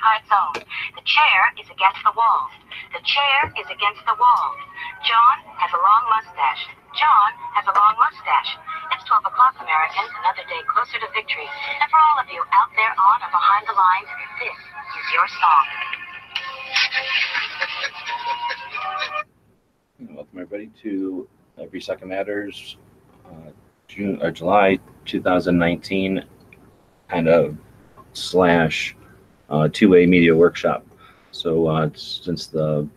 occupied zone. The chair is against the wall. The chair is against the wall. John has a long mustache. John has a long mustache. It's 12 o'clock, Americans, another day closer to victory. And for all of you out there on or behind the lines, this is your song. Welcome everybody to Every Second Matters, uh, June or July 2019, kind of slash uh, 2A media workshop. So uh, since the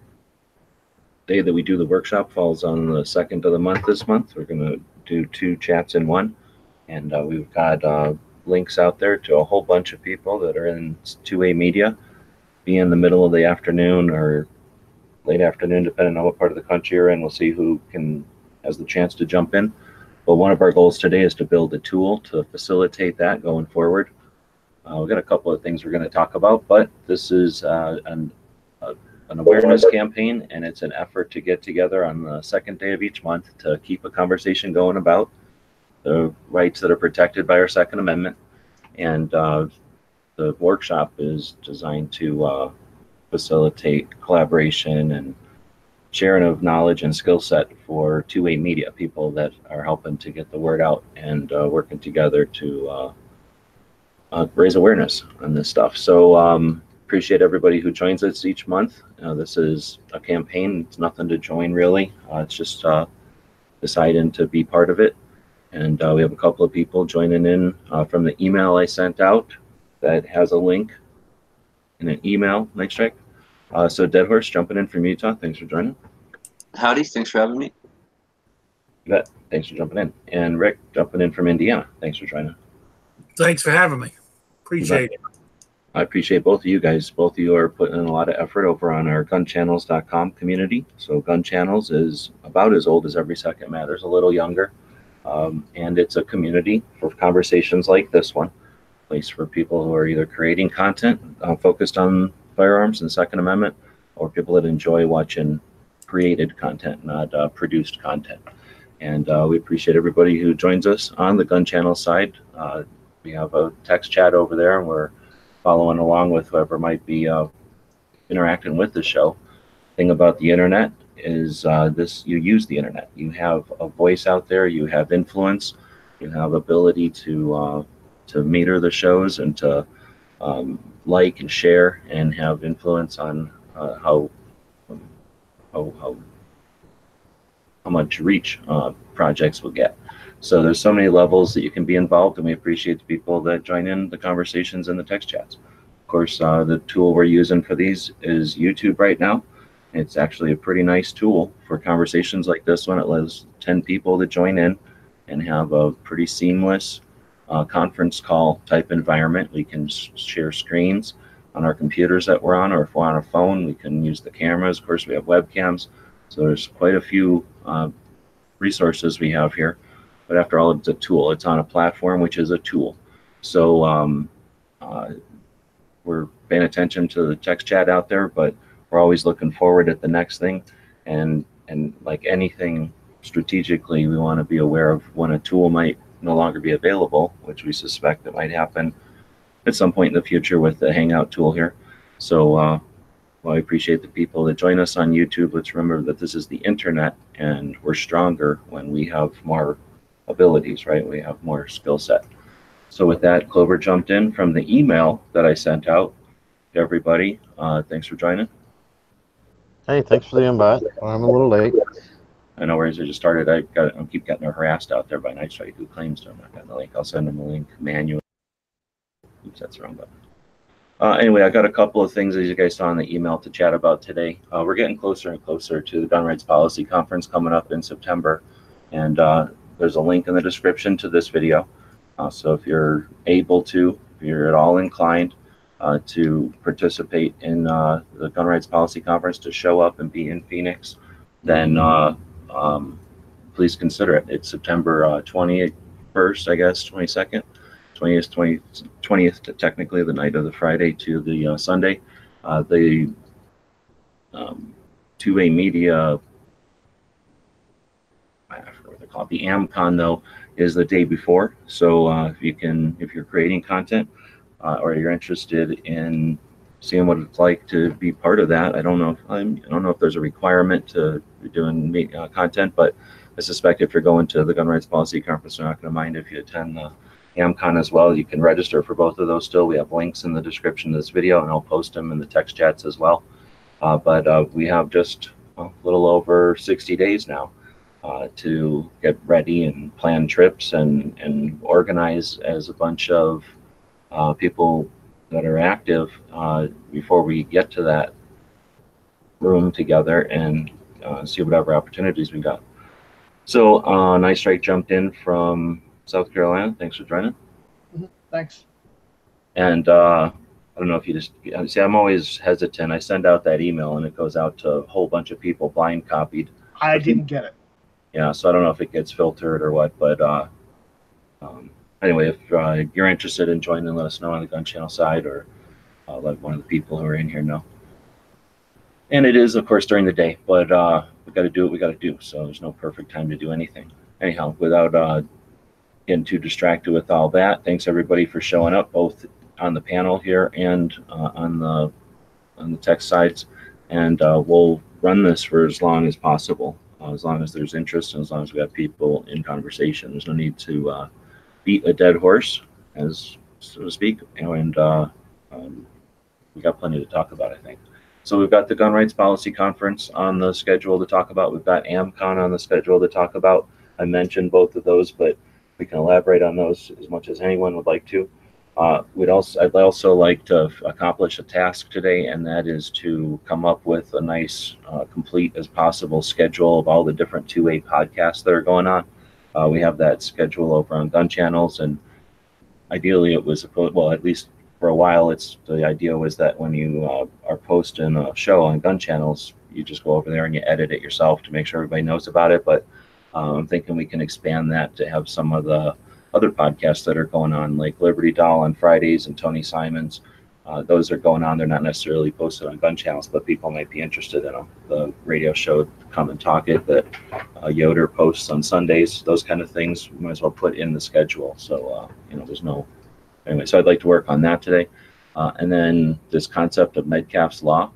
day that we do the workshop falls on the second of the month this month, we're going to do two chats in one, and uh, we've got uh, links out there to a whole bunch of people that are in 2A media. Be in the middle of the afternoon or late afternoon, depending on what part of the country you're in. We'll see who can has the chance to jump in. But one of our goals today is to build a tool to facilitate that going forward. Uh, we've got a couple of things we're going to talk about, but this is uh, an, uh, an awareness campaign, and it's an effort to get together on the second day of each month to keep a conversation going about the rights that are protected by our Second Amendment. And uh, the workshop is designed to uh, facilitate collaboration and sharing of knowledge and skill set for 2A media people that are helping to get the word out and uh, working together to uh, uh, raise awareness on this stuff. So um, appreciate everybody who joins us each month. Uh, this is a campaign. It's nothing to join really. Uh, it's just uh, deciding to be part of it. And we have a couple of people joining in from the email I sent out that has a link in an email, Night Strike. Uh, so Dead Horse jumping in from Utah. Thanks for joining. Howdy. Thanks for having me. You bet. Thanks for jumping in. And Rick jumping in from Indiana. Thanks for joining. Thanks for having me. Appreciate it. I appreciate both of you guys. Both of you are putting in a lot of effort over on our gunchannels.com community. So Gun Channels is about as old as Every Second Matters, a little younger. Um, and it's a community for conversations like this one. Place for people who are either creating content uh, focused on firearms and Second Amendment, or people that enjoy watching created content, not uh, produced content. And uh, we appreciate everybody who joins us on the Gun Channel side. We have a text chat over there, and we're following along with whoever might be uh, interacting with the show. Thing about the internet is uh, this: you use the internet. You have a voice out there. You have influence. You have ability to uh, to meter the shows and to um, like and share and have influence on uh, how, how, how how much reach uh, projects will get. So there's so many levels that you can be involved, and we appreciate the people that join in the conversations and the text chats. Of course, uh, the tool we're using for these is YouTube right now. It's actually a pretty nice tool for conversations like this one. It allows 10 people to join in and have a pretty seamless uh, conference call type environment. We can share screens on our computers that we're on, or if we're on a phone, we can use the cameras. Of course, we have webcams. So there's quite a few uh, resources we have here. But after all, it's a tool. It's on a platform, which is a tool. So um, uh, we're paying attention to the text chat out there, but we're always looking forward at the next thing. And and like anything strategically, we want to be aware of when a tool might no longer be available, which we suspect that might happen at some point in the future with the Hangout tool here. So, uh, well, I appreciate the people that join us on YouTube. Let's remember that this is the internet and we're stronger when we have more abilities, right? We have more skill set. So with that, Clover jumped in from the email that I sent out to everybody. Uh, thanks for joining. Hey, thanks for the invite. I'm a little late. I know whereas I just started, I got I keep getting harassed out there by Night Strike who claims to have not gotten the link. I'll send them the link manually. Oops, that's the wrong button. Uh, anyway, I got a couple of things as you guys saw in the email to chat about today. Uh, we're getting closer and closer to the Gun Rights Policy Conference coming up in September, and uh, there's a link in the description to this video. Uh, so if you're able to, if you're at all inclined uh, to participate in uh, the Gun Rights Policy Conference, to show up and be in Phoenix, then um, please consider it. It's September uh, 21st, I guess, 22nd, 20th, 20, 20th, technically the night of the Friday to the uh, Sunday. Uh, the um, 2A media, The AmmCon though, is the day before. So uh, if you can, if you're creating content uh, or you're interested in seeing what it's like to be part of that, I don't know. If I'm, I don't know if there's a requirement to be doing uh, content, but I suspect if you're going to the Gun Rights Policy Conference, they're not going to mind if you attend the AmmCon as well. You can register for both of those still. We have links in the description of this video, and I'll post them in the text chats as well. Uh, but uh, we have just a little over 60 days now uh, to get ready and plan trips and, and organize as a bunch of uh, people that are active uh, before we get to that room together and uh, see whatever opportunities we got. So, uh, Night Strike jumped in from South Carolina. Thanks for joining. Thanks. And uh, I don't know if you just see, I'm always hesitant. I send out that email and it goes out to a whole bunch of people blind copied. I didn't get it. Yeah, so I don't know if it gets filtered or what, but uh, um, anyway, if uh, you're interested in joining, let us know on the Gun Channel side or uh, let one of the people who are in here know. And it is, of course, during the day, but uh, we got to do what we got to do. So there's no perfect time to do anything. Anyhow, without uh, getting too distracted with all that, thanks everybody for showing up, both on the panel here and uh, on the on the text sides. And uh, we'll run this for as long as possible as long as there's interest and as long as we have people in conversation. There's no need to uh, beat a dead horse, as so to speak, and uh, um, we got plenty to talk about, I think. So we've got the Gun Rights Policy Conference on the schedule to talk about. We've got AmmCon on the schedule to talk about. I mentioned both of those, but we can elaborate on those as much as anyone would like to. Uh, we'd also, I'd also like to accomplish a task today, and that is to come up with a nice, uh, complete as possible schedule of all the different 2A podcasts that are going on. Uh, we have that schedule over on Gun Channels, and ideally, it was. Well, at least for a while, it's the idea was that when you uh, are posting a show on Gun Channels, you just go over there and you edit it yourself to make sure everybody knows about it. But uh, I'm thinking we can expand that to have some of the other podcasts that are going on, like Liberty Doll on Fridays and Tony Simons. Uh, those are going on. They're not necessarily posted on gun channels, but people might be interested in them. The radio show Come and Talk It that uh, Yoder posts on Sundays, those kind of things, we might as well put in the schedule. So, uh, you know, there's no. Anyway, so I'd like to work on that today. Uh, and then this concept of Metcalfe's Law.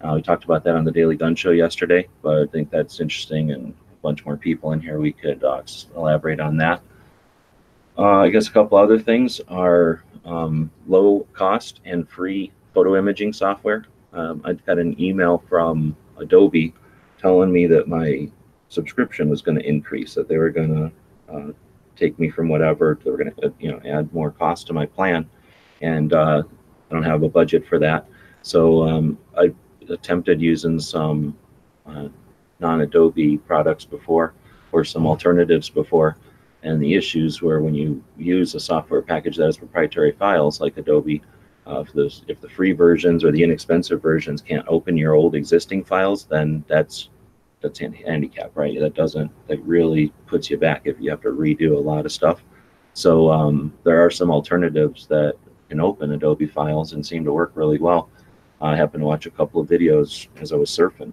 Uh, we talked about that on the Daily Gun Show yesterday, but I think that's interesting and a bunch more people in here. We could uh, elaborate on that. Uh, I guess a couple other things are um, low cost and free photo imaging software. Um, I got an email from Adobe telling me that my subscription was going to increase, that they were going to uh, take me from whatever, they were going to you know add more cost to my plan, and uh, I don't have a budget for that. So um, I attempted using some uh, non-Adobe products before, or some alternatives before and the issues where when you use a software package that has proprietary files like Adobe, uh, if, those, if the free versions or the inexpensive versions can't open your old existing files, then that's that's a handicap, right? That doesn't that really puts you back if you have to redo a lot of stuff. So um, there are some alternatives that can open Adobe files and seem to work really well. I happened to watch a couple of videos as I was surfing,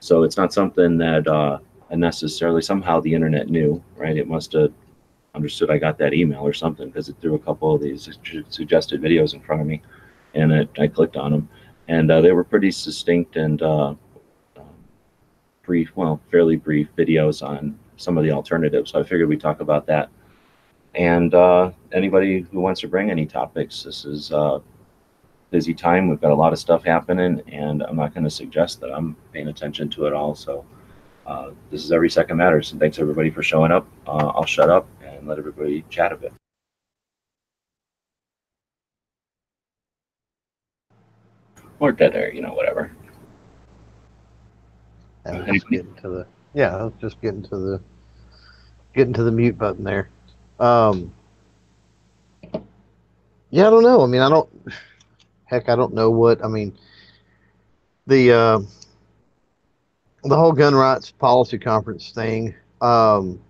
so it's not something that uh, necessarily somehow the internet knew, right? It must have understood I got that email or something because it threw a couple of these suggested videos in front of me, and it, I clicked on them, and uh, they were pretty succinct and uh, um, brief, well, fairly brief videos on some of the alternatives. So I figured we'd talk about that. And uh, anybody who wants to bring any topics, this is uh, busy time. We've got a lot of stuff happening, and I'm not going to suggest that I'm paying attention to it all. So uh, this is every second matters. And thanks everybody for showing up. Uh, I'll shut up and let everybody chat a bit. Or dead air, you know, whatever. I was Anybody? just getting to the yeah, I was just getting to the getting to the mute button there. Um Yeah, I don't know. I mean, I don't heck, I don't know what I mean the uh, the whole gun rights policy conference thing. Um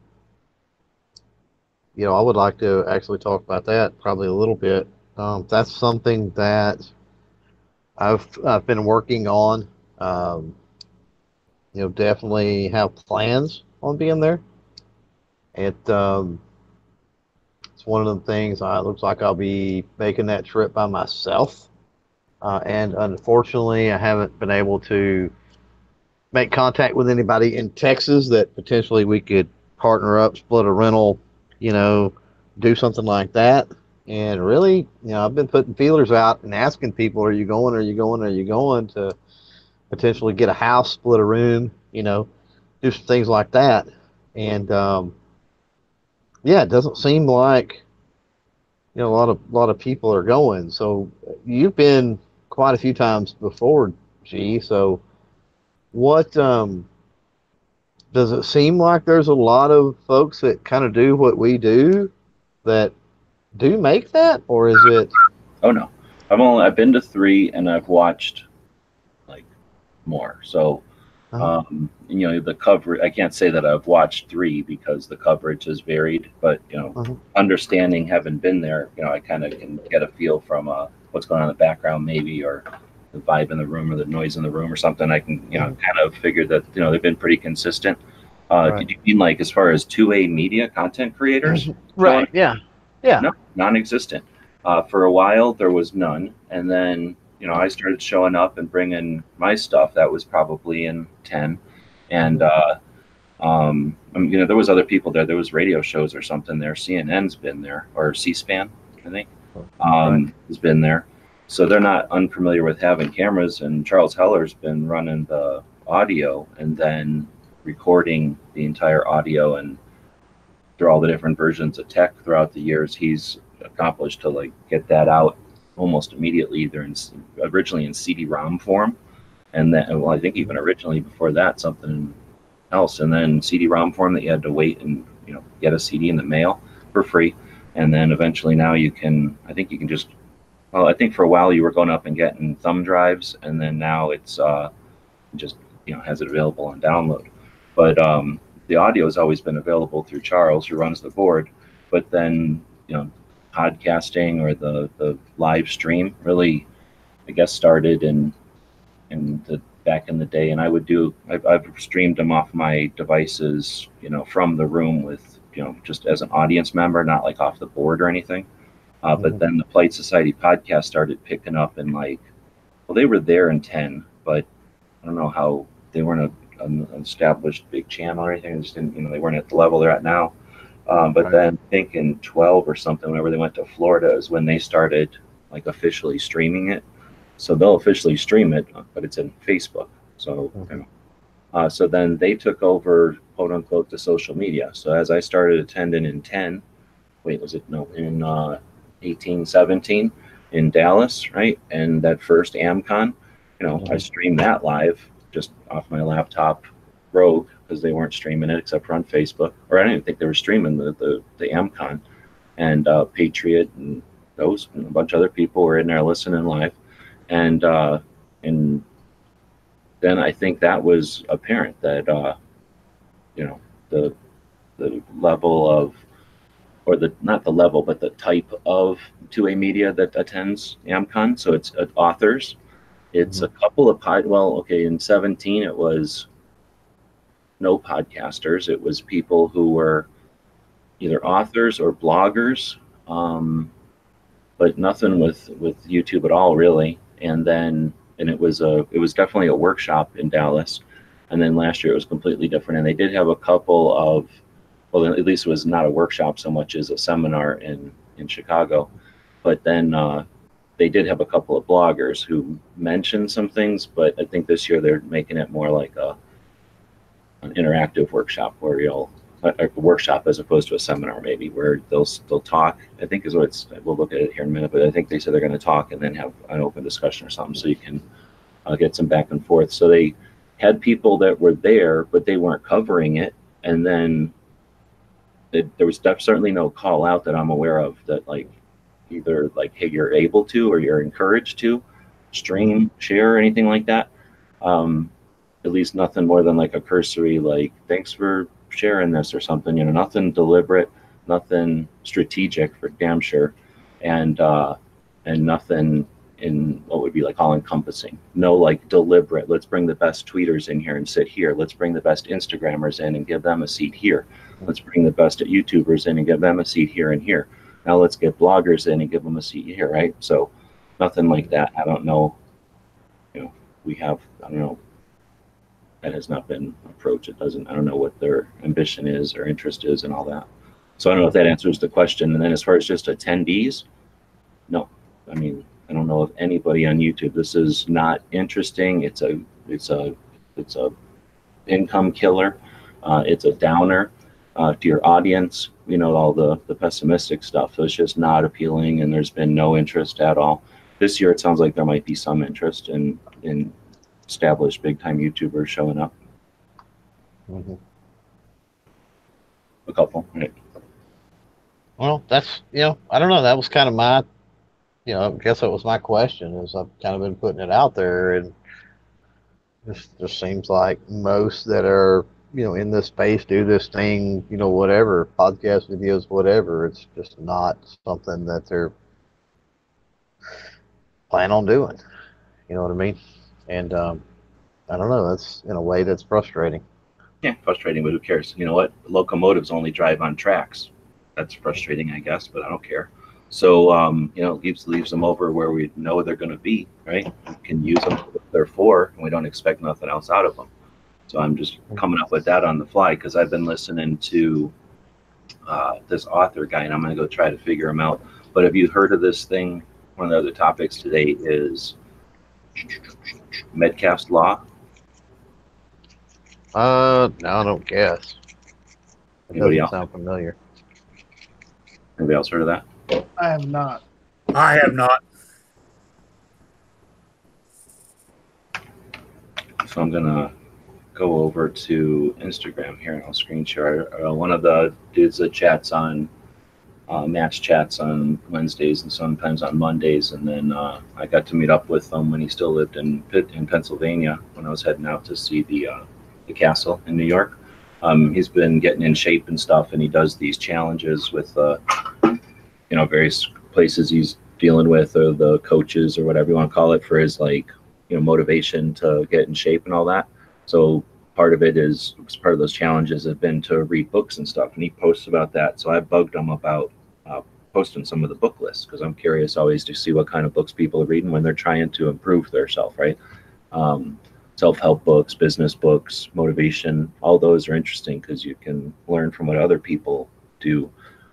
you know, I would like to actually talk about that probably a little bit. Um, that's something that I've I've been working on. Um, you know, definitely have plans on being there. It um, it's one of the things. Uh, it looks like I'll be making that trip by myself, uh, and unfortunately, I haven't been able to make contact with anybody in Texas that potentially we could partner up, split a rental, you know, do something like that. And really, you know, I've been putting feelers out and asking people, "Are you going? Are you going? Are you going?" to potentially get a house, split a room, you know, do some things like that. And um, yeah, it doesn't seem like you know a lot of a lot of people are going. So you've been quite a few times before, G. So what um, does it seem like? There's a lot of folks that kind of do what we do that do make that, or is it? Oh no, I've only I've been to three and I've watched like more. So Uh, um, you know the cover. I can't say that I've watched three because the coverage has varied. But you know, Mhm. understanding having been there, you know, I kind of can get a feel from uh, what's going on in the background, maybe, or the vibe in the room, or the noise in the room, or something. I can you know kind of figure that you know they've been pretty consistent. Uh, Right. Did you mean like as far as two A media content creators? right. Yeah. Yeah. No, non-existent. Uh, for a while, there was none, and then you know I started showing up and bringing my stuff. That was probably in ten, and uh, um, I mean, you know there was other people there. There was radio shows or something there. CNN's been there, or C-SPAN, I think, um, has been there. So they're not unfamiliar with having cameras. And Charles Heller's been running the audio and then recording the entire audio and through all the different versions of tech throughout the years, he's accomplished to like get that out almost immediately, either in originally in CD-ROM form, and then well, I think even originally before that something else, and then CD-ROM form that you had to wait and you know get a CD in the mail for free, and then eventually now you can I think you can just well I think for a while you were going up and getting thumb drives, and then now it's uh, just you know has it available on download, but um, the audio has always been available through Charles, who runs the board. But then, you know, podcasting or the, the live stream really, I guess, started in in the back in the day. And I would do, I've, I've streamed them off my devices, you know, from the room with, you know, just as an audience member, not like off the board or anything. Uh, But Mhm. then the Polite Society podcast started picking up and like, well, they were there in 10, but I don't know how they weren't a an established big channel or anything. They just didn't, you know, they weren't at the level they're at now. Um, but Right. then I think in 12 or something, whenever they went to Florida, is when they started like officially streaming it. So they'll officially stream it, but it's in Facebook. So, you know, uh, so then they took over, quote unquote, the social media. So as I started attending in 10, wait, was it no, in uh, 18, 17 in Dallas, right? And that first AmmCon, you know, I streamed that live just off my laptop Rogue because they weren't streaming it except for on Facebook, or I don't even think they were streaming the the, the AmmCon, and uh, Patriot and those and a bunch of other people were in there listening live, and uh, and then I think that was apparent that uh, you know the the level of or the not the level but the type of 2A media that attends AmmCon. So it's uh, authors. It's a couple of pod. Well, okay, in 17 it was no podcasters. It was people who were either authors or bloggers, um, but nothing with with YouTube at all really. And then and it was a it was definitely a workshop in Dallas. And then last year it was completely different. And they did have a couple of well, at least it was not a workshop so much as a seminar in in Chicago. But then uh, they did have a couple of bloggers who mentioned some things, but I think this year they're making it more like a an interactive workshop where you'll a, a workshop as opposed to a seminar maybe where they'll they'll talk. I think is what it's. We'll look at it here in a minute, but I think they said they're going to talk and then have an open discussion or something, so you can uh, get some back and forth. So they had people that were there, but they weren't covering it, and then it, there was certainly no call out that I'm aware of that like either like hey you're able to or you're encouraged to stream share or anything like that um at least nothing more than like a cursory like thanks for sharing this or something you know nothing deliberate nothing strategic for damn sure and uh and nothing in what would be like all encompassing. No like deliberate, let's bring the best tweeters in here and sit here. Let's bring the best Instagrammers in and give them a seat here. Let's bring the best at YouTubers in and give them a seat here and here. Now let's get bloggers in and give them a seat here, right? So nothing like that. I don't know. You know, we have, I don't know, that has not been approached. It doesn't, I don't know what their ambition is or interest is and all that. So I don't know if that answers the question. And then as far as just attendees, no. I mean, I don't know of anybody on YouTube. This is not interesting. It's a, it's a, it's a income killer. Uh, it's a downer uh, to your audience. You know, all the the pessimistic stuff. So it's just not appealing, and there's been no interest at all. This year, it sounds like there might be some interest in in established big time YouTubers showing up. Mhm. A couple, right? Well, that's you know, I don't know. That was kind of my, you know, I guess that was my question. Is I've kind of been putting it out there, and just just seems like most that are you know in this space do this thing, you know, whatever podcast videos, whatever. It's just not something that they're plan on doing. You know what I mean? And um, I don't know. That's in a way that's frustrating. Yeah, frustrating, but who cares? You know what? Locomotives only drive on tracks. That's frustrating, I guess, but I don't care. So, um, you know, leaves leaves them over where we know they're going to be, right? We can use them they're for, and we don't expect nothing else out of them. So I'm just coming up with that on the fly because I've been listening to uh, this author guy, and I'm going to go try to figure him out. But have you heard of this thing? One of the other topics today is Metcalfe's Law. Uh, no, I don't guess. It Anybody doesn't else? sound familiar. Anybody else heard of that? I have not. I have not. So I'm gonna go over to Instagram here and I'll screen share. Uh, one of the dudes that chats on uh, match chats on Wednesdays and sometimes on Mondays, and then uh, I got to meet up with him when he still lived in in Pennsylvania when I was heading out to see the uh, the castle in New York. Um, he's been getting in shape and stuff, and he does these challenges with uh, you know various places he's dealing with or the coaches or whatever you want to call it for his like you know motivation to get in shape and all that. So part of it is part of those challenges have been to read books and stuff, and he posts about that. So I bugged him about uh, posting some of the book lists because I'm curious always to see what kind of books people are reading when they're trying to improve their self, right? Um, self-help books, business books, motivation, all those are interesting because you can learn from what other people do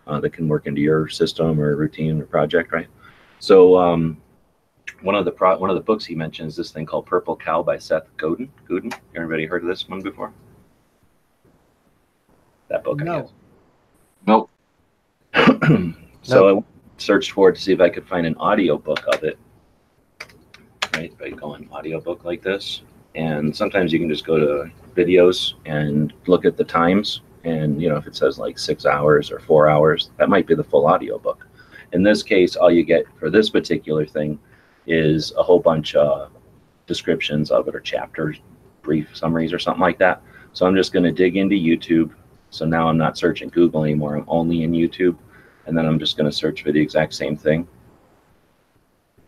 uh, that can work into your system or routine or project, right? So um, one of the pro- one of the books he mentions is this thing called Purple Cow by Seth Godin. Godin, anybody heard of this one before? That book, I No. guess. Nope. so I searched for it to see if I could find an audio book of it. Right, by going audiobook like this. And sometimes you can just go to videos and look at the times. And you know, if it says like six hours or four hours, that might be the full audiobook. In this case, all you get for this particular thing is a whole bunch of descriptions of it or chapters, brief summaries or something like that. So I'm just going to dig into YouTube. So now I'm not searching Google anymore. I'm only in YouTube. And then I'm just going to search for the exact same thing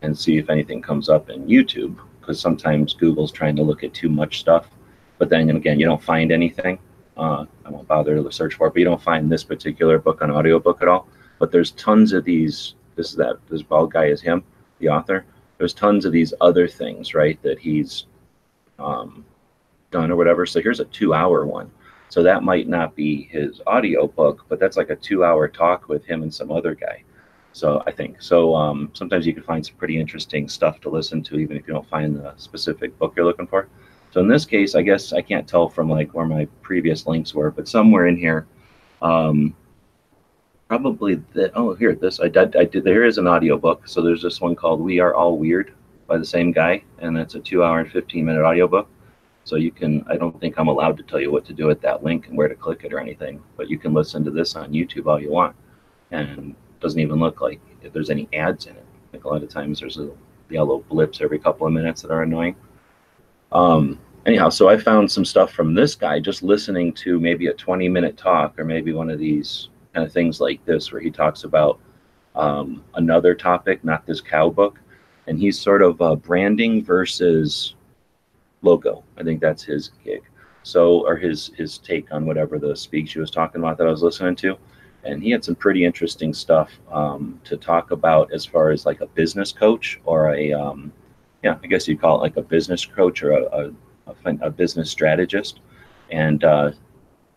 and see if anything comes up in YouTube. Because sometimes Google's trying to look at too much stuff. But then again, you don't find anything. Uh, I won't bother to search for it, but you don't find this particular book on audiobook at all. But there's tons of these. This is that this bald guy is him, the author. There's tons of these other things, right, that he's um, done or whatever. So here's a two-hour one. So that might not be his audio book, but that's like a two-hour talk with him and some other guy. So I think so. Um, sometimes you can find some pretty interesting stuff to listen to, even if you don't find the specific book you're looking for. So in this case, I guess I can't tell from like where my previous links were, but somewhere in here, um, probably the oh here this I did I did there is an audio book. So there's this one called We Are All Weird by the same guy, and it's a two hour and fifteen minute audiobook. So you can I don't think I'm allowed to tell you what to do with that link and where to click it or anything, but you can listen to this on YouTube all you want, and doesn't even look like if there's any ads in it. Like a lot of times there's a yellow blips every couple of minutes that are annoying. Um, anyhow, so I found some stuff from this guy just listening to maybe a 20 minute talk or maybe one of these kind of things like this where he talks about um, another topic, not this cow book. and he's sort of uh, branding versus logo. I think that's his gig. So, or his his take on whatever the speech she was talking about that I was listening to, and he had some pretty interesting stuff um, to talk about as far as like a business coach or a um, yeah, I guess you'd call it like a business coach or a, a, a business strategist, and uh,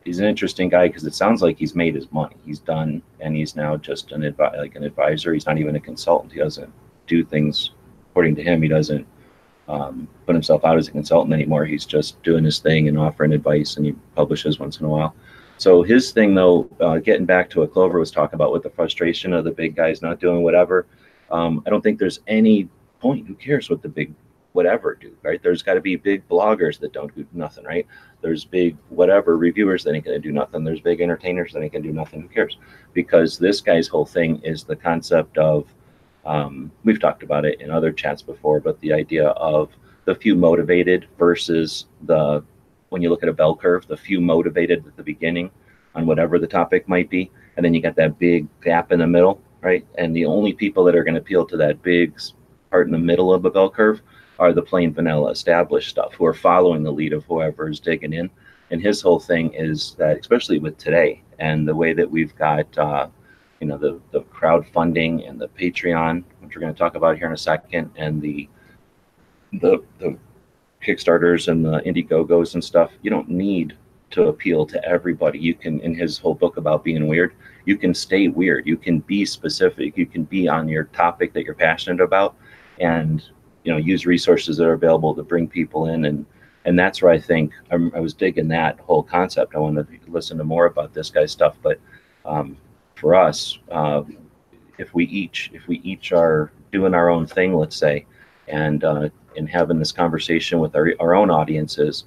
he's an interesting guy because it sounds like he's made his money. He's done, and he's now just an advi- like an advisor. He's not even a consultant. He doesn't do things according to him. He doesn't um, put himself out as a consultant anymore. He's just doing his thing and offering advice, and he publishes once in a while. So his thing, though, uh, getting back to what Clover was talking about with the frustration of the big guys not doing whatever, um, I don't think there's any point. Who cares what the big whatever do, right? There's got to be big bloggers that don't do nothing, right? There's big whatever reviewers that ain't going to do nothing. There's big entertainers that ain't going to do nothing. Who cares? Because this guy's whole thing is the concept of um, we've talked about it in other chats before, but the idea of the few motivated versus the when you look at a bell curve, the few motivated at the beginning on whatever the topic might be, and then you got that big gap in the middle, right? And the only people that are going to appeal to that big part in the middle of the bell curve are the plain vanilla established stuff who are following the lead of whoever is digging in. And his whole thing is that, especially with today and the way that we've got, uh, you know, the the crowdfunding and the Patreon, which we're going to talk about here in a second, and the the the Kickstarters and the Indiegogos and stuff. You don't need to appeal to everybody. You can, in his whole book about being weird, you can stay weird. You can be specific. You can be on your topic that you're passionate about, and you know use resources that are available to bring people in and and that's where I think I'm, i was digging that whole concept. I want to listen to more about this guy's stuff, but um, for us, uh, if we each if we each are doing our own thing, let's say, and uh, and having this conversation with our, our own audiences,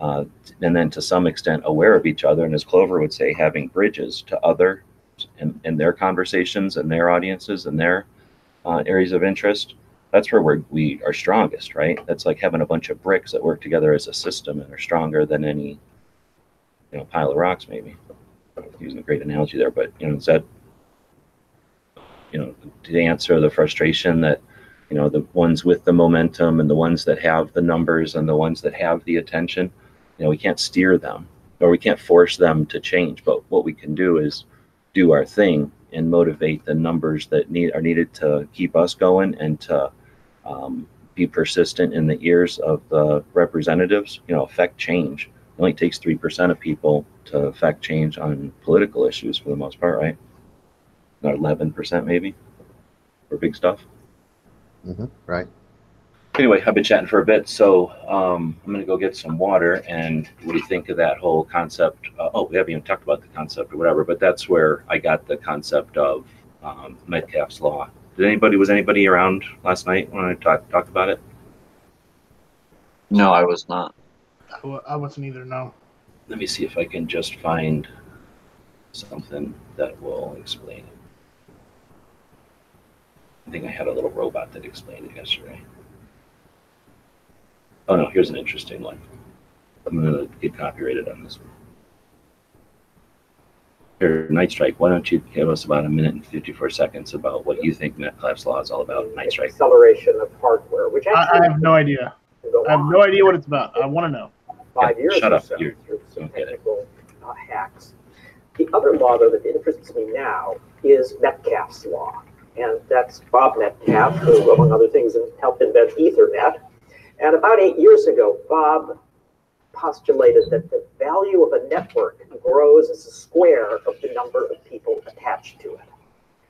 uh, and then to some extent aware of each other, and as Clover would say, having bridges to other and, and their conversations and their audiences and their uh, areas of interest that's where we're, we are strongest, right? That's like having a bunch of bricks that work together as a system and are stronger than any, you know, pile of rocks, maybe. Using a great analogy there, but you know, is that, you know, to answer the frustration that, you know, the ones with the momentum and the ones that have the numbers and the ones that have the attention, you know, we can't steer them or we can't force them to change. But what we can do is do our thing and motivate the numbers that need are needed to keep us going and to um, be persistent in the ears of the representatives. You know, affect change. It only takes three percent of people to affect change on political issues for the most part, right? Not eleven percent maybe for big stuff. hmm right. Anyway, I've been chatting for a bit, so um, I'm gonna go get some water. And what do you think of that whole concept? Uh, oh, we haven't even talked about the concept or whatever, but that's where I got the concept of um, Metcalfe's law. Did anybody was anybody around last night when I talked talked about it? No, I was not. I I wasn't either, no. Let me see if I can just find something that will explain it. I think I had a little robot that explained it yesterday. Oh no, here's an interesting one. I'm gonna get copyrighted on this one. Here, Night Strike, why don't you give us about a minute and 54 seconds about what you think Metcalfe's Law is all about, Night Strike? acceleration of hardware, which I, I have no idea. I have no idea what it's about. I want to know. five Yeah, years shut or up, so you through don't get it. technical uh, hacks. The other law, though, that interests me now is Metcalfe's law, and that's Bob Metcalfe, who, among other things, helped invent Ethernet. And about eight years ago, Bob postulated that the value of a network grows as a square of the number of people attached to it.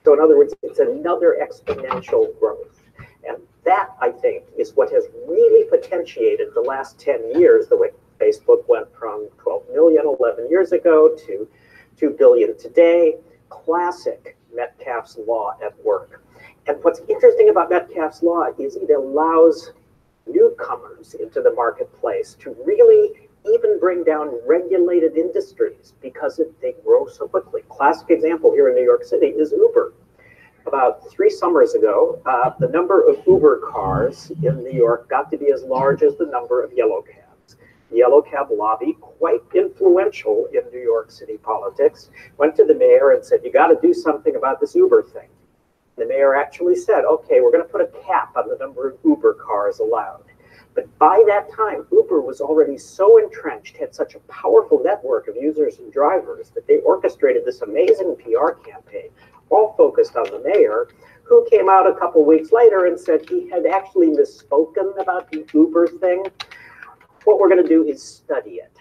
So, in other words, it's another exponential growth. And that, I think, is what has really potentiated the last 10 years, the way Facebook went from 12 million 11 years ago to 2 billion today. Classic Metcalfe's law at work. And what's interesting about Metcalfe's law is it allows newcomers into the marketplace to really even bring down regulated industries because it, they grow so quickly. Classic example here in New York City is Uber. About three summers ago, uh, the number of Uber cars in New York got to be as large as the number of yellow cabs. The yellow cab lobby, quite influential in New York City politics, went to the mayor and said, You got to do something about this Uber thing. The mayor actually said, okay, we're going to put a cap on the number of Uber cars allowed. But by that time, Uber was already so entrenched, had such a powerful network of users and drivers that they orchestrated this amazing PR campaign, all focused on the mayor, who came out a couple weeks later and said he had actually misspoken about the Uber thing. What we're going to do is study it.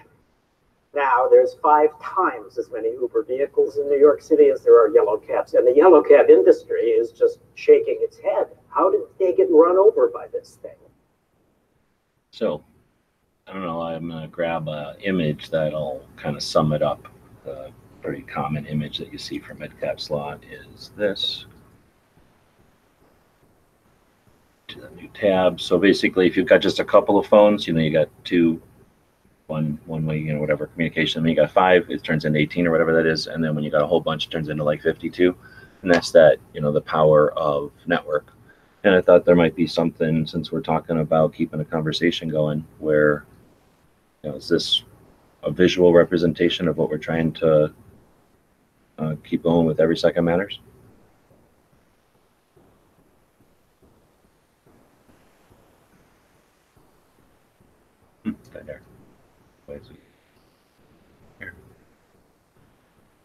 Now, there's five times as many Uber vehicles in New York City as there are yellow cabs, and the yellow cab industry is just shaking its head. How did they get run over by this thing? So, I don't know, I'm gonna grab a image that'll kind of sum it up. The very common image that you see from Metcalfe's law is this. To the new tab. So basically, if you've got just a couple of phones, you know, you got two, one, one way, you know, whatever communication. Then you got five, it turns into 18 or whatever that is. And then when you got a whole bunch, it turns into like 52. And that's that, you know, the power of network. And I thought there might be something since we're talking about keeping a conversation going where, you know, is this a visual representation of what we're trying to uh, keep going with every second matters? Hmm, right there. Wait, so- here.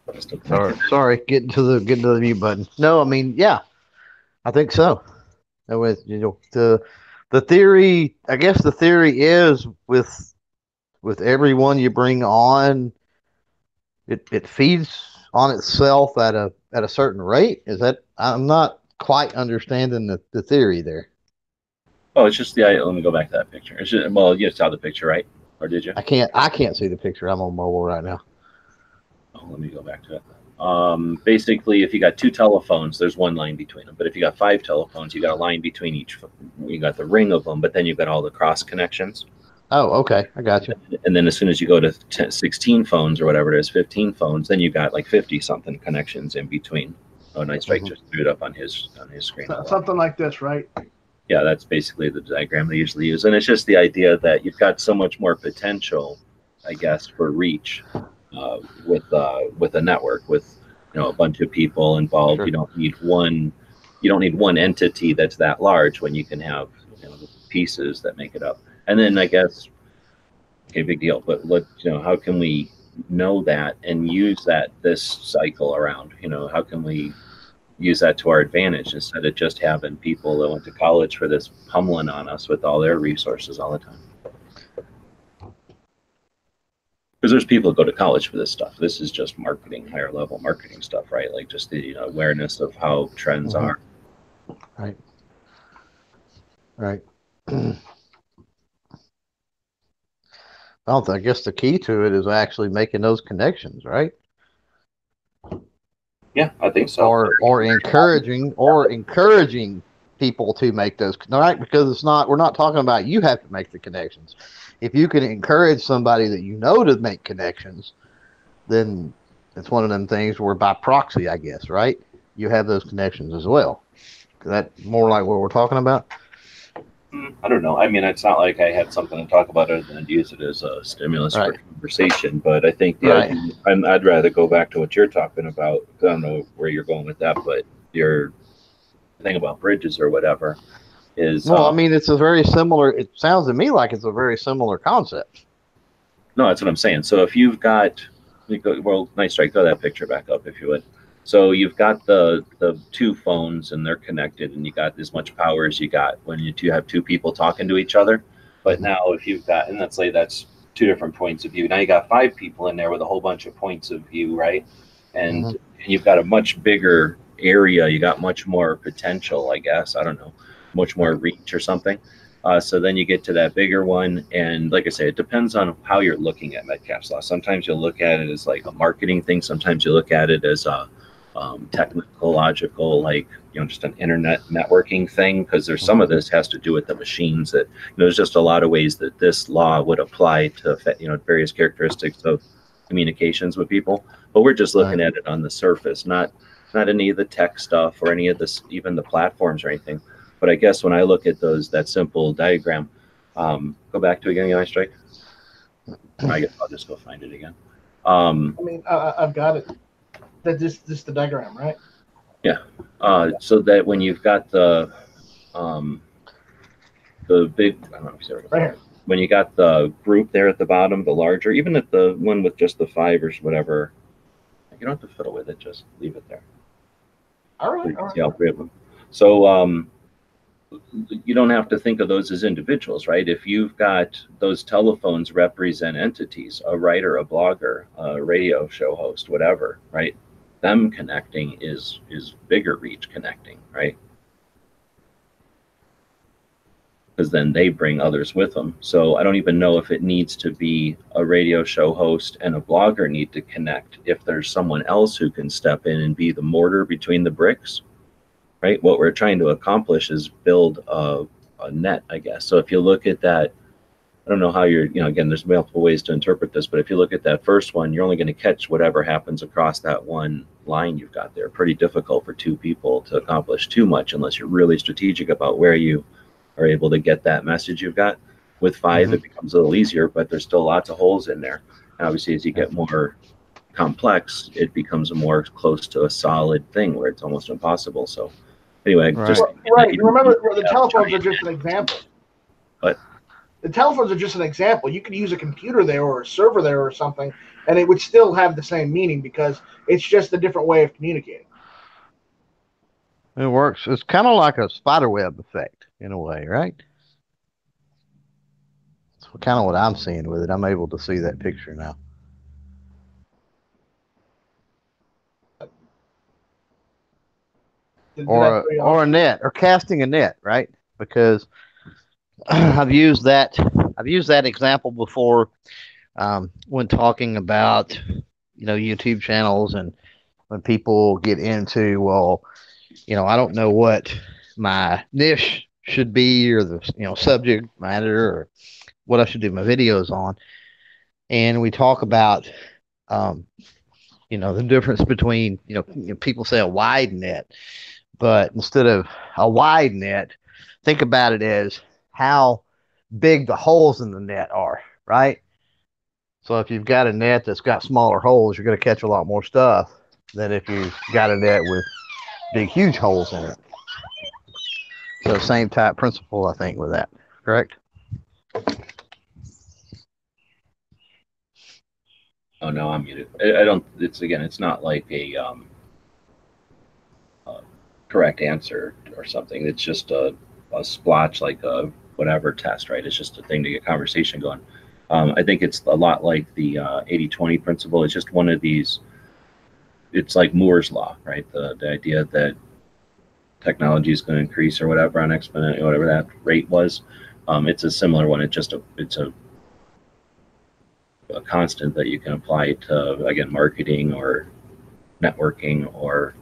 Just a- Sorry, sorry, getting to the getting to the mute button. No, I mean, yeah, I think so. And with you know the the theory, I guess the theory is with with everyone you bring on, it it feeds on itself at a at a certain rate. Is that I'm not quite understanding the, the theory there. Oh, it's just the. Let me go back to that picture. It's just, well, you saw the picture, right? Or did you? I can't I can't see the picture. I'm on mobile right now. Oh, let me go back to it. Um, basically, if you got two telephones, there's one line between them. But if you got five telephones, you got a line between each. You got the ring of them, but then you've got all the cross connections. Oh, okay, I got you. And then as soon as you go to 10, 16 phones or whatever it is, 15 phones, then you've got like 50 something connections in between. Oh, Night Strike Mhm. just threw it up on his on his screen. So- Something like this, right? yeah, that's basically the diagram they usually use. And it's just the idea that you've got so much more potential, I guess, for reach uh, with uh, with a network with you know a bunch of people involved. Sure. You don't need one you don't need one entity that's that large when you can have you know, pieces that make it up. And then I guess okay, big deal. But let you know how can we know that and use that this cycle around? You know, how can we use that to our advantage instead of just having people that went to college for this pummeling on us with all their resources all the time. Because there's people that go to college for this stuff. This is just marketing, higher level marketing stuff, right? Like just the you know, awareness of how trends Mhm. are. Right. Right. Well, I guess the key to it is actually making those connections, right? Yeah, I think so. Or or encouraging or encouraging people to make those right because it's not we're not talking about you have to make the connections. If you can encourage somebody that you know to make connections, then it's one of them things where by proxy, I guess, right? You have those connections as well. Is that more like what we're talking about? I don't know. I mean, it's not like I had something to talk about other than to use it as a stimulus for conversation. But I think the Right. idea, I'd rather go back to what you're talking about. I don't know where you're going with that, but your thing about bridges or whatever is. Well, I um, mean, it's a very similar. It sounds to me like it's a very similar concept. No, that's what I'm saying. So if you've got, well, Night Strike. Throw that picture back up if you would. So you've got the the two phones and they're connected, and you got as much power as you got when you two have two people talking to each other. But now if you've got, and let's say that's two different points of view. Now you got five people in there with a whole bunch of points of view, right? And, Mhm. and you've got a much bigger area. You got much more potential, I guess. I don't know, much more reach or something. Uh, so then you get to that bigger one, and like I say, it depends on how you're looking at Metcalfe's law. Sometimes you'll look at it as like a marketing thing. Sometimes you look at it as a um, technological, like you know, just an internet networking thing. Because there's some of this has to do with the machines. That you know, there's just a lot of ways that this law would apply to you know various characteristics of communications with people. But we're just looking at it on the surface, not not any of the tech stuff or any of this, even the platforms or anything. But I guess when I look at those, that simple diagram, um, go back to it again, I strike. I guess I'll just go find it again. Um, I mean, I, I've got it. That just just the diagram, right? Yeah. Uh, so that when you've got the, um, the big, I don't know if you. Right here. When you got the group there at the bottom, the larger, even at the one with just the five or whatever, you don't have to fiddle with it, just leave it there. All So right. All can see all three of them. So, um, you don't have to think of those as individuals, right? If you've got those telephones represent entities, a writer, a blogger, a radio show host, whatever, right? Them connecting is is bigger reach connecting, right? Because then they bring others with them. So I don't even know if it needs to be a radio show host and a blogger need to connect. If there's someone else who can step in and be the mortar between the bricks, right? What we're trying to accomplish is build a, a net, I guess. So if you look at that, I don't know how you're, you know, again, there's multiple ways to interpret this, but if you look at that first one, you're only going to catch whatever happens across that one line you've got there. Pretty difficult for two people to accomplish too much unless you're really strategic about where you are able to get that message you've got. With 5 mm-hmm. it becomes a little easier, but there's still lots of holes in there. And obviously, as you get more complex, it becomes more close to a solid thing where it's almost impossible. So, anyway, Right. just Well, right. Remember, the Yeah, telephones are just an example. What? The telephones are just an example. You could use a computer there or a server there or something, and it would still have the same meaning because it's just a different way of communicating. It works. It's kind of like a spider web effect in a way, right? That's kind of what I'm seeing with it. I'm able to see that picture now. Did- did or a, or a net or casting a net, right? Because I've used that I've used that example before um, when talking about you know YouTube channels and when people get into well, you know I don't know what my niche should be or the you know subject matter or what I should do my videos on, and we talk about um, you know the difference between you know, you know people say a wide net but instead of a wide net, think about it as how big the holes in the net are, right? So if you've got a net that's got smaller holes, you're going to catch a lot more stuff than if you've got a net with big, huge holes in it. So same type principle, I think, with that. Correct? Oh no, I'm muted. I, don't. It's again. It's not like a um, correct answer or something. It's just a, a splotch, like a whatever test, right? It's just a thing to get conversation going. Um, I think it's a lot like the uh, 80-20 principle. It's just one of these. It's like Moore's law, right? The the idea that technology is going to increase or whatever on exponent, whatever that rate was. Um, it's a similar one. It's just a it's a a constant that you can apply to again marketing or networking or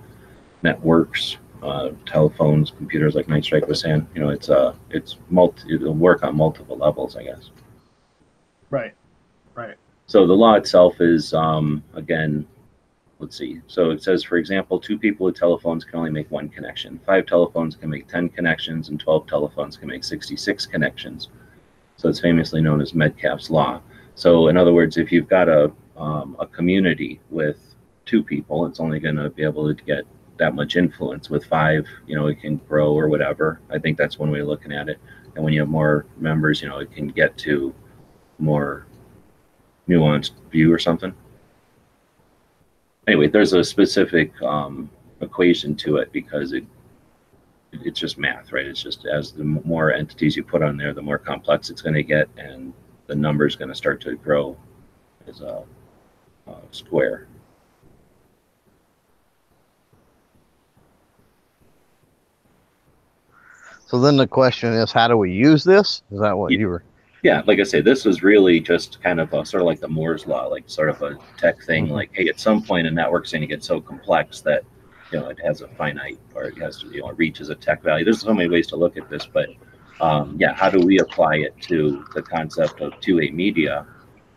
networks uh, telephones computers like night strike was saying you know it's uh it's multi it'll work on multiple levels i guess Right. Right. so the law itself is um again let's see so it says for example two people with telephones can only make one connection five telephones can make 10 connections and 12 telephones can make 66 connections so it's famously known as metcalfe's law so in other words if you've got a um, a community with two people it's only going to be able to get that much influence with five you know it can grow or whatever. I think that's one way of looking at it. And when you have more members you know it can get to more nuanced view or something. Anyway there's a specific um, equation to it because it it's just math right? It's just as the more entities you put on there the more complex it's going to get and the number is going to start to grow as a, a square So then the question is, how do we use this? Is that what Yeah. you were? yeah like i say this is really just kind of a, sort of like the moore's law like sort of a tech thing Mhm. like hey at some point a network's going to get so complex that you know it has a finite or it has to you know reaches a tech value there's so many ways to look at this but um, yeah how do we apply it to the concept of 2a media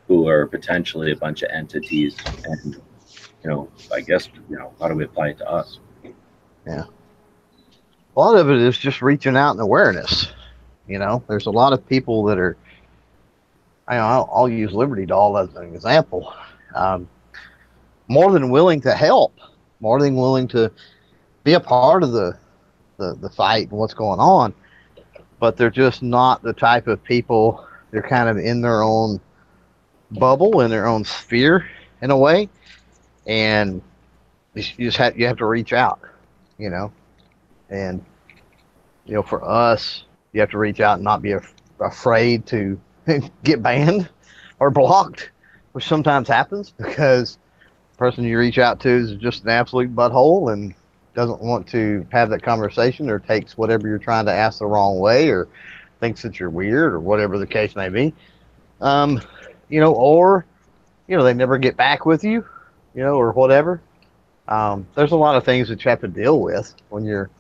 who are potentially a bunch of entities and you know i guess you know how do we apply it to us A lot of it is just reaching out and awareness. You know, there's a lot of people that are. I know I'll, I'll use Liberty Doll as an example. Um, more than willing to help, more than willing to be a part of the, the the fight and what's going on, but they're just not the type of people. They're kind of in their own bubble in their own sphere in a way, and you just have you have to reach out, you know, and you know for us you have to reach out and not be af- afraid to get banned or blocked, which sometimes happens because the person you reach out to is just an absolute butthole and doesn't want to have that conversation or takes whatever you're trying to ask the wrong way or thinks that you're weird or whatever the case may be. Um, you know, or you know they never get back with you, you know, or whatever. Um, there's a lot of things that you have to deal with when you're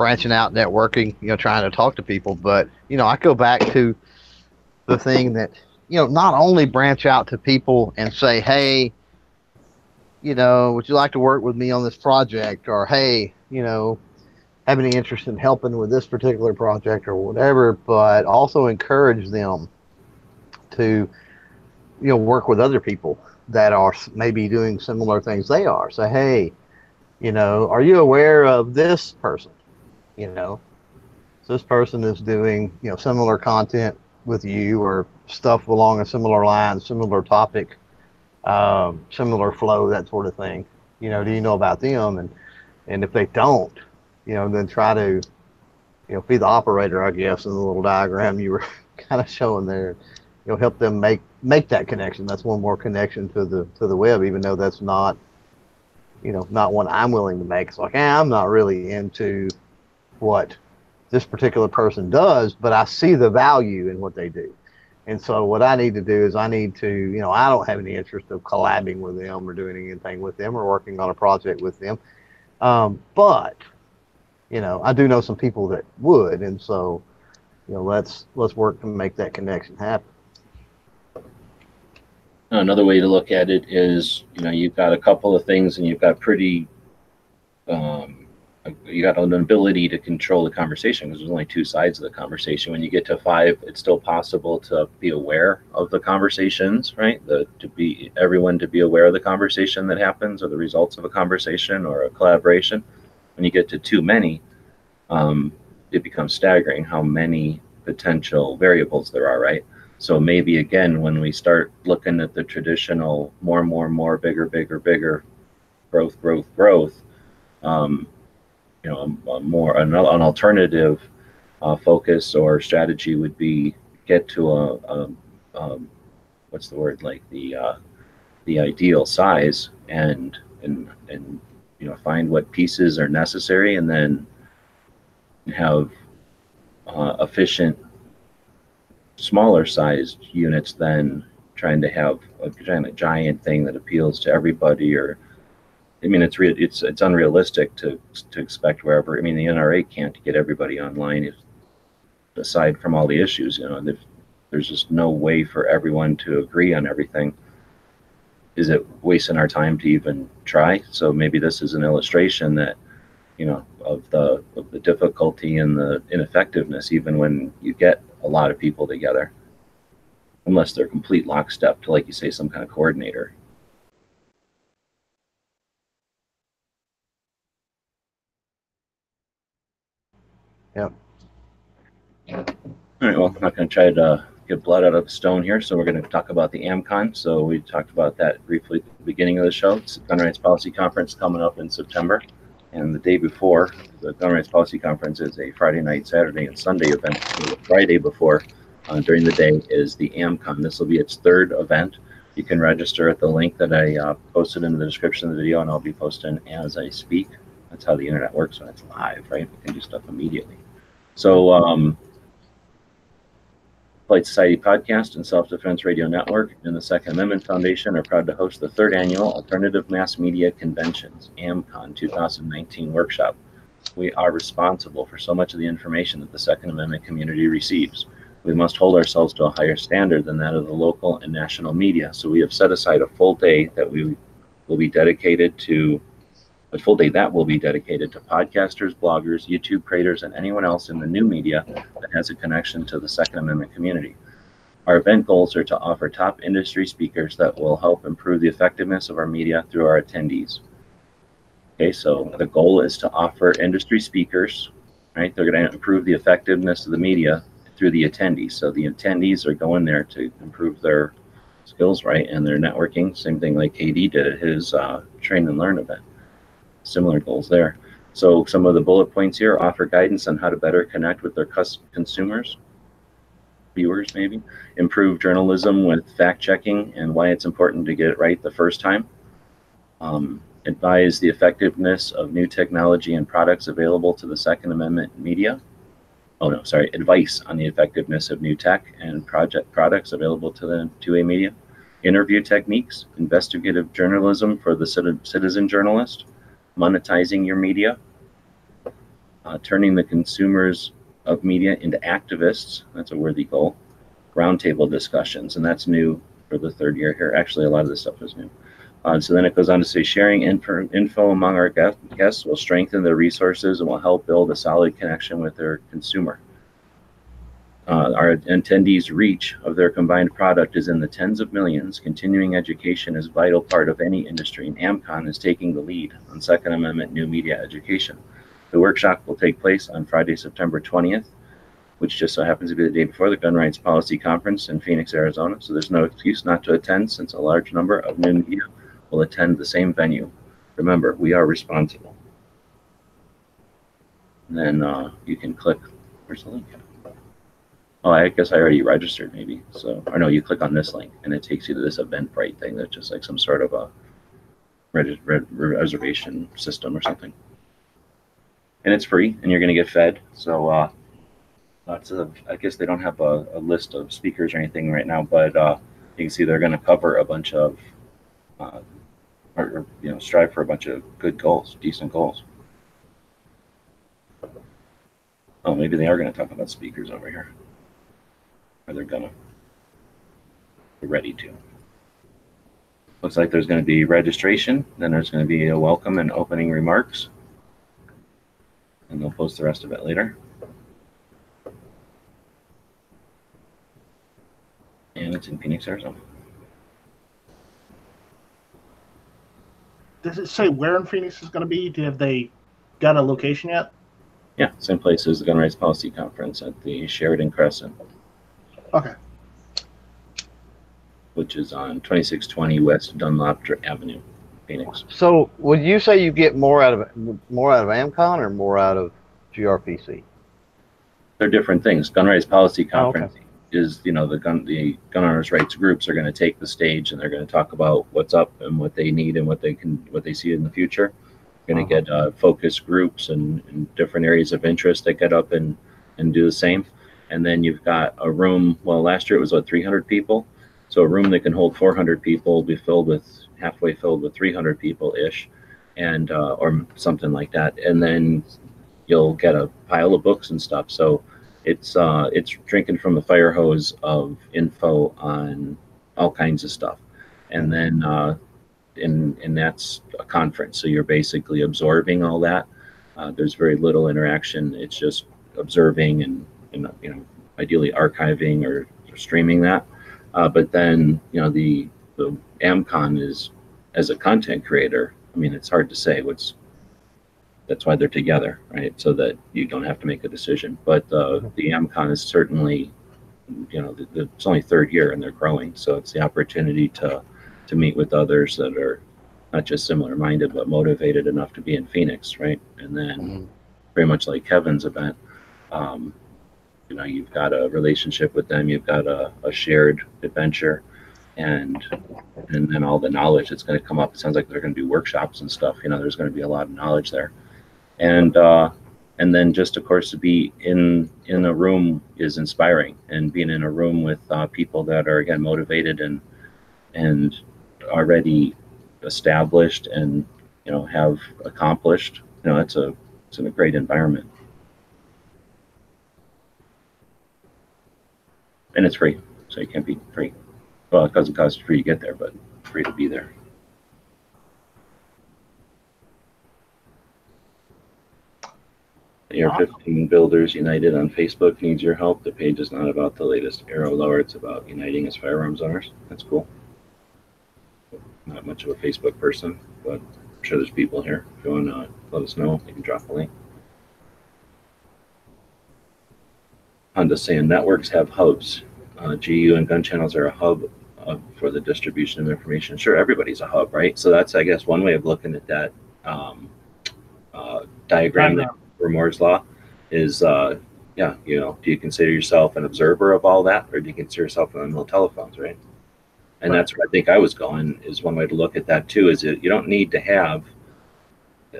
branching out, networking, you know, trying to talk to people. But you know, I go back to the thing that you know, not only branch out to people and say, hey, you know, would you like to work with me on this project, or hey, you know, have any interest in helping with this particular project or whatever, but also encourage them to you know work with other people that are maybe doing similar things they are. Say hey you know are you aware of this person you know. So this person is doing you know similar content with you or stuff along a similar line similar topic um, similar flow that sort of thing. You know do you know about them? And and if they don't you know then try to you know be the operator i guess in the little diagram you were kind of showing there. You know help them make make that connection. That's one more connection to the to the web even though that's not you know not one i'm willing to make. It's like eh, i'm not really into what this particular person does but i see the value in what they do. And so what i need to do is i need to you know i don't have any interest of collabing with them or doing anything with them or working on a project with them. Um, but you know i do know some people that would. And so you know let's let's work to make that connection happen. Another way to look at it is, you know, you've got a couple of things and you've got pretty, um, you got an ability to control the conversation because there's only two sides of the conversation. When you get to five, it's still possible to be aware of the conversations, right? The to be everyone to be aware of the conversation that happens or the results of a conversation or a collaboration. When you get to too many, um, it becomes staggering how many potential variables there are, right? So maybe again, when we start looking at the traditional more, more, more, bigger, bigger, bigger, growth, growth, growth, um, you know, a, a more an, an alternative uh, focus or strategy would be get to a, a um, what's the word like the uh, the ideal size and and and you know find what pieces are necessary and then have uh, efficient smaller sized units than trying to have a giant, giant thing that appeals to everybody or I mean it's real it's it's unrealistic to to expect wherever I mean the NRA can't get everybody online if, aside from all the issues you know there's just no way for everyone to agree on everything is it wasting our time to even try? So maybe this is an illustration that you know of the of the difficulty and the ineffectiveness even when you get a lot of people together unless they're complete lockstep to like you say some kind of coordinator Yep. all right well i'm not going to try to get blood out of stone here so we're going to talk about the AmmCon so we talked about that briefly at the beginning of the show it's the gun rights policy conference coming up in september and the day before, the Gun Rights Policy Conference is a Friday night, Saturday, and Sunday event. So the Friday before, uh, during the day, is the AmmCon. This will be its third event. You can register at the link that I uh, posted in the description of the video, and I'll be posting as I speak. That's how the internet works when it's live, right? We can do stuff immediately. So, um, Polite Society Podcast and Self Defense Radio Network and the Second Amendment Foundation are proud to host the third annual Alternative Mass Media Conventions, AmmCon 2019 workshop. We are responsible for so much of the information that the Second Amendment community receives. We must hold ourselves to a higher standard than that of the local and national media. So we have set aside a full day that we will be dedicated to a full day that will be dedicated to podcasters, bloggers, YouTube creators, and anyone else in the new media that has a connection to the Second Amendment community. Our event goals are to offer top industry speakers that will help improve the effectiveness of our media through our attendees. Okay, so the goal is to offer industry speakers, right? They're going to improve the effectiveness of the media through the attendees. So the attendees are going there to improve their skills, right? And their networking. Same thing like KD did at his uh, train and learn event. Similar goals there. So some of the bullet points here offer guidance on how to better connect with their consumers, viewers maybe, improve journalism with fact checking and why it's important to get it right the first time. Um, advise the effectiveness of new technology and products available to the Second Amendment media. Oh no, sorry, advice on the effectiveness of new tech and project products available to the 2A media. Interview techniques, investigative journalism for the citizen journalist, monetizing your media, uh, turning the consumers of media into activists. That's a worthy goal. Roundtable discussions, and that's new for the third year here. Actually, a lot of this stuff is new. Uh, so then it goes on to say sharing info, info among our guests will strengthen their resources and will help build a solid connection with their consumer. Uh, our attendees' reach of their combined product is in the tens of millions. Continuing education is a vital part of any industry, and AmmCon is taking the lead on Second Amendment new media education. The workshop will take place on Friday, September 20th, which just so happens to be the day before the Gun Rights Policy Conference in Phoenix, Arizona. So there's no excuse not to attend since a large number of new media will attend the same venue. Remember, we are responsible. And then uh, you can click, where's the link? Oh, I guess I already registered maybe. So, or no, you click on this link and it takes you to this Eventbrite thing that's just like some sort of a reg- re- reservation system or something. And it's free and you're going to get fed. So, uh, lots of, I guess they don't have a, a list of speakers or anything right now, but uh, you can see they're going to cover a bunch of uh, or, or, you know strive for a bunch of good goals, decent goals. Oh, maybe they are going to talk about speakers over here, or they're gonna. They're ready to. Looks like there's going to be registration. Then there's going to be a welcome and opening remarks, and they'll post the rest of it later. And it's in Phoenix, Arizona. Does it say where in Phoenix is going to be? Have they got a location yet? Yeah, same place as the Gun Rights Policy Conference at the Sheraton Crescent, Okay. which is on 2620 West Dunlap Avenue, Phoenix. So, would you say you get more out of more out of AmmCon or more out of GRPC? They're different things. Gun Rights Policy Oh, okay. Conference is, you know, the gun the gun owners' rights groups are going to take the stage and they're going to talk about what's up and what they need and what they can what they see in the future. Going to get uh, focus groups and, and different areas of interest that get up and and do the same. And then you've got a room. Well, last year it was what 300 people. So a room that can hold 400 people will be filled with halfway filled with 300 people ish, and uh, or something like that. And then you'll get a pile of books and stuff. So it's uh, it's drinking from the fire hose of info on all kinds of stuff, and then uh, and and that's a conference. So you're basically absorbing all that. Uh, there's very little interaction. It's just observing and, and you know ideally archiving or, or streaming that. Uh, but then you know the the AmmCon is as a content creator. I mean, it's hard to say what's that's why they're together, right? So that you don't have to make a decision. But uh, the AmmCon is certainly, you know, the, the, it's only third year and they're growing, so it's the opportunity to to meet with others that are not just similar minded but motivated enough to be in Phoenix, right? And then Mhm. very much like Kevin's event, um, you know, you've got a relationship with them, you've got a, a shared adventure, and and then all the knowledge that's going to come up. It sounds like they're going to do workshops and stuff. You know, there's going to be a lot of knowledge there, and uh, and then just of course to be in in a room is inspiring, and being in a room with uh, people that are again motivated and and already established and you know have accomplished. You know, it's a it's in a great environment, and it's free, so you can't be free. Well, it doesn't cost you free to get there, but free to be there. The AR-15 Builders United on Facebook needs your help. The page is not about the latest Aero lower; it's about uniting as firearms owners. That's cool. Not much of a Facebook person, but I'm sure there's people here. If you want to let us know, you can drop a link. Saying networks have hubs. Uh, GU and gun channels are a hub uh, for the distribution of information. Sure, everybody's a hub, right? So that's, I guess, one way of looking at that um, uh, diagram there for Moore's law is, uh, yeah, you know, do you consider yourself an observer of all that, or do you consider yourself on little telephones, right? And Right. that's where I think I was going. Is one way to look at that too. Is that you don't need to have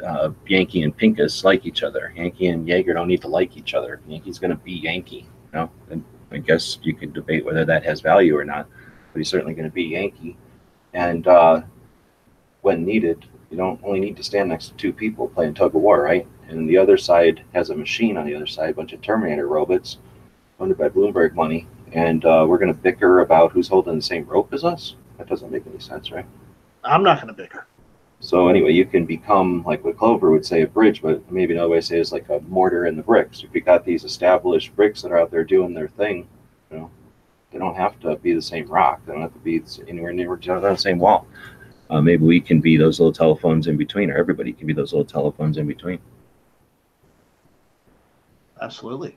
uh, Yankee and Pincus like each other. Yankee and Jaeger don't need to like each other. Yankee's going to be Yankee. You know, and I guess you could debate whether that has value or not, but he's certainly going to be Yankee. And uh, when needed, you don't only need to stand next to two people playing tug of war, right? And the other side has a machine on the other side, a bunch of Terminator robots funded by Bloomberg money, and uh, we're going to bicker about who's holding the same rope as us. That doesn't make any sense, right? I'm not going to bicker. So anyway, you can become like what Clover would say a bridge, but maybe another way to say it is like a mortar in the bricks. If you got these established bricks that are out there doing their thing, you know, they don't have to be the same rock. They don't have to be anywhere near on the same wall. Uh, maybe we can be those little telephones in between, or everybody can be those little telephones in between. Absolutely.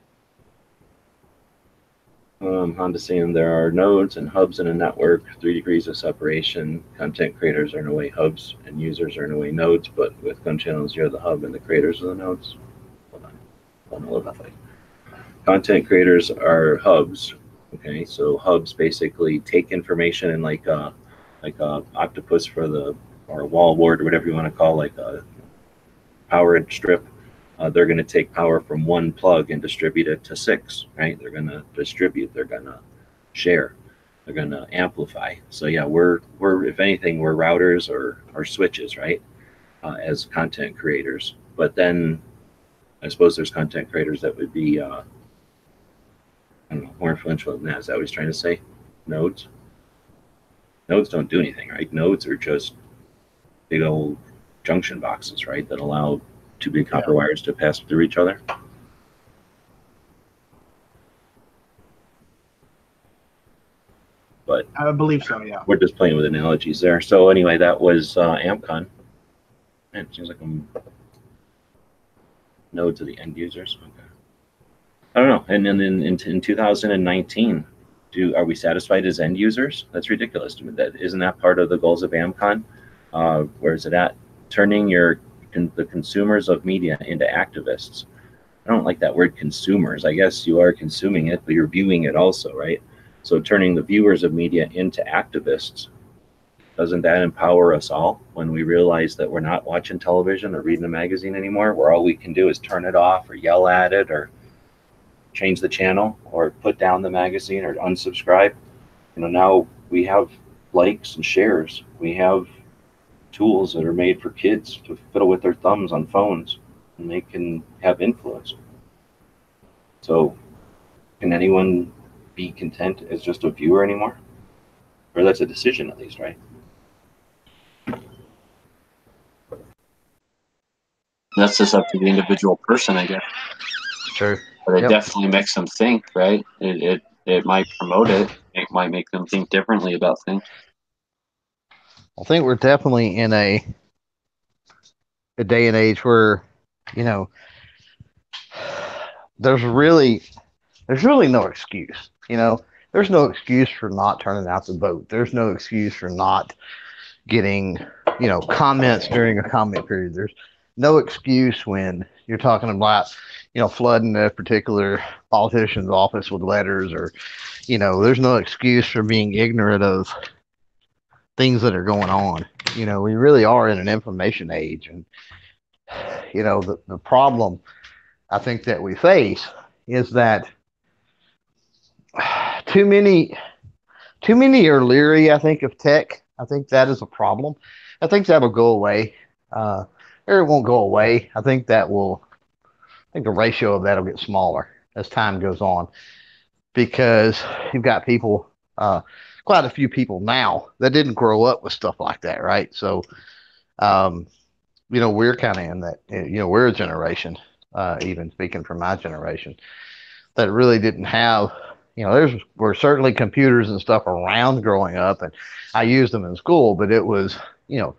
Um, Honda saying there are nodes and hubs in a network, three degrees of separation. Content creators are in a way hubs, and users are in a way nodes. But with gun channels, you're the hub, and the creators are the nodes. Hold on, hold on a little bit. Content creators are hubs. Okay, so hubs basically take information and like a like a octopus for the or a wall wart or whatever you want to call like a power strip uh, they're going to take power from one plug and distribute it to six, right? They're going to distribute, they're going to share, they're going to amplify. So yeah, we're we're if anything, we're routers or or switches, right? Uh, as content creators, but then I suppose there's content creators that would be uh, I don't know more influential than that. Is that what he's trying to say? Nodes. Nodes don't do anything, right? Nodes are just big old junction boxes, right? That allow two big copper Yeah. wires to pass through each other. But I believe so, yeah. we're just playing with analogies there. So anyway, that was uh, AmmCon. Man, it seems like I'm node to the end users. Okay. I don't know. And then in, in, in 2019, do are we satisfied as end users? That's ridiculous to me. That isn't that part of the goals of AmmCon? Uh, where is it at? Turning your con, the consumers of media into activists. I don't like that word consumers. I guess you are consuming it, but you're viewing it also, right? So turning the viewers of media into activists, doesn't that empower us all when we realize that we're not watching television or reading a magazine anymore, where all we can do is turn it off or yell at it or change the channel or put down the magazine or unsubscribe? You know, now we have likes and shares. We have tools that are made for kids to fiddle with their thumbs on phones and they can have influence. So, can anyone be content as just a viewer anymore? Or that's a decision at least, right? That's just up to the individual person, I guess. True. But it Yep. definitely makes them think, right? It, it it might promote it. It might make them think differently about things. I think we're definitely in a a day and age where, you know, there's really there's really no excuse. You know, there's no excuse for not turning out the vote. There's no excuse for not getting, you know, comments during a comment period. There's no excuse when you're talking about, you know, flooding a particular politician's office with letters or, you know, there's no excuse for being ignorant of things that are going on. You know, we really are in an information age. And, you know, the, the problem I think that we face is that too many, too many are leery, I think, of tech. I think that is a problem. I think that'll go away. Uh, or it won't go away. I think that will, I think the ratio of that will get smaller as time goes on because you've got people, uh, quite a few people now that didn't grow up with stuff like that, right? So, um, you know, we're kind of in that, you know, we're a generation, uh, even speaking from my generation, that really didn't have, you know, there's were certainly computers and stuff around growing up, and I used them in school, but it was, you know,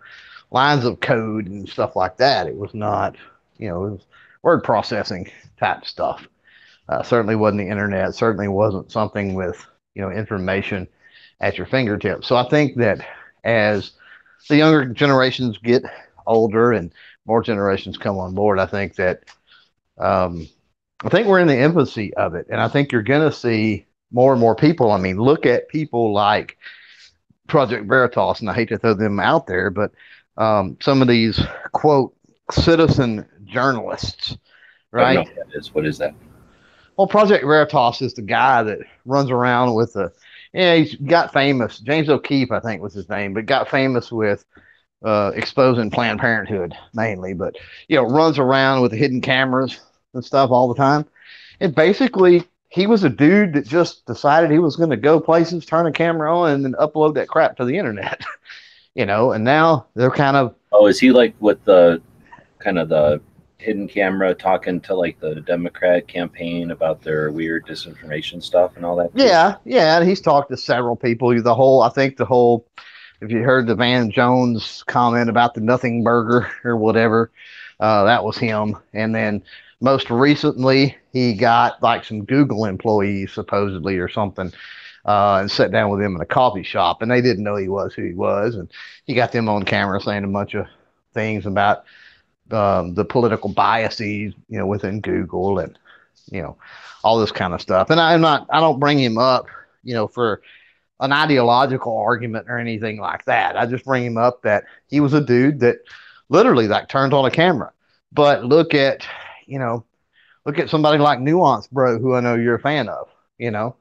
lines of code and stuff like that. It was not, you know, it was word processing type stuff. Uh, certainly wasn't the internet. Certainly wasn't something with you know information at your fingertips. So I think that as the younger generations get older and more generations come on board, I think that um, I think we're in the infancy of it, and I think you're going to see more and more people. I mean, look at people like Project Veritas, and I hate to throw them out there, but um, some of these quote citizen journalists, right? What is, what is that? Well, Project Veritas is the guy that runs around with a, yeah, he's got famous. James O'Keefe, I think, was his name, but got famous with uh, exposing Planned Parenthood mainly. But you know, runs around with hidden cameras and stuff all the time. And basically, he was a dude that just decided he was going to go places, turn a camera on, and then upload that crap to the internet. you know, and now they're kind of. Oh, is he like with the kind of the hidden camera talking to like the Democrat campaign about their weird disinformation stuff and all that? Yeah, yeah. And he's talked to several people. The whole, I think the whole, if you heard the Van Jones comment about the nothing burger or whatever, uh, that was him. And then most recently, he got like some Google employees supposedly or something. Uh, and sat down with him in a coffee shop, and they didn't know he was who he was, and he got them on camera saying a bunch of things about um, the political biases, you know, within Google and you know all this kind of stuff. And I'm not, I don't bring him up, you know, for an ideological argument or anything like that. I just bring him up that he was a dude that literally like turned on a camera. But look at, you know, look at somebody like Nuance Bro, who I know you're a fan of. You know,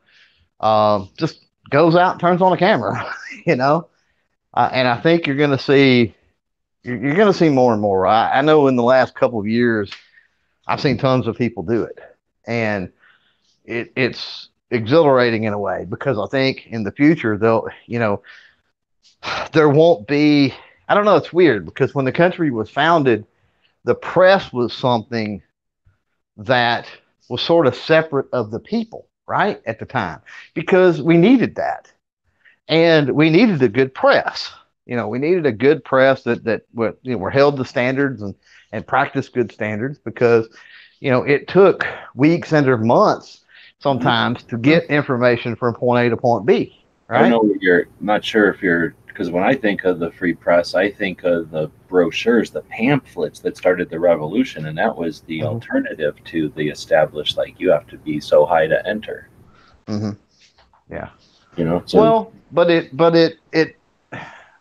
um, just goes out, turns on a camera. you know, uh, and I think you're going to see you're, going to see more and more. I, I know in the last couple of years, I've seen tons of people do it, and it, it's exhilarating in a way because I think in the future they'll, you know, there won't be. I don't know. It's weird because when the country was founded, the press was something that was sort of separate of the people, right? At the time, because we needed that. And we needed a good press you know, we needed a good press that that were, you know, were held to standards and and practiced good standards because, you know, it took weeks and or months sometimes to get information from point A to point B. Right? I know you're not sure if you're because when I think of the free press, I think of the brochures, the pamphlets that started the revolution, and that was the mm-hmm. alternative to the established. Like you have to be so high to enter. Mm-hmm. Yeah. You know. So, well, but it, but it, it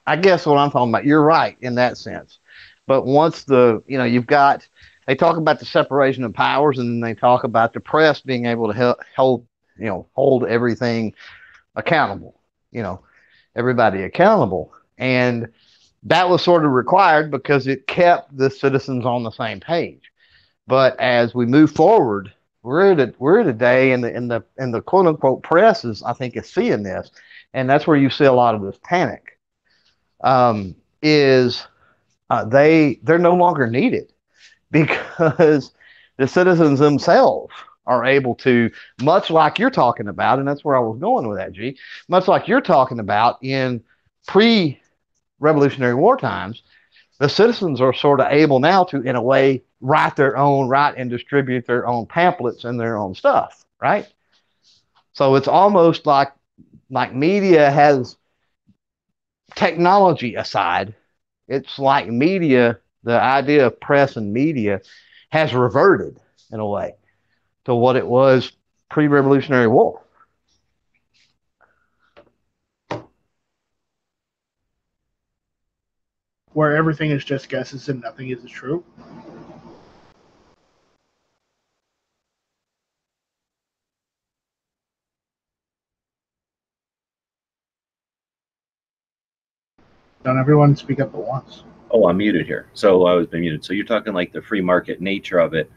I guess what I'm talking about. You're right in that sense. But once the, you know, you've got, they talk about the separation of powers and they talk about the press being able to help, hold, you know, hold everything accountable, you know, everybody accountable. And that was sort of required because it kept the citizens on the same page. But as we move forward, we're at a, we're at a day in the in the in the quote unquote press is I think is seeing this, and that's where you see a lot of this panic um, is uh, they they're no longer needed because the citizens themselves are able to, much like you're talking about, and that's where I was going with that, G, much like you're talking about in pre Revolutionary War times, the citizens are sort of able now to, in a way, write their own, write and distribute their own pamphlets and their own stuff, right? So it's almost like like media has technology aside, it's like media, the idea of press and media has reverted in a way to what it was pre Revolutionary War. Where everything is just guesses and nothing is true. Don't everyone speak up at once. Oh, I'm muted here. So I was being muted. So you're talking like the free market nature of it.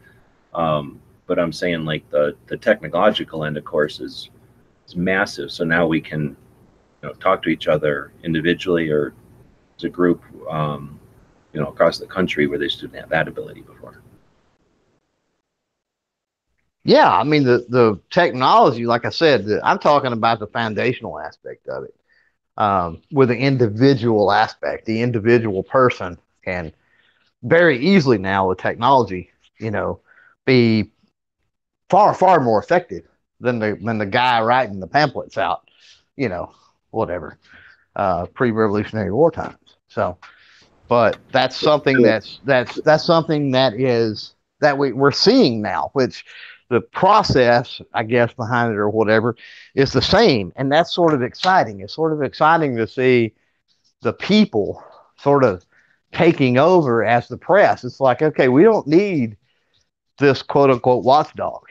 Um, but I'm saying like the the technological end, of course, is is massive. So now we can you know talk to each other individually or as a group, um, you know, across the country where they just didn't have that ability before. Yeah, I mean the the technology, like I said, the, I'm talking about the foundational aspect of it. Um, with the individual aspect. The individual person can very easily now with technology, you know, be far far more effective than the than the guy writing the pamphlets out, you know, whatever, uh, pre-Revolutionary War times. So, but that's something that's that's that's something that is that we we're seeing now, which the process, I guess, behind it or whatever is the same. And that's sort of exciting. It's sort of exciting to see the people sort of taking over as the press. It's like, okay, we don't need this quote unquote watchdog.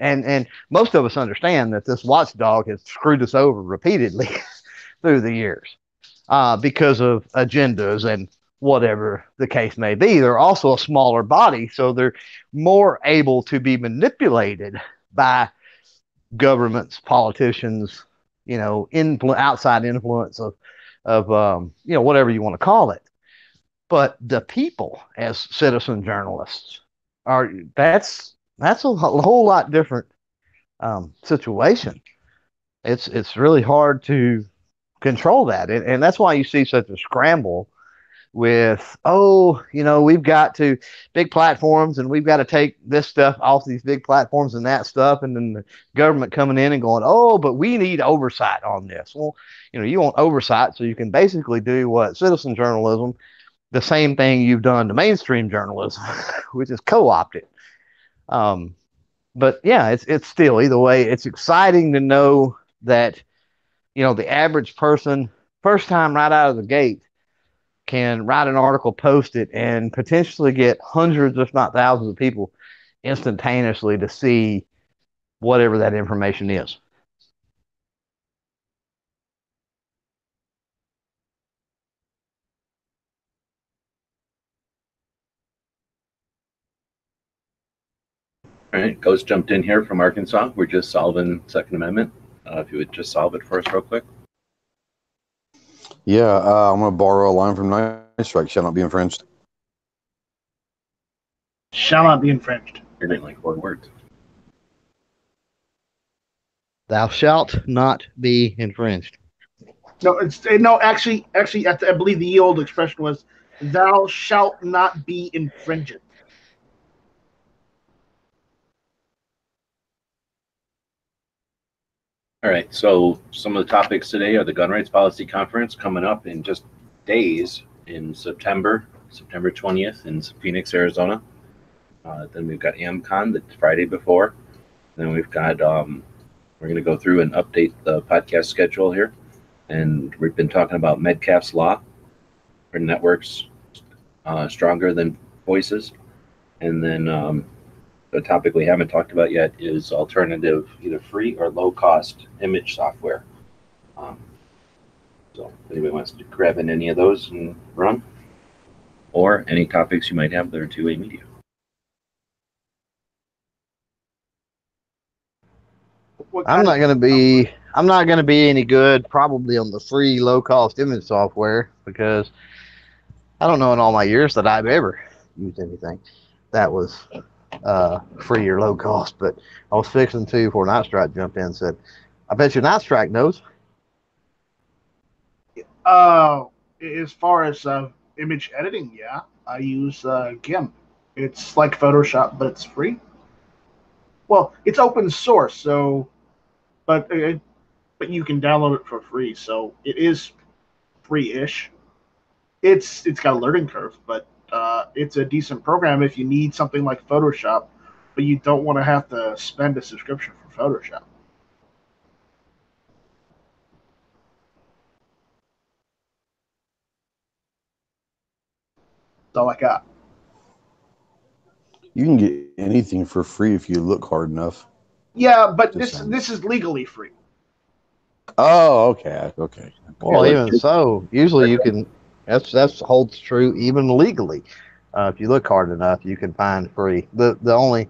And and most of us understand that this watchdog has screwed us over repeatedly through the years uh, because of agendas and whatever the case may be. They're also a smaller body, so they're more able to be manipulated by governments, politicians, you know, influ- outside influence of, of um, you know, whatever you want to call it. But the people, as citizen journalists, are that's that's a whole lot different um, situation. It's it's really hard to control that, and, and that's why you see such a scramble with oh you know we've got to big platforms and we've got to take this stuff off these big platforms and that stuff. And then the government coming in and going oh but we need oversight on this. Well you know you want oversight so you can basically do what citizen journalism the same thing you've done to mainstream journalism which is co-opted. Um, but yeah it's it's still either way it's exciting to know that you know the average person first time right out of the gate can write an article, post it, and potentially get hundreds, if not thousands, of people instantaneously to see whatever that information is. All right, Ghost jumped in here from Arkansas. We're just solving Second Amendment. Uh, if you would just solve it for us real quick. Yeah, uh, I'm going to borrow a line from Night Strike. Shall not be infringed. Shall not be infringed. You're getting like four words. Thou shalt not be infringed. No, it's eh, no. Actually, actually, I, I believe the old expression was, "Thou shalt not be infringed." All right, so some of the topics today are the Gun Rights Policy Conference coming up in just days in September, September 20th in Phoenix, Arizona. Uh, then we've got AmmCon the Friday before. Then we've got, um, we're going to go through and update the podcast schedule here. And we've been talking about Metcalfe's Law for networks uh, stronger than voices. And then um, the topic we haven't talked about yet is alternative, either free or low cost image software. Um, so, if anybody wants to grab in any of those and run, or any topics you might have that are 2A media. I'm not going to be. I'm not going to be any good probably on the free low cost image software because I don't know in all my years that I've ever used anything that was uh, free or low cost. But I was fixing to before Night Strike jumped in and said, "I bet you Night Strike knows." Uh, as far as uh, image editing, yeah, I use uh, GIMP. It's like Photoshop, but it's free. Well, it's open source, so, but it, but you can download it for free, so it is free-ish. It's it's got a learning curve, but uh, it's a decent program if you need something like Photoshop, but you don't want to have to spend a subscription for Photoshop. That's all I got. You can get anything for free if you look hard enough. Yeah, but Just this saying. this is legally free. Oh, okay, okay. Well, Yeah, even so, usually you can. That's that's holds true even legally. Uh, if you look hard enough, you can find free. The the only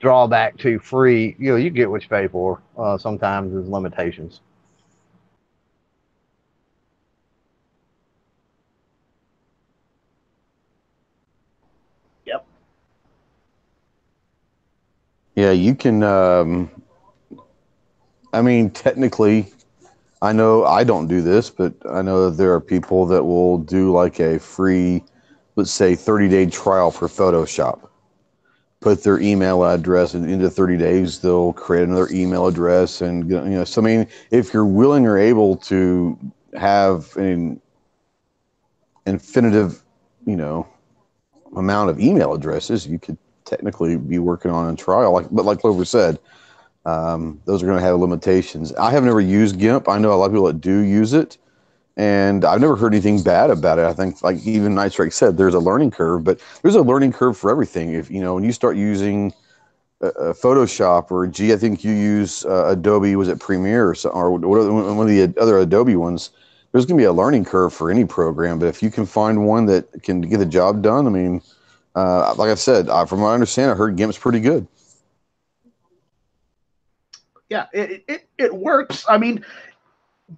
drawback to free, you know, you get what you pay for. Uh, sometimes is limitations. Yep. Yeah, you can. Um, I mean, technically, I know I don't do this, but I know that there are people that will do like a free, let's say, 30 day trial for Photoshop. Put their email address and into 30 days, they'll create another email address. And, you know, so I mean, if you're willing or able to have an infinitive, you know, amount of email addresses, you could technically be working on a trial. Like, but like Clover said, um, those are going to have limitations. I have never used GIMP. I know a lot of people that do use it, and I've never heard anything bad about it. I think, like even Night Strike said, there's a learning curve, but there's a learning curve for everything. If you know, when you start using uh, Photoshop or G, I think you use uh, Adobe, was it Premiere or, so, or one of the other Adobe ones? There's going to be a learning curve for any program, but if you can find one that can get the job done, I mean, uh, like I said, uh, from what I understand, I heard GIMP's pretty good yeah, it, it it works. I mean,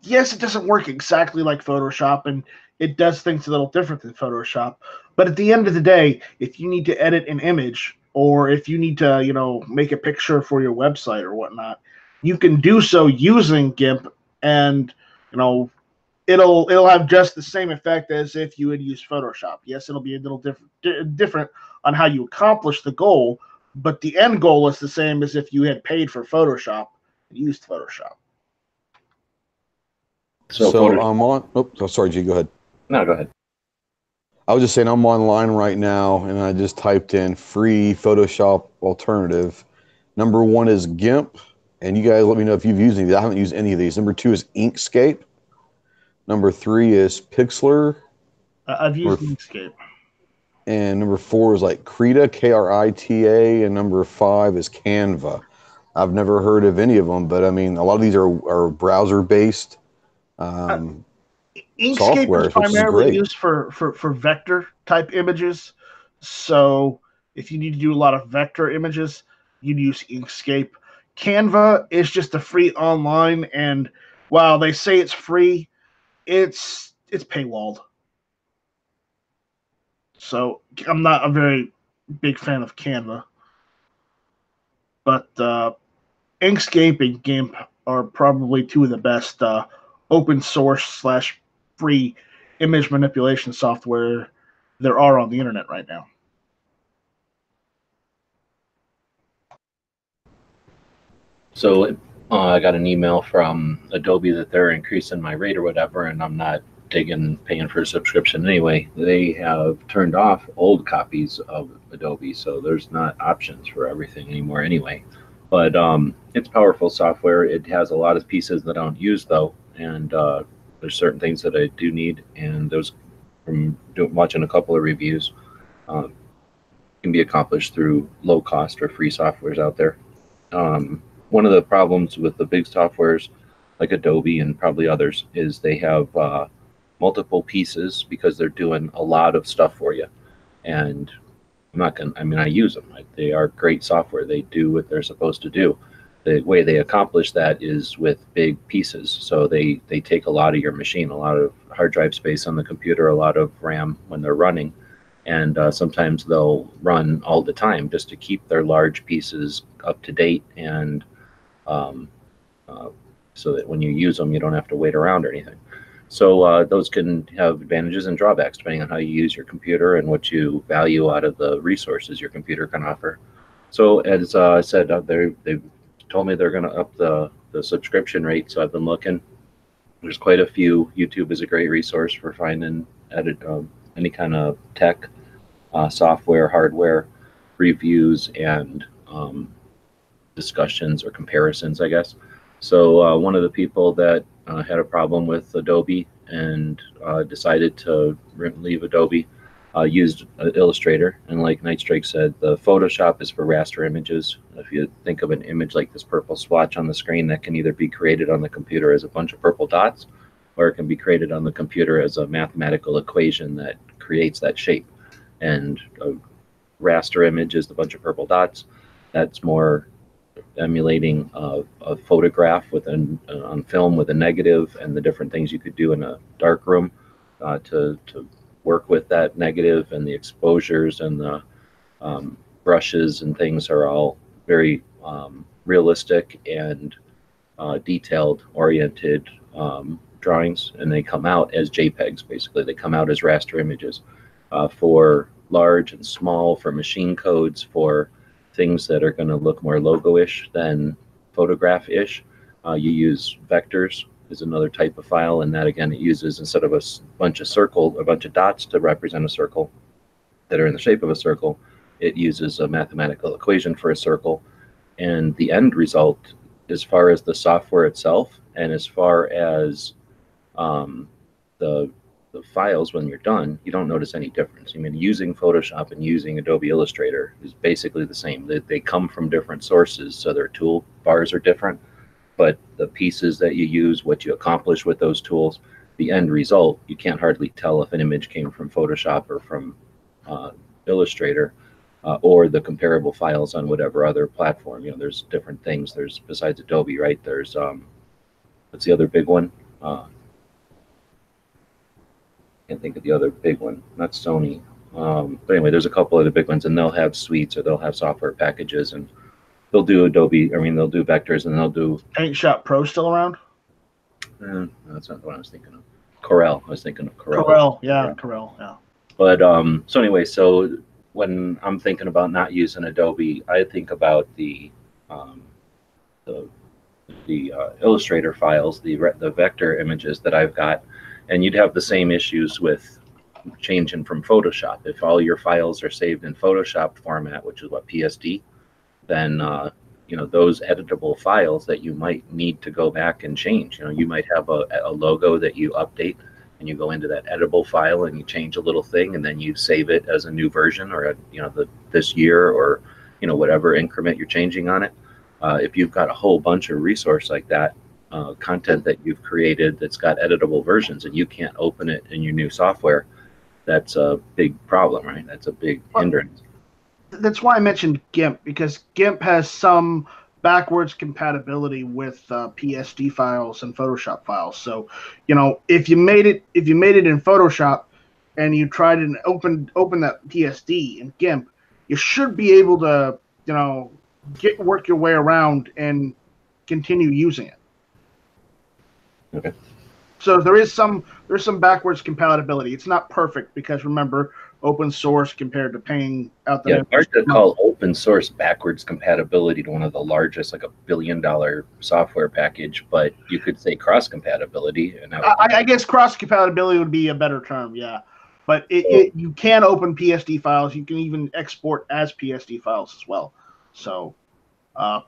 yes, it doesn't work exactly like Photoshop, and it does things a little different than Photoshop. But at the end of the day, if you need to edit an image or if you need to, you know, make a picture for your website or whatnot, you can do so using GIMP, and you know, it'll it'll have just the same effect as if you had used Photoshop. Yes, it'll be a little different different on how you accomplish the goal, but the end goal is the same as if you had paid for Photoshop used Photoshop. So, so I'm on. Oh, oh, sorry, G. Go ahead. No, go ahead. I was just saying I'm online right now, and I just typed in free Photoshop alternative. Number one is GIMP, and you guys let me know if you've used any of these. I haven't used any of these. Number two is Inkscape. Number three is Pixlr. I've used number, Inkscape. And number four is like Krita, K R I T A, and number five is Canva. I've never heard of any of them, but I mean, a lot of these are, are browser based um, uh, Inkscape is primarily is used for, for, for vector type images. So if you need to do a lot of vector images, you'd use Inkscape. Canva is just a free online, and while they say it's free, it's it's paywalled. So I'm not a very big fan of Canva. But uh, Inkscape and GIMP are probably two of the best uh, open source slash free image manipulation software there are on the internet right now. So uh, I got an email from Adobe that they're increasing my rate or whatever, and I'm not taking paying for a subscription anyway. They have turned off old copies of Adobe, so there's not options for everything anymore anyway. But um, it's powerful software. It has a lot of pieces that I don't use though, and uh, there's certain things that I do need. And those, from doing, watching a couple of reviews, um, can be accomplished through low cost or free softwares out there. Um, one of the problems with the big softwares like Adobe and probably others is they have uh, multiple pieces because they're doing a lot of stuff for you. And I'm not going to, I mean, I use them. They are great software. They do what they're supposed to do. The way they accomplish that is with big pieces. So they, they take a lot of your machine, a lot of hard drive space on the computer, a lot of RAM when they're running. And uh, sometimes they'll run all the time just to keep their large pieces up to date and um, uh, so that when you use them, you don't have to wait around or anything. So uh, those can have advantages and drawbacks depending on how you use your computer and what you value out of the resources your computer can offer. So as uh, I said, uh, they they've told me they're going to up the the subscription rate. So I've been looking. There's quite a few. YouTube is a great resource for finding edit um, any kind of tech, uh, software, hardware reviews and um, discussions or comparisons, I guess. So uh, one of the people that uh, had a problem with Adobe and uh, decided to leave Adobe. Uh, used Illustrator, and like Night Strike said, the Photoshop is for raster images. If you think of an image like this purple swatch on the screen, that can either be created on the computer as a bunch of purple dots, or it can be created on the computer as a mathematical equation that creates that shape. And a raster image is the bunch of purple dots. That's more emulating a, a photograph with an uh, on film with a negative and the different things you could do in a dark room uh, to to work with that negative and the exposures and the um, brushes and things are all very um, realistic and uh, detailed oriented um, drawings, and they come out as JPEGs. Basically, they come out as raster images uh, for large and small, for machine codes, for things that are going to look more logo-ish than photograph-ish. Uh, you use vectors is another type of file, and that again it uses instead of a bunch of circle, a bunch of dots to represent a circle that are in the shape of a circle, it uses a mathematical equation for a circle, and the end result, as far as the software itself, and as far as um, the the files when you're done, you don't notice any difference. I mean, using Photoshop and using Adobe Illustrator is basically the same. They, they come from different sources, so their tool bars are different but the pieces that you use, what you accomplish with those tools, the end result, you can't hardly tell if an image came from Photoshop or from uh, Illustrator uh, or the comparable files on whatever other platform. You know, there's different things. There's besides Adobe, right? There's um, what's the other big one? Uh, can't think of the other big one. Not Sony. Um, but anyway, there's a couple of the big ones, and they'll have suites or they'll have software packages, and they'll do Adobe. I mean, they'll do vectors, and they'll do Paint Shop Pro still around? no, that's not the one I was thinking of. Corel. I was thinking of Corel. Corel, yeah, Yeah. Corel, yeah. But um, so anyway, so when I'm thinking about not using Adobe, I think about the um, the the uh, Illustrator files, the the vector images that I've got, and you'd have the same issues with changing from Photoshop. If all your files are saved in Photoshop format, which is what PSD, then uh, you know those editable files that you might need to go back and change. You know, you might have a, a logo that you update and you go into that editable file and you change a little thing and then you save it as a new version or a, you know the this year or you know whatever increment you're changing on it uh, if you've got a whole bunch of resource like that uh, content that you've created that's got editable versions and you can't open it in your new software that's a big problem right that's a big hindrance That's why I mentioned GIMP because GIMP has some backwards compatibility with uh, PSD files and Photoshop files. So, you know, if you made it if you made it in Photoshop and you tried and open open that PSD in GIMP, you should be able to, you know, get work your way around and continue using it. Okay. So there is some there's some backwards compatibility. It's not perfect because remember open source compared to paying out the yeah hard to call open source backwards compatibility to one of the largest like a billion dollar software package but you could say cross compatibility and would I, I guess cross compatibility would be a better term, yeah. But it, it, you can open PSD files. You can even export as PSD files as well. So uh,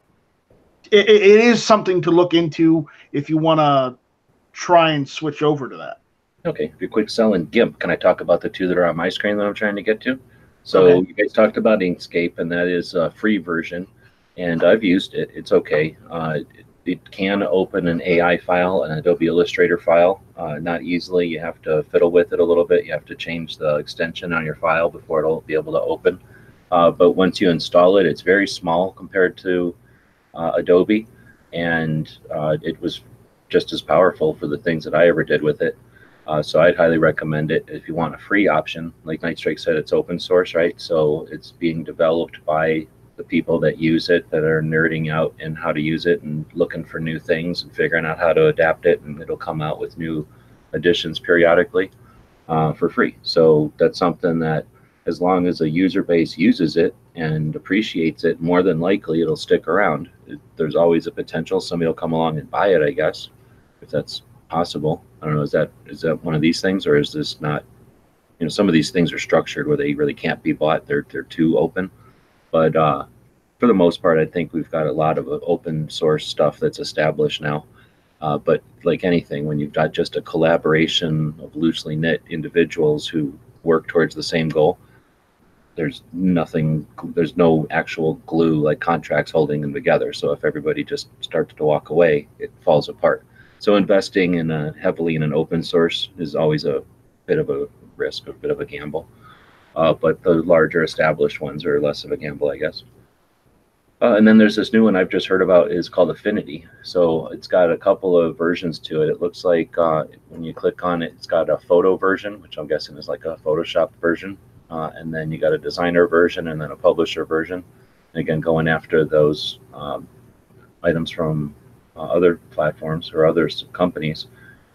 it it is something to look into if you want to try and switch over to that. Okay, if you're quick selling GIMP, can I talk about the two that are on my screen that I'm trying to get to? So Okay. you guys talked about Inkscape, and that is a free version, and I've used it. It's okay. Uh, it, it can open an AI file, an Adobe Illustrator file, uh, not easily. You have to fiddle with it a little bit. You have to change the extension on your file before it'll be able to open. Uh, but once you install it, it's very small compared to uh, Adobe, and uh, it was just as powerful for the things that I ever did with it. Uh, so I'd highly recommend it if you want a free option. Like Night Strike said, it's open source, right? So it's being developed by the people that use it, that are nerding out in how to use it and looking for new things and figuring out how to adapt it. And it'll come out with new additions periodically uh, for free. So that's something that, as long as a user base uses it and appreciates it, more than likely it'll stick around. There's always a potential somebody will come along and buy it, I guess, if that's possible. I don't know. Is that is that one of these things, or is this not? You know, some of these things are structured where they really can't be bought. They're they're too open. But uh, for the most part, I think we've got a lot of uh, open source stuff that's established now. Uh, but like anything, when you've got just a collaboration of loosely knit individuals who work towards the same goal, there's nothing. There's no actual glue like contracts holding them together. So if everybody just starts to walk away, it falls apart. So investing in a, heavily in an open source is always a bit of a risk, a bit of a gamble. Uh, but the larger established ones are less of a gamble, I guess. Uh, and then there's this new one I've just heard about is called Affinity. So it's got a couple of versions to it. It looks like uh, when you click on it, it's got a photo version, which I'm guessing is like a Photoshop version. Uh, and then you got a designer version and then a publisher version. And again, going after those um, items from uh, other platforms or other companies.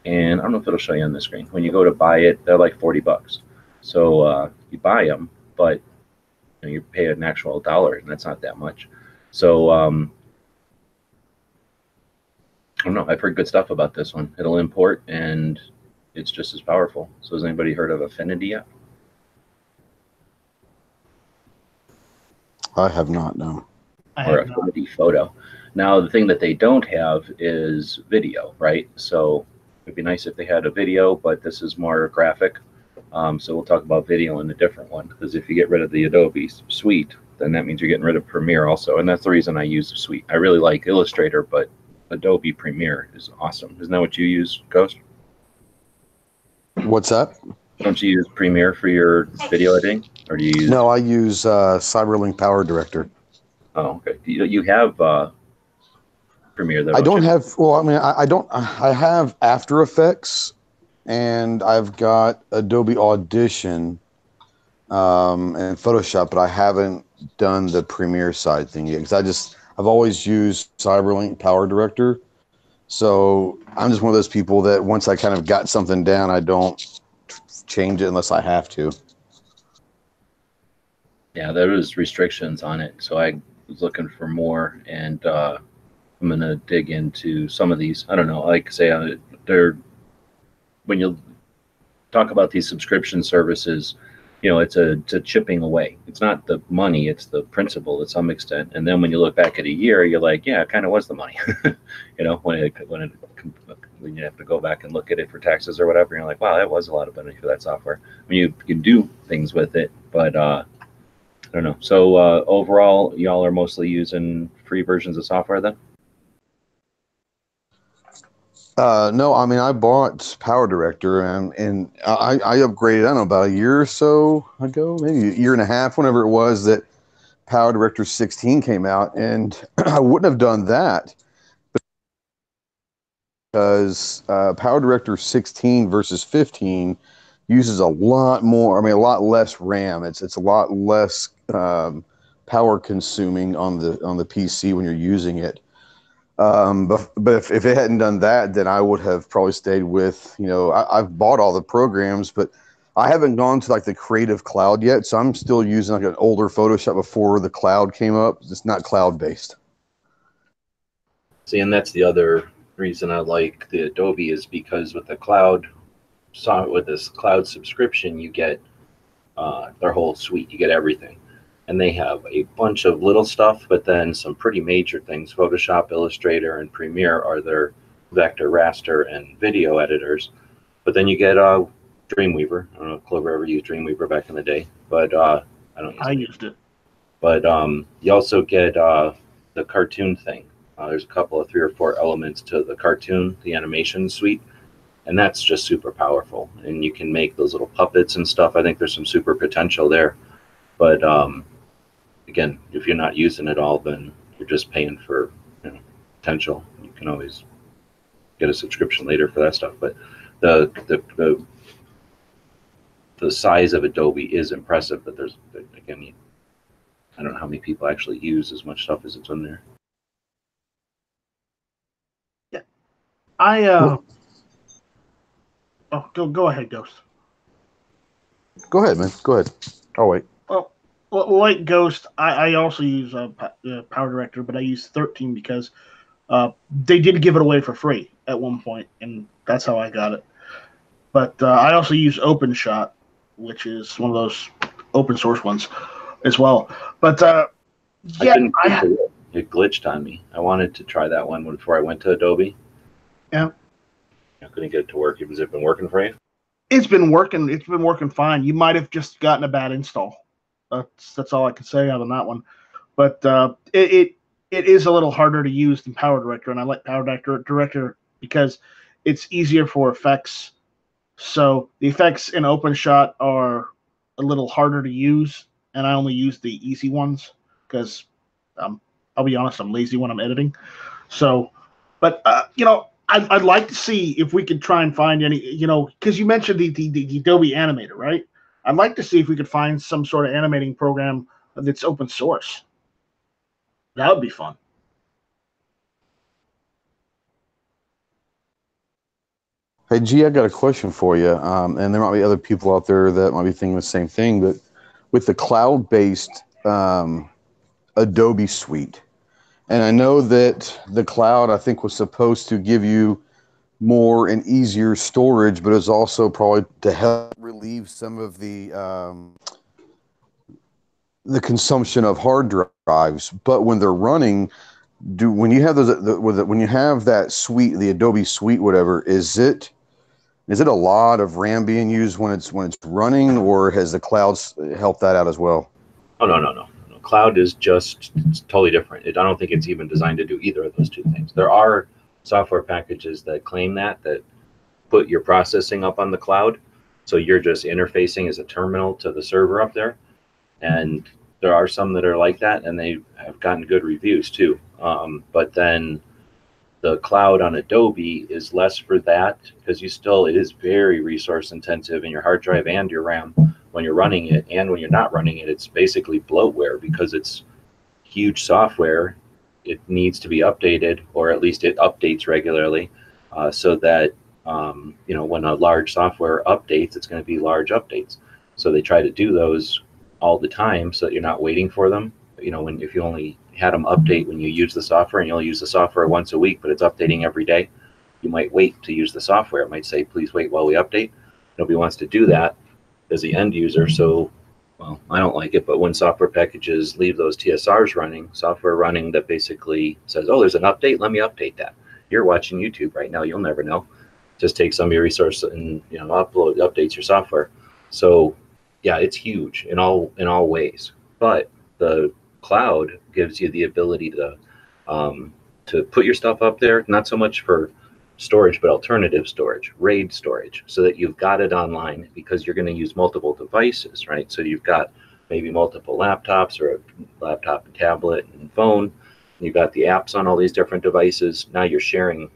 And I don't know if it'll show you on the screen. When you go to buy it, they're like 40 bucks. So uh, you buy them, but you, know, you pay an actual dollar, and that's not that much. So um, I don't know. I've heard good stuff about this one. It'll import, and it's just as powerful. So has anybody heard of Affinity yet? I have not. No. I or have not. Affinity Photo. Now, the thing that they don't have is video, right? So it'd be nice if they had a video, but this is more graphic. Um, so we'll talk about video in a different one because if you get rid of the Adobe Suite, then that means you're getting rid of Premiere also, and that's the reason I use the Suite. I really like Illustrator, but Adobe Premiere is awesome. Isn't that what you use, Ghost? What's that? Don't you use Premiere for your video editing, or do you use? No, I use uh, CyberLink Power Director. Oh, okay. You, you have uh, Premiere though. I don't have. Well, I mean, I, I don't. I have After Effects, and I've got Adobe Audition, um, and Photoshop, but I haven't done the Premiere side thing yet because I just I've always used CyberLink Power Director. So I'm just one of those people that once I kind of got something down, I don't change it unless I have to. Yeah, there was restrictions on it, so I was looking for more, and uh, I'm gonna dig into some of these. I don't know, like say, uh, they're when you talk about these subscription services, you know, it's a it's a chipping away. It's not the money; it's the principle to some extent. And then when you look back at a year, you're like, yeah, it kind of was the money. you know, when it when it when you have to go back and look at it for taxes or whatever, you're like, wow, that was a lot of money for that software. I mean, you can do things with it, but uh, I don't know. So uh, overall, y'all are mostly using free versions of software then? Uh, no, I mean I bought Power Director and and I, I upgraded. I don't know about a year or so ago, maybe a year and a half, whenever it was that Power Director 16 came out, and I wouldn't have done that because uh, Power Director 16 versus 15 uses a lot more. I mean, a lot less RAM. It's it's a lot less um, power consuming on the on the PC when you're using it. Um, but but if, if it hadn't done that, then I would have probably stayed with you know I, I've bought all the programs, but I haven't gone to like the Creative Cloud yet, so I'm still using like an older Photoshop before the cloud came up. It's not cloud based. See, and that's the other reason I like the Adobe is because with the cloud, with this cloud subscription, you get uh, their whole suite. You get everything, and they have a bunch of little stuff, but then some pretty major things. Photoshop, Illustrator, and Premiere are their vector, raster, and video editors. But then you get uh, Dreamweaver. I don't know if Clover ever used Dreamweaver back in the day, but uh, I don't. Use I it. used it. But um, you also get uh, the cartoon thing. Uh, there's a couple of three or four elements to the cartoon, the animation suite, and that's just super powerful. And you can make those little puppets and stuff. I think there's some super potential there. But um, again, if you're not using it all, then you're just paying for you know, potential. You can always get a subscription later for that stuff. But the the the, the size of Adobe is impressive. But there's again, you, I don't know how many people actually use as much stuff as it's in there. Yeah, I uh. Oh, go go ahead, Ghost. Go ahead, man. Go ahead. Oh wait. Well, well, like Ghost, I, I also use uh, uh, Power Director, but I use 13 because uh, they did give it away for free at one point, and that's how I got it. But uh, I also use OpenShot, which is one of those open source ones as well. But uh, yeah, I, it. It glitched on me. I wanted to try that one before I went to Adobe. Yeah. I couldn't get it to work. Has it been working for you? it's been working. It's been working fine. You might have just gotten a bad install. That's that's all I can say on that one. But uh, it, it it is a little harder to use than Power Director, and I like Power Director Director because it's easier for effects. So the effects in OpenShot are a little harder to use, and I only use the easy ones because um, I'll be honest, I'm lazy when I'm editing. So, but uh, you know, I'd, I'd like to see if we could try and find any, you know, because you mentioned the, the, the Adobe Animator, right? I'd like to see if we could find some sort of animating program that's open source. That would be fun. Hey, G, I got a question for you. Um, and there might be other people out there that might be thinking the same thing, but with the cloud based um, Adobe suite, and I know that the cloud, I think, was supposed to give you more and easier storage, but it's also probably to help relieve some of the um, the consumption of hard drives. But when they're running, do when you have those the, when you have that suite, the Adobe suite, whatever, is it is it a lot of RAM being used when it's when it's running, or has the clouds helped that out as well? Oh no, no, no. no. Cloud is just totally different. It, I don't think it's even designed to do either of those two things. There are software packages that claim that that put your processing up on the cloud, so you're just interfacing as a terminal to the server up there, and there are some that are like that, and they have gotten good reviews too. Um, but then the cloud on Adobe is less for that because you still it is very resource intensive in your hard drive and your RAM when you're running it. And when you're not running it it's basically bloatware because it's huge software it needs to be updated or at least it updates regularly uh, so that um, you know when a large software updates it's going to be large updates so they try to do those all the time so that you're not waiting for them you know when if you only had them update when you use the software and you only use the software once a week, but it's updating every day, you might wait to use the software. It might say, please wait while we update. Nobody wants to do that as the end user. So, well, I don't like it, but when software packages leave those TSRs running, software running that basically says, oh, there's an update, let me update that. You're watching YouTube right now, you'll never know. Just take some of your resource and you know upload updates your software. So yeah, it's huge in all in all ways. But the cloud gives you the ability to um, to put your stuff up there, not so much for storage, but alternative storage, RAID storage, so that you've got it online because you're going to use multiple devices, right? So you've got maybe multiple laptops or a laptop and tablet and phone. You've got the apps on all these different devices. Now you're sharing.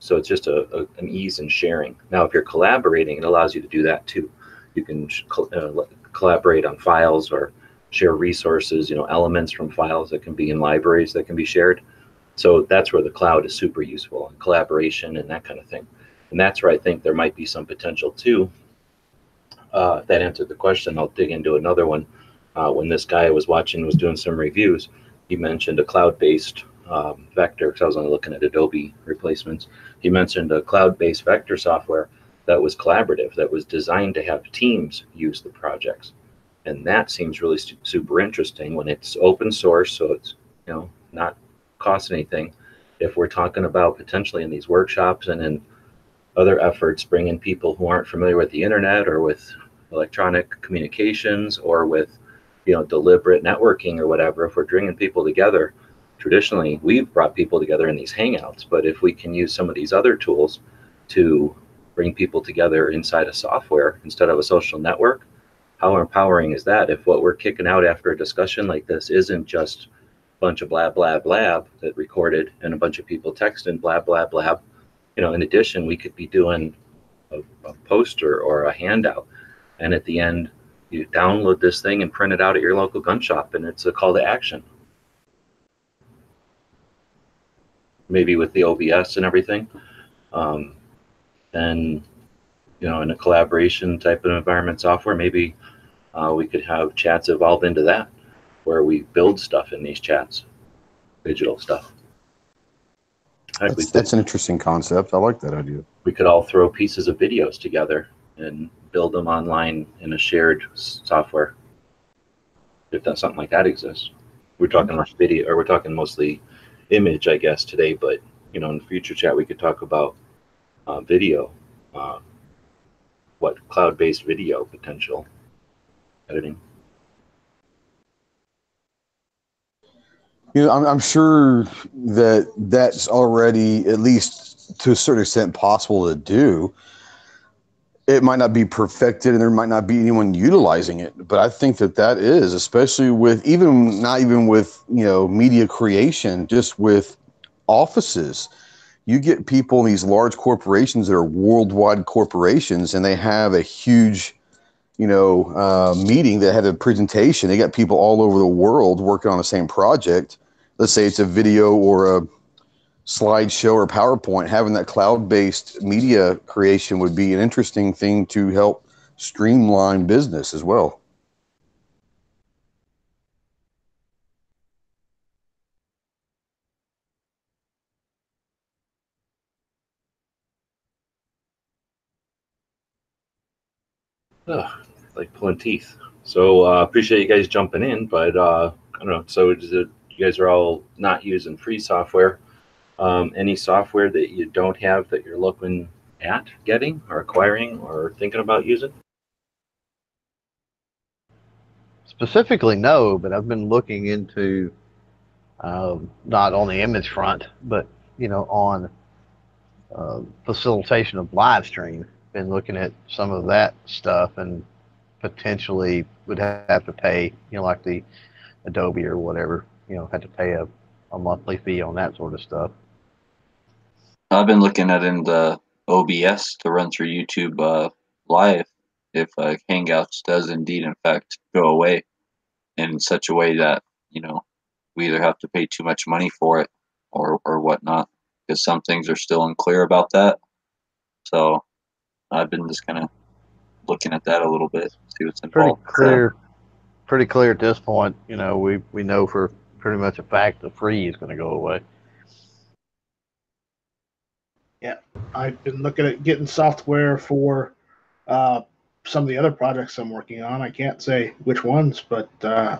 So it's just a, a an ease in sharing. Now, if you're collaborating, it allows you to do that too. You can uh, collaborate on files or share resources, you know, elements from files that can be in libraries that can be shared. So that's where the cloud is super useful, and collaboration and that kind of thing. And that's where I think there might be some potential too. Uh, that answered the question. I'll dig into another one. Uh, when this guy I was watching was doing some reviews, he mentioned a cloud-based um, vector, because I was only looking at Adobe replacements. He mentioned a cloud-based vector software that was collaborative, that was designed to have teams use the projects and that seems really su- super interesting when it's open source so it's you know not cost anything. If we're talking about potentially in these workshops and in other efforts bringing people who aren't familiar with the internet or with electronic communications or with you know deliberate networking or whatever if we're bringing people together traditionally we've brought people together in these hangouts. But if we can use some of these other tools to bring people together inside a software instead of a social network how empowering is that? If what we're kicking out after a discussion like this isn't just bunch of blah blah blah that recorded and a bunch of people texting blah blah blah. You know in addition we could be doing a, a poster or a handout. And at the end you download this thing and print it out at your local gun shop and it's a call to action. Maybe with the obs and everything. Um, and you know in a collaboration type of environment software maybe uh, we could have chats evolve into that where we build stuff in these chats, digital stuff. That's, that's an interesting concept. I like that idea. We could all throw pieces of videos together and build them online in a shared software. If that something like that exists, we're talking about video, or we're talking mostly image, I guess, today. But you know, in the future chat, we could talk about uh, video, uh, what cloud-based video potential editing. You know, I'm, I'm sure that that's already, at least to a certain extent, possible to do. It might not be perfected and there might not be anyone utilizing it, but I think that that is, especially with even not even with, you know, media creation, just with offices. You get people in these large corporations that are worldwide corporations and they have a huge you know, uh, meeting that had a presentation. They got people all over the world working on the same project. Let's say it's a video or a slideshow or PowerPoint, having that cloud-based media creation would be an interesting thing to help streamline business as well. Ugh, like pulling teeth. So uh, appreciate you guys jumping in, but uh, I don't know. So it, you guys are all not using free software. Um, any software that you don't have that you're looking at getting or acquiring or thinking about using? Specifically, no, but I've been looking into um, not on the image front, but you know, on uh, facilitation of live stream. Been looking at some of that stuff and potentially would have to pay, you know, like the Adobe or whatever, you know, had to pay a, a monthly fee on that sort of stuff. I've been looking at in the OBS to run through YouTube uh, live if uh, Hangouts does indeed, in fact, go away in such a way that you know we either have to pay too much money for it or or whatnot because some things are still unclear about that. So I've been just kind of looking at that a little bit, see what's involved. Pretty involved. clear, pretty clear at this point. You know, we we know for pretty much a fact the free is going to go away. Yeah, I've been looking at getting software for uh, some of the other projects I'm working on. I can't say which ones, but uh,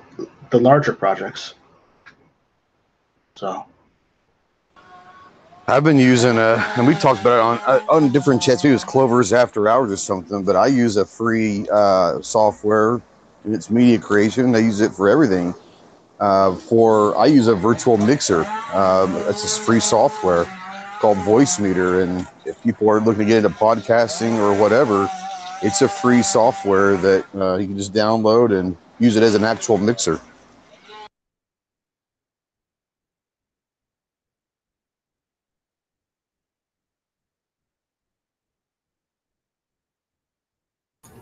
the larger projects. So I've been using a, and we talked about it on uh, on different chats. Maybe it was Clover's After Hours or something. But I use a free uh, software. and It's media creation. I use it for everything. Uh, for I use a virtual mixer. Um, it's this free software called Voicemeeter, and if people are looking to get into podcasting or whatever, it's a free software that uh, you can just download and use it as an actual mixer.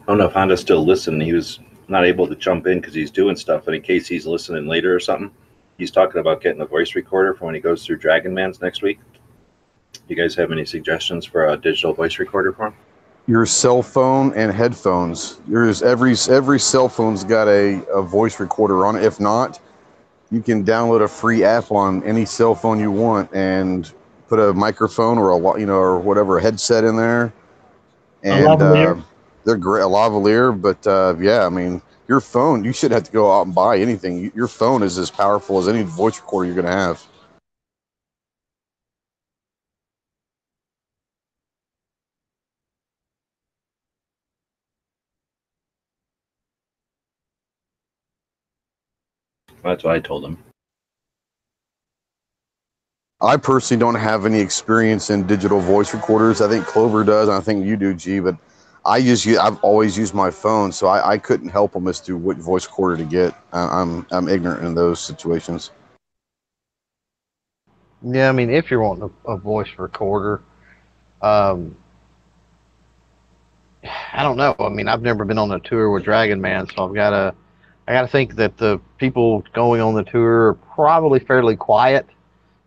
I don't know if Honda's still listening. He was not able to jump in because he's doing stuff, But in case he's listening later or something, he's talking about getting a voice recorder for when he goes through Dragon Man's next week. Do you guys have any suggestions for a digital voice recorder for him? your cell phone and headphones. There's every every cell phone's got a, a voice recorder on it. If not, you can download a free app on any cell phone you want and put a microphone or a you know or whatever a headset in there. And lavalier? uh, they're great, a lavalier. But uh, yeah, I mean, your phone you shouldn't have to go out and buy anything. Your phone is as powerful as any voice recorder you're going to have. That's what I told him. I personally don't have any experience in digital voice recorders. I think Clover does, and I think you do, G. But I use, I've always used my phone, so I, I couldn't help them as to what voice recorder to get. I, I'm I'm ignorant in those situations. Yeah, I mean, if you're wanting a, a voice recorder, um, I don't know. I mean, I've never been on a tour with Dragon Man, so I've got to, I got to think that the people going on the tour are probably fairly quiet,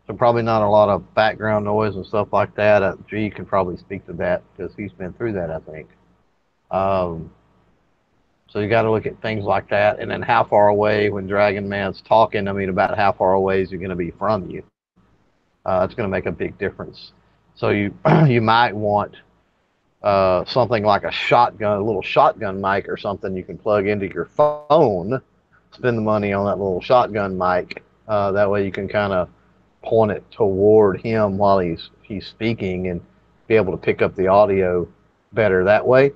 so probably not a lot of background noise and stuff like that. Uh, G can probably speak to that because he's been through that, I think. Um, so you got to look at things like that, and then how far away when Dragon Man's talking. I mean, about how far away is he going to be from you? uh, it's going to make a big difference. So you you might want uh, something like a shotgun, a little shotgun mic or something you can plug into your phone. Spend the money on that little shotgun mic. Uh, that way you can kind of point it toward him while he's he's speaking and be able to pick up the audio better that way.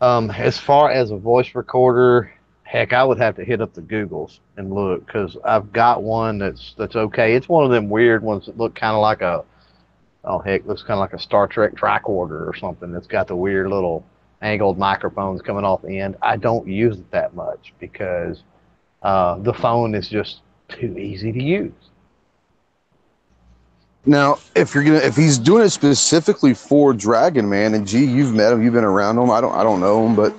Um, as far as a voice recorder, heck, I would have to hit up the Googles and look because I've got one that's that's okay. It's one of them weird ones that look kind of like a oh heck, looks kind of like a Star Trek tricorder or something. That's got the weird little angled microphones coming off the end. I don't use it that much because uh, the phone is just too easy to use. Now, if you're gonna, if he's doing it specifically for Dragon Man, and gee, you've met him, you've been around him. I don't, I don't know him, but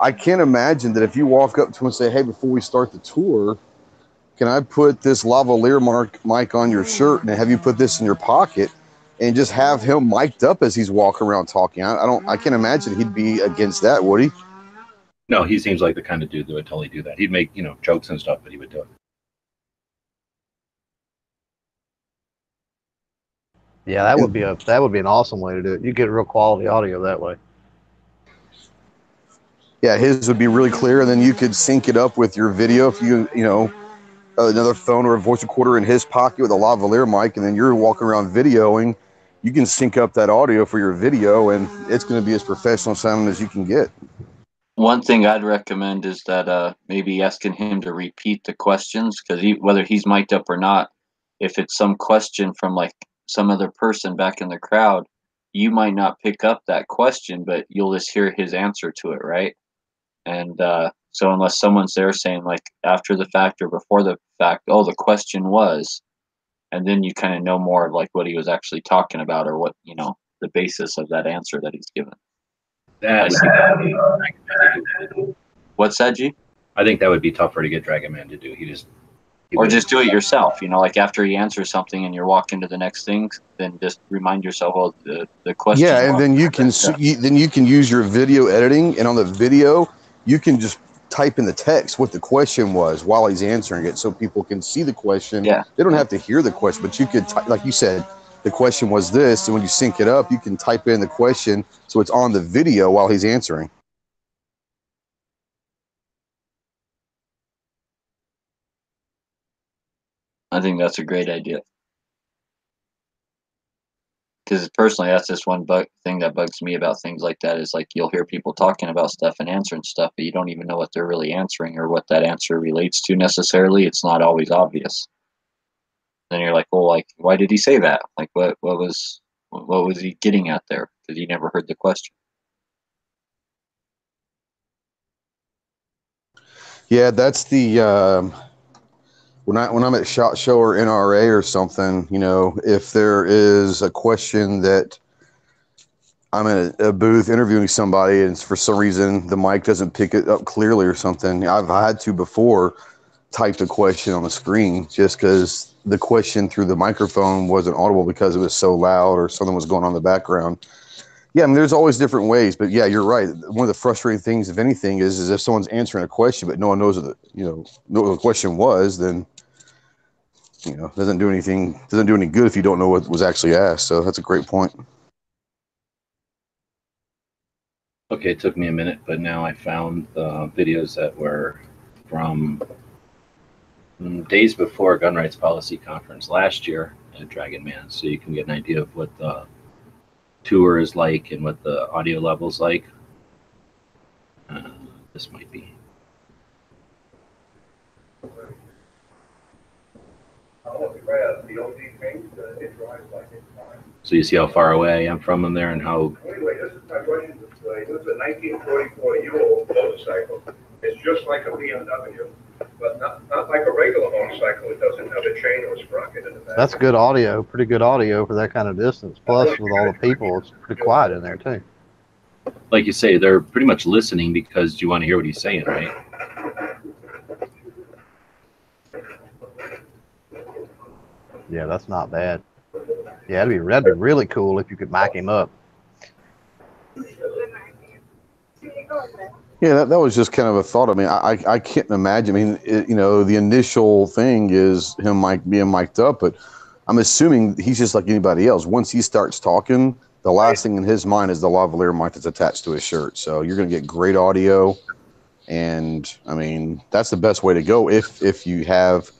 I can't imagine that if you walk up to him and say, "Hey, before we start the tour, can I put this lavalier mark mic on your shirt and have you put this in your pocket and just have him mic'd up as he's walking around talking? I, I don't, I can't imagine he'd be against that, would he? No, he seems like the kind of dude that would totally do that. He'd make you know jokes and stuff, but he would do it. Yeah, that would be a that would be an awesome way to do it. You get real quality audio that way. Yeah, his would be really clear, and then you could sync it up with your video if you, you know, another phone or a voice recorder in his pocket with a lavalier mic, and then you're walking around videoing. You can sync up that audio for your video, and it's going to be as professional sounding as you can get. One thing I'd recommend is that uh, maybe asking him to repeat the questions because he, whether he's mic'd up or not, if it's some question from like some other person back in the crowd, you might not pick up that question, but you'll just hear his answer to it, right? And uh, so, unless someone's there saying, like, after the fact or before the fact, oh, the question was, and then you kind of know more of like what he was actually talking about or what, you know, the basis of that answer that he's given. That's That, What's that, G? I think that would be tougher to get Dragon Man to do. He just Or just do it yourself, you know, like after he answers something and you're walking to the next thing, then just remind yourself, of the, the question. Yeah, and then you can s you, then you can use your video editing, and on the video you can just type in the text what the question was while he's answering it, so people can see the question. Yeah. they don't have to hear the question, but you could, ty- like you said, the question was this, and when you sync it up, you can type in the question so it's on the video while he's answering. I think that's a great idea. Because personally, that's just one bug thing that bugs me about things like that is like you'll hear people talking about stuff and answering stuff, but you don't even know what they're really answering or what that answer relates to necessarily. It's not always obvious. Then you're like, well, like, why did he say that? Like, what, what was, what was he getting at there? Because you never heard the question. Yeah, that's the um, when I when I'm at Shot Show or NRA or something. You know, if there is a question that I'm in a, a booth interviewing somebody, and for some reason the mic doesn't pick it up clearly or something, I've had to before type the question on the screen just because the question through the microphone wasn't audible because it was so loud or something was going on in the background. Yeah, I mean, there's always different ways, but yeah, you're right. One of the frustrating things, if anything, is is if someone's answering a question, but no one knows what the you know what the question was, then you know doesn't do anything doesn't do any good if you don't know what was actually asked. So that's a great point. Okay, it took me a minute, but now I found the videos that were from mm, days before Gun Rights Policy Conference last year at Dragon Man, so you can get an idea of what the tour is like and what the audio level's like. Uh, this might be. So you see how far away I am from them there and how Anyway, this is my question. This is a nineteen forty-four Euro motorcycle. It's just like a BMW, but not, not like a regular motorcycle. It doesn't have a chain or a sprocket in the back. That's good audio, pretty good audio for that kind of distance. Plus, with all the people, it's pretty quiet in there too. like you say, they're pretty much listening because you want to hear what he's saying, right? Yeah, that's not bad. Yeah, that'd be that'd be really cool if you could mic him up. Yeah, that, that was just kind of a thought. I mean, I I- can't imagine. I mean, it, you know, the initial thing is him mic being mic'd up, but I'm assuming he's just like anybody else. Once he starts talking, the last thing in his mind is the lavalier mic that's attached to his shirt. So you're going to get great audio, and I mean, that's the best way to go if if you have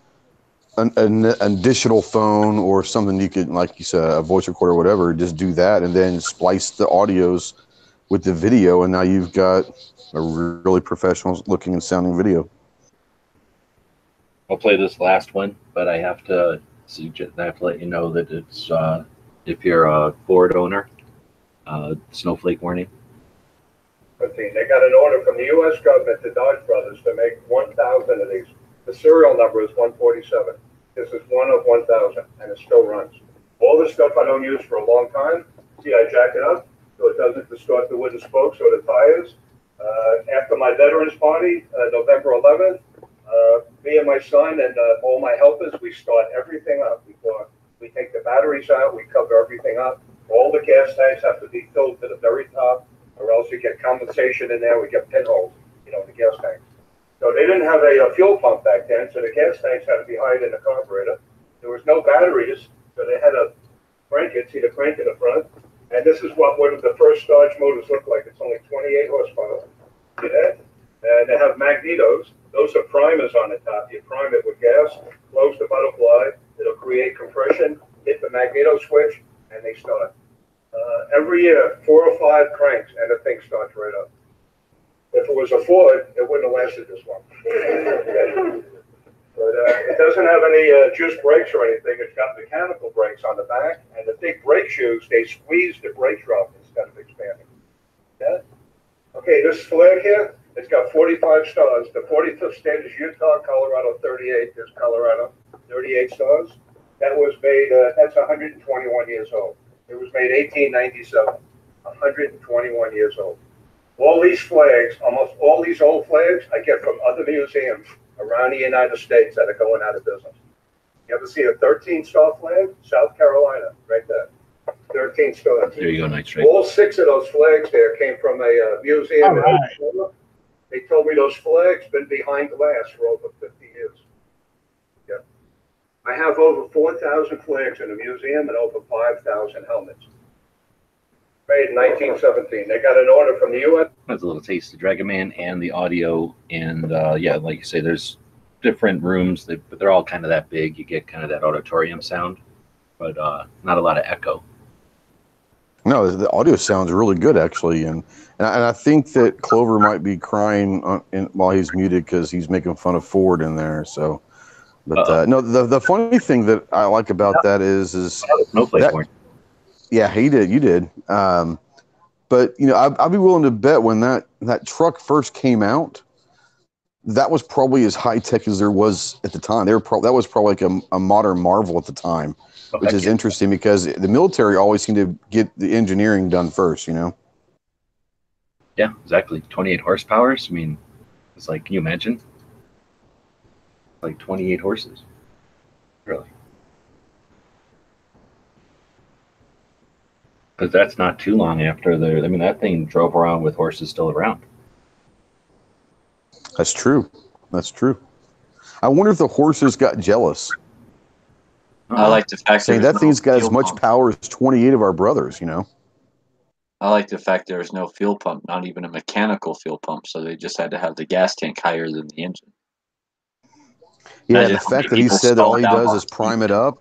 an, an additional phone or something you could, like you said, a voice recorder or whatever. Just do that, and then splice the audios with the video, and now you've got a really professional looking and sounding video. I'll play this last one, but I have to suggest, I have to let you know that it's uh, if you're a Ford owner, uh, snowflake warning. Fifteen. They got an order from the US government to Dodge Brothers to make one thousand of these. The serial number is one forty-seven. This is one of one thousand, and it still runs. All this stuff I don't use for a long time. See, I jack it up so it doesn't distort the wooden spokes or the tires. Uh, after my veterans party, uh, November eleventh, uh, me and my son and uh, all my helpers, we start everything up before we take the batteries out. We cover everything up. All the gas tanks have to be filled to the very top, or else you get condensation in there. We get pinholes, you know, the gas tanks. So they didn't have a, uh fuel pump back then, so the gas tanks had to be higher than the carburetor. There was no batteries, so they had to crank it. See the crank in the front, and this is what one of the first Dodge motors looked like. It's only 28 horsepower. And they have magnetos. Those are primers on the top. You prime it with gas, close the butterfly. It'll create compression. Hit the magneto switch, and they start. Uh, every year, four or five cranks, and the thing starts right up. If it was a Ford, it wouldn't have lasted this long. But uh, it doesn't have any uh, juice brakes or anything. It's got mechanical brakes on the back, and the big brake shoes they squeeze the brake drum instead of expanding. Yeah. Okay, this flag here, it's got 45 stars. The 45th state is Utah, Colorado 38. There's Colorado 38 stars. That was made. Uh, that's 121 years old. It was made 1897. 121 years old. All these flags, almost all these old flags, I get from other museums around the United States that are going out of business. You ever see a 13 star flag? South Carolina, right there. 13 stars. There you go, Night Strike. All six of those flags there came from a uh, museum. All in right. They told me those flags been behind glass for over 50 years. Yeah. I have over 4,000 flags in the museum and over 5,000 helmets. Made in 1917. They got an order from the U.S. That's a little taste of Dragon Man and the audio, and uh, yeah, like you say, there's different rooms, that, but they're all kind of that big. You get kind of that auditorium sound, but uh, not a lot of echo. No, the audio sounds really good actually, and and I, and I think that Clover might be crying on, in, while he's muted because he's making fun of Ford in there. So, but Uh-oh. uh, no, the the funny thing that I like about that is is Snowflake That- horn. Yeah, he did, you did. Um, but you know, I, I'd be willing to bet when that that truck first came out, that was probably as high tech as there was at the time. They were pro- that was probably like a, a modern marvel at the time, Oh, which is yeah. interesting because the military always seemed to get the engineering done first. You know. Yeah, exactly. 28 horsepower. I mean, it's like, can you imagine? Like 28 horses. Really? Because that's not too long after the. I mean, that thing drove around with horses still around. That's true. That's true. I wonder if the horses got jealous. I like the fact Saying there's that no thing's got as fuel much pump. power as 28 of our brothers, you know? I like the fact there is no fuel pump, not even a mechanical fuel pump, so they just had to have the gas tank higher than the engine. Yeah, the fact that he people said all he does is prime it up.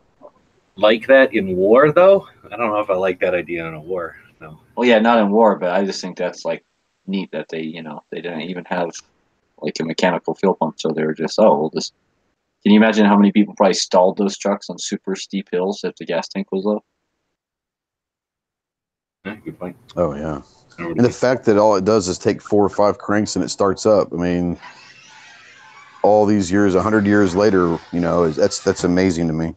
Like that in war, though? I don't know if I like that idea in a war. No. Well, yeah, not in war, but I just think that's like neat that they, you know, they didn't even have like a mechanical fuel pump, so they were just, oh, we'll just. Can you imagine how many people probably stalled those trucks on super steep hills if the gas tank was low? Yeah, good point. Oh, yeah. And the fact that all it does is take four or five cranks and it starts up. I mean, all these years, 100 years later, you know, is- that's that's amazing to me.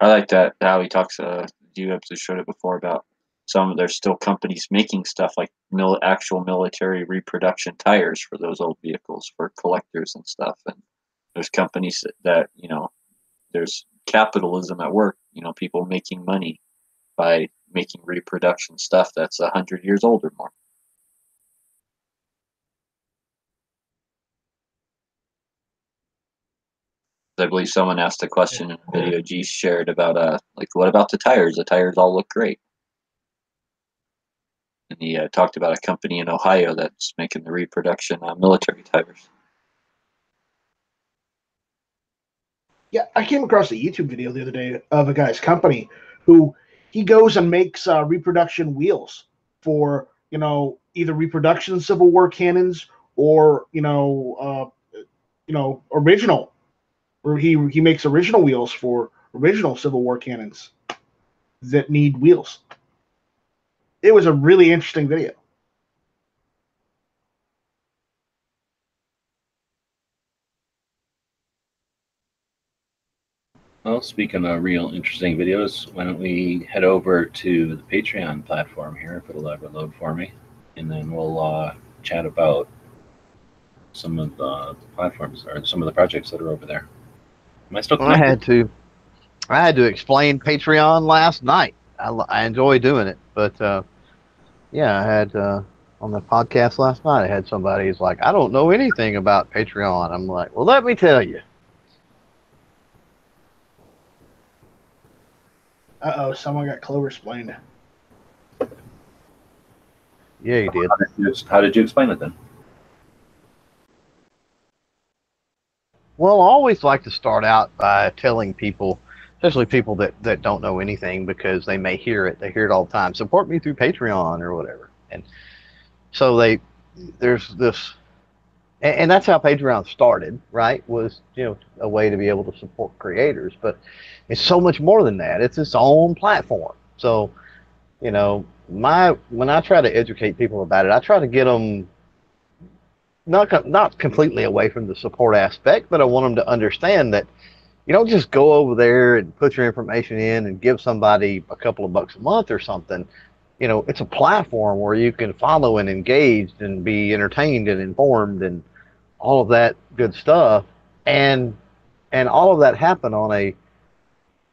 I like that how he talks. Uh, you have showed it before about some. There's still companies making stuff like mil- actual military reproduction tires for those old vehicles for collectors and stuff. And there's companies that, that you know, there's capitalism at work. You know, people making money by making reproduction stuff that's a hundred years old or more. I believe someone asked a question in a video G shared about uh like what about the tires? The tires all look great. And he uh, talked about a company in Ohio that's making the reproduction uh, military tires. Yeah, I came across a YouTube video the other day of a guy's company who he goes and makes uh, reproduction wheels for you know either reproduction Civil War cannons or you know uh, you know original, he he makes original wheels for original Civil War cannons that need wheels. It was a really interesting video. Well, speaking of real interesting videos, why don't we head over to the Patreon platform here if it'll ever load for me, and then we'll uh, chat about some of the platforms or some of the projects that are over there. Am I still I had to, I had to explain Patreon last night. I enjoy doing it, but uh, yeah, I had uh, on the podcast last night. I had somebody who's like, I don't know anything about Patreon. I'm like, well, let me tell you. Uh oh, someone got Clover explained. Yeah, you did. How did you, how did you explain it then? Well, I always like to start out by telling people, especially people that, that don't know anything, because they may hear it. They hear it all the time. Support me through Patreon or whatever. And so they, there's this, and, and that's how Patreon started, right? Was you know a way to be able to support creators, but it's so much more than that. It's its own platform. So, you know, my when I try to educate people about it, I try to get them not not completely away from the support aspect, but I want them to understand that you don't just go over there and put your information in and give somebody a couple of bucks a month or something. You know, it's a platform where you can follow and engage and be entertained and informed and all of that good stuff, and and all of that happen on a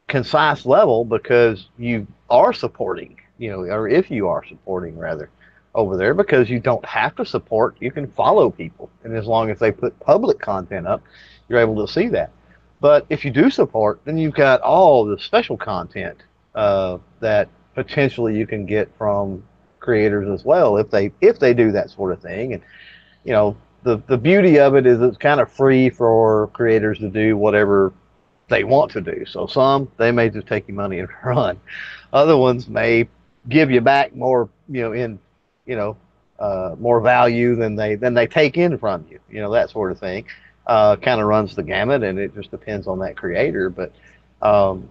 concise level because you are supporting, you know, or if you are supporting rather over there because you don't have to support. You can follow people, and as long as they put public content up, you're able to see that. But if you do support, then you've got all the special content uh, that potentially you can get from creators as well if they if they do that sort of thing. And you know, the the beauty of it is it's kind of free for creators to do whatever they want to do. So some they may just take your money and run. Other ones may give you back more, you know, in you know, uh, more value than they than they take in from you. You know that sort of thing. Uh, kind of runs the gamut, and it just depends on that creator. But um,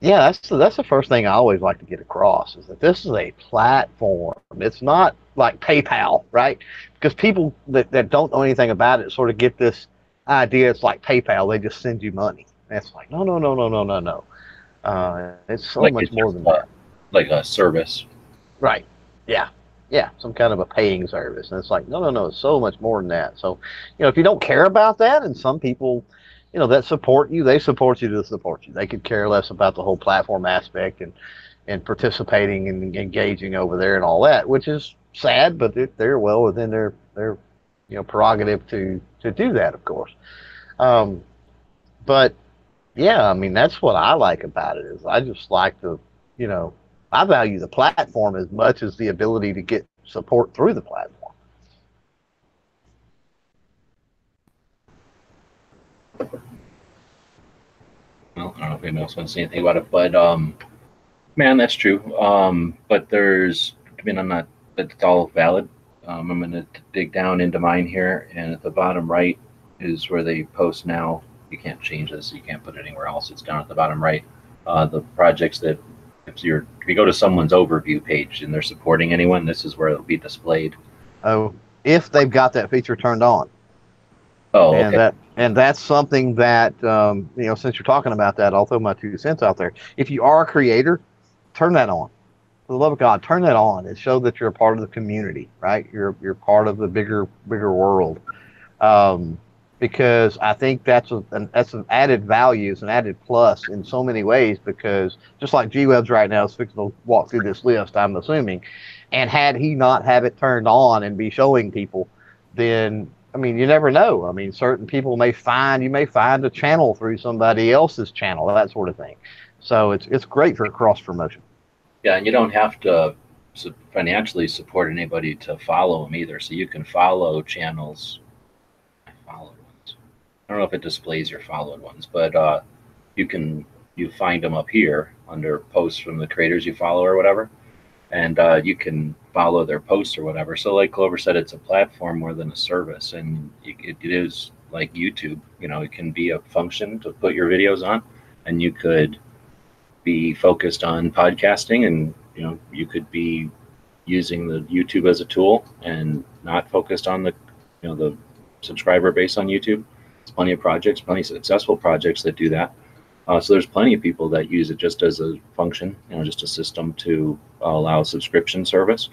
yeah, that's the, that's the first thing I always like to get across is that this is a platform. It's not like PayPal, right? Because people that, that don't know anything about it sort of get this idea it's like PayPal. They just send you money. And it's like no, no, no, no, no, no, no. Uh, it's so Like much it's more than a- that. Like a service. Right. Yeah. Yeah. Some kind of a paying service. And it's like, no, no, no, it's so much more than that. So, you know, if you don't care about that, and some people, you know, that support you, they support you to support you. They could care less about the whole platform aspect and, and participating and engaging over there and all that, which is sad, but they're, they're well within their, their, you know, prerogative to, to do that, of course. Um, but yeah, I mean, that's what I like about it is I just like to, you know, I value the platform as much as the ability to get support through the platform. Well, I don't know if anyone else wants to say anything about it, but um, man, that's true. Um, but there's, I mean, I'm not. But it's all valid. Um, I'm gonna dig down into mine here, and at the bottom right is where they post now. You can't change this. You can't put it anywhere else. It's down at the bottom right. Uh, the projects that if you're if you go to someone's overview page and they're supporting anyone, this is where it'll be displayed. Oh, if they've got that feature turned on, Oh, and that and that's something that um, you know, since you're talking about that, I'll throw my two cents out there. If you are a creator, turn that on. For the love of God, turn that on and show that you're a part of the community, right? You're you're part of the bigger bigger world. Um, because I think that's a, an, that's an added value, it's an added plus in so many ways. Because just like G Webs right now is fixing to walk through this list, I'm assuming, and had he not have it turned on and be showing people, then I mean, you never know. I mean, certain people may find you may find a channel through somebody else's channel, that sort of thing. So it's it's great for cross promotion. Yeah, and you don't have to financially support anybody to follow them either. So you can follow channels. I don't know if it displays your followed ones, but uh, you can you find them up here under posts from the creators you follow or whatever, and uh, you can follow their posts or whatever. So like Clover said, it's a platform more than a service, and it, it, is like YouTube. You know, it can be a function to put your videos on, and you could be focused on podcasting and you know you could be using the youtube as a tool and not focused on the you know the subscriber base on youtube plenty of projects plenty of successful projects that do that. Uh, so there's plenty of people that use it just as a function you know just a system to uh, allow subscription service.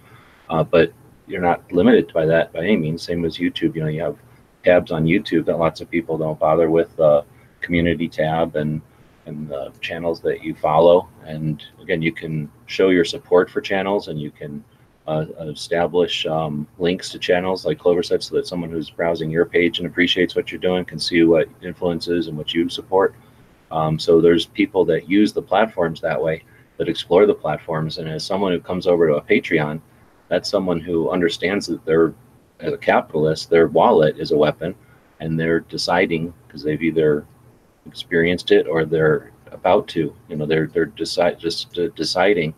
Uh, but you're not limited by that by any means. Same as youtube you know you have tabs on YouTube that lots of people don't bother with the community tab and and the channels that you follow. And again, you can show your support for channels and you can uh, establish um, links to channels like Clover said, so that someone who's browsing your page and appreciates what you're doing can see what influences and what you support. Um, so there's people that use the platforms that way, that explore the platforms. And as someone who comes over to a Patreon, that's someone who understands that they're as a capitalist, their wallet is a weapon, and they're deciding because they've either experienced it or they're about to. You know, they're they're decide just uh, deciding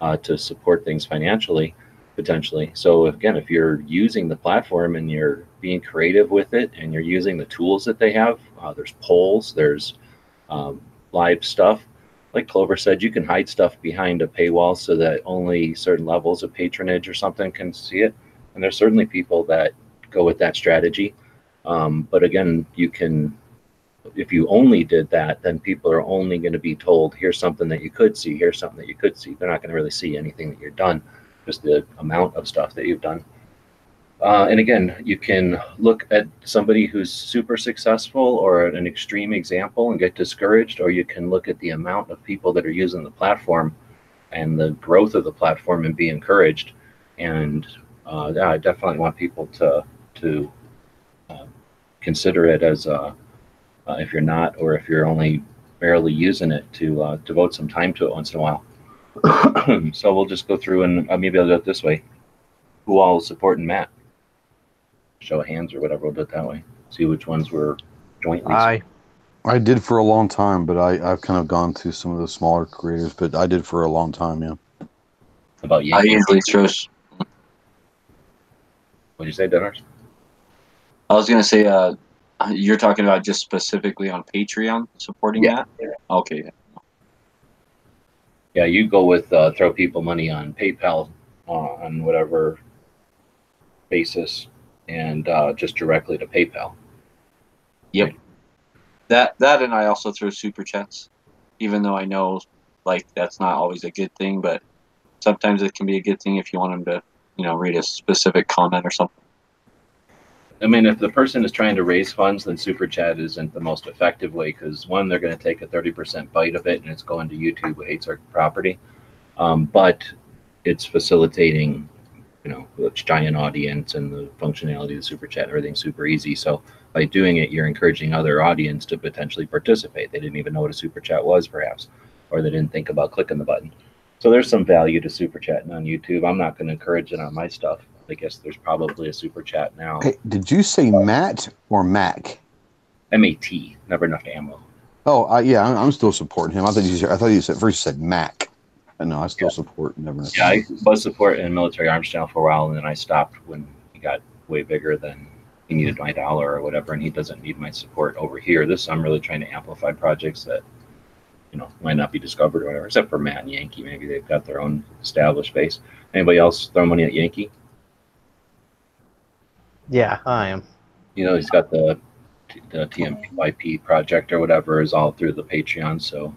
uh, to support things financially, potentially. So again, if you're using the platform and you're being creative with it, and you're using the tools that they have, uh, there's polls, there's um, live stuff. Like Clover said, you can hide stuff behind a paywall so that only certain levels of patronage or something can see it. And there's certainly people that go with that strategy. Um, but again, you can if you only did that, then people are only going to be told, here's something that you could see, here's something that you could see. They're not going to really see anything that you're done, just the amount of stuff that you've done. Uh, and again, you can look at somebody who's super successful or an extreme example and get discouraged, or you can look at the amount of people that are using the platform and the growth of the platform and be encouraged. And uh, yeah, I definitely want people to to uh, consider it as a uh, if you're not, or if you're only barely using it to uh, devote some time to it once in a while. so we'll just go through and uh, maybe I'll do it this way. Who all is supporting Matt? Show of hands or whatever. We'll do it that way. See which ones were jointly. I I did for a long time, but I, I've kind of gone to some of the smaller creators, but I did for a long time, yeah. About you. I usually throw. What'd you say, Dennis? I was gonna say, uh, you're talking about just specifically on Patreon supporting Yeah. that. Okay. Yeah, you go with uh, throw people money on PayPal uh, on whatever basis, and uh, just directly to PayPal. Yep. That that and I also throw super chats, even though I know like that's not always a good thing, but sometimes it can be a good thing if you want them to, you know, read a specific comment or something. I mean, if the person is trying to raise funds, then super chat isn't the most effective way because one, they're going to take a 30% bite of it and it's going to YouTube who hates our property. Um, but it's facilitating, you know, the giant audience and the functionality of the super chat, everything's super easy. So by doing it, you're encouraging other audience to potentially participate. They didn't even know what a super chat was, perhaps, or they didn't think about clicking the button. So there's some value to super chatting on YouTube. I'm not going to encourage it on my stuff. I guess there's probably a super chat now. Hey, did you say Matt or Mac? MAT, never enough ammo. Oh, I, yeah, I'm, I'm still supporting him. I thought you said, I thought you said first you said Mac. And no, I still support Never Enough. Yeah, I was supporting military arms channel for a while, and then I stopped when he got way bigger than he needed my dollar or whatever, and he doesn't need my support over here. This I'm really trying to amplify projects that you know might not be discovered or whatever, except for Matt and Yankee. Maybe they've got their own established base. Anybody else throw money at Yankee? Yeah, I am. You know, he's got the the TMYP project or whatever is all through the Patreon. So,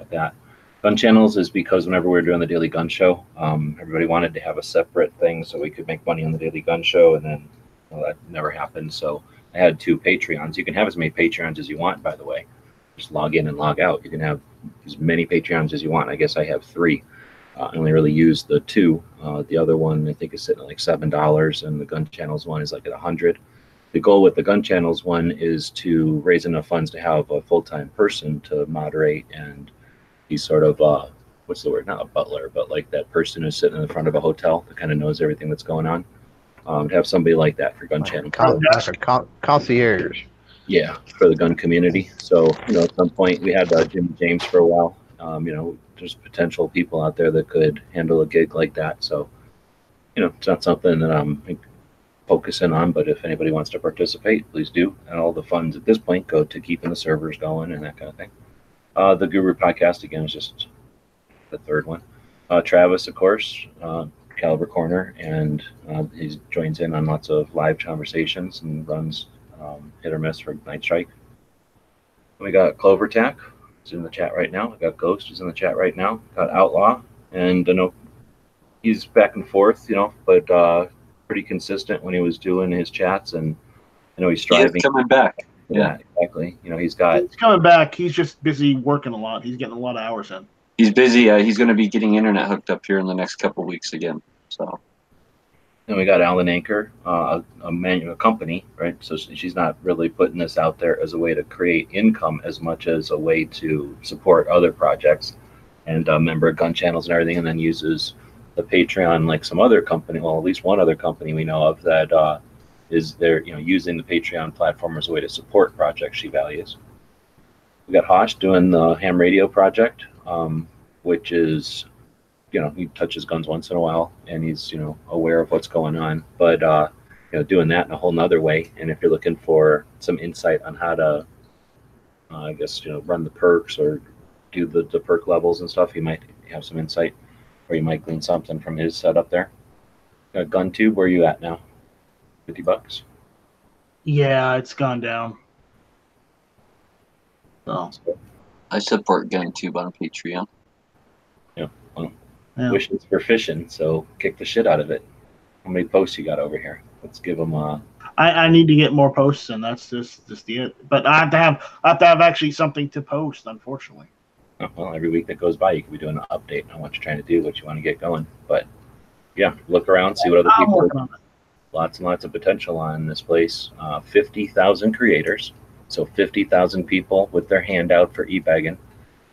at that. Gun channels is because whenever we were doing the daily gun show, um, everybody wanted to have a separate thing so we could make money on the daily gun show, and then well, that never happened. So I had two Patreons. You can have as many Patreons as you want, by the way. Just log in and log out. You can have as many Patreons as you want. I guess I have three. Uh, I only really use the two. Uh, the other one I think is sitting at like seven dollars, and the gun channels one is like at a hundred. The goal with the gun channels one is to raise enough funds to have a full time person to moderate and he's sort of uh what's the word not a butler but like that person who's sitting in the front of a hotel that kind of knows everything that's going on um to have somebody like that for gun Like channel con- con- concierge. yeah for the gun community so you know at some point we had uh, jim james for a while um you know there's potential people out there that could handle a gig like that so you know it's not something that i'm focusing on but if anybody wants to participate please do and all the funds at this point go to keeping the servers going and that kind of thing uh, the Guru podcast again is just the third one. Uh, Travis, of course, uh, Caliber Corner, and uh, he joins in on lots of live conversations and runs um, hit or miss for Night Strike. We got Clover Tack, who's in the chat right now. We got Ghost, who's in the chat right now. Got Outlaw, and I know he's back and forth, you know, but uh, pretty consistent when he was doing his chats and I know he's He is striving. coming back. Yeah, exactly. You know, he's got He's coming back. He's just busy working a lot. He's getting a lot of hours in. He's busy. Uh, he's going to be getting internet hooked up here in the next couple weeks again. So Then we got Alan Anchor, uh, a, a company, right? So she's not really putting this out there as a way to create income as much as a way to support other projects and uh, member of gun channels and everything, and then uses the Patreon like some other company, well, at least one other company we know of that uh, is there, you know, using the Patreon platform as a way to support projects she values. We got Hosh doing the ham radio project, um, which is you know he touches guns once in a while and he's you know aware of what's going on but uh you know doing that in a whole nother way and if you're looking for some insight on how to uh, i guess you know run the perks or do the, the perk levels and stuff you might have some insight or you might glean something from his setup there uh, gun tube where are you at now 50 bucks Yeah, it's gone down. So I support gun tube on Patreon. Yeah. Wishes for fishing so kick the shit out of it how many posts you got over here let's give them uh I, I need to get more posts and That's just just the it. But I have to have I have to have actually something to post. Unfortunately. Oh, well, every week that goes by, you could be doing an update on what you're trying to do, what you want to get going. But yeah, look around, see what other I'm people. Lots and lots of potential on this place. Uh, Fifty thousand creators, so fifty thousand people with their hand out for e-bagging,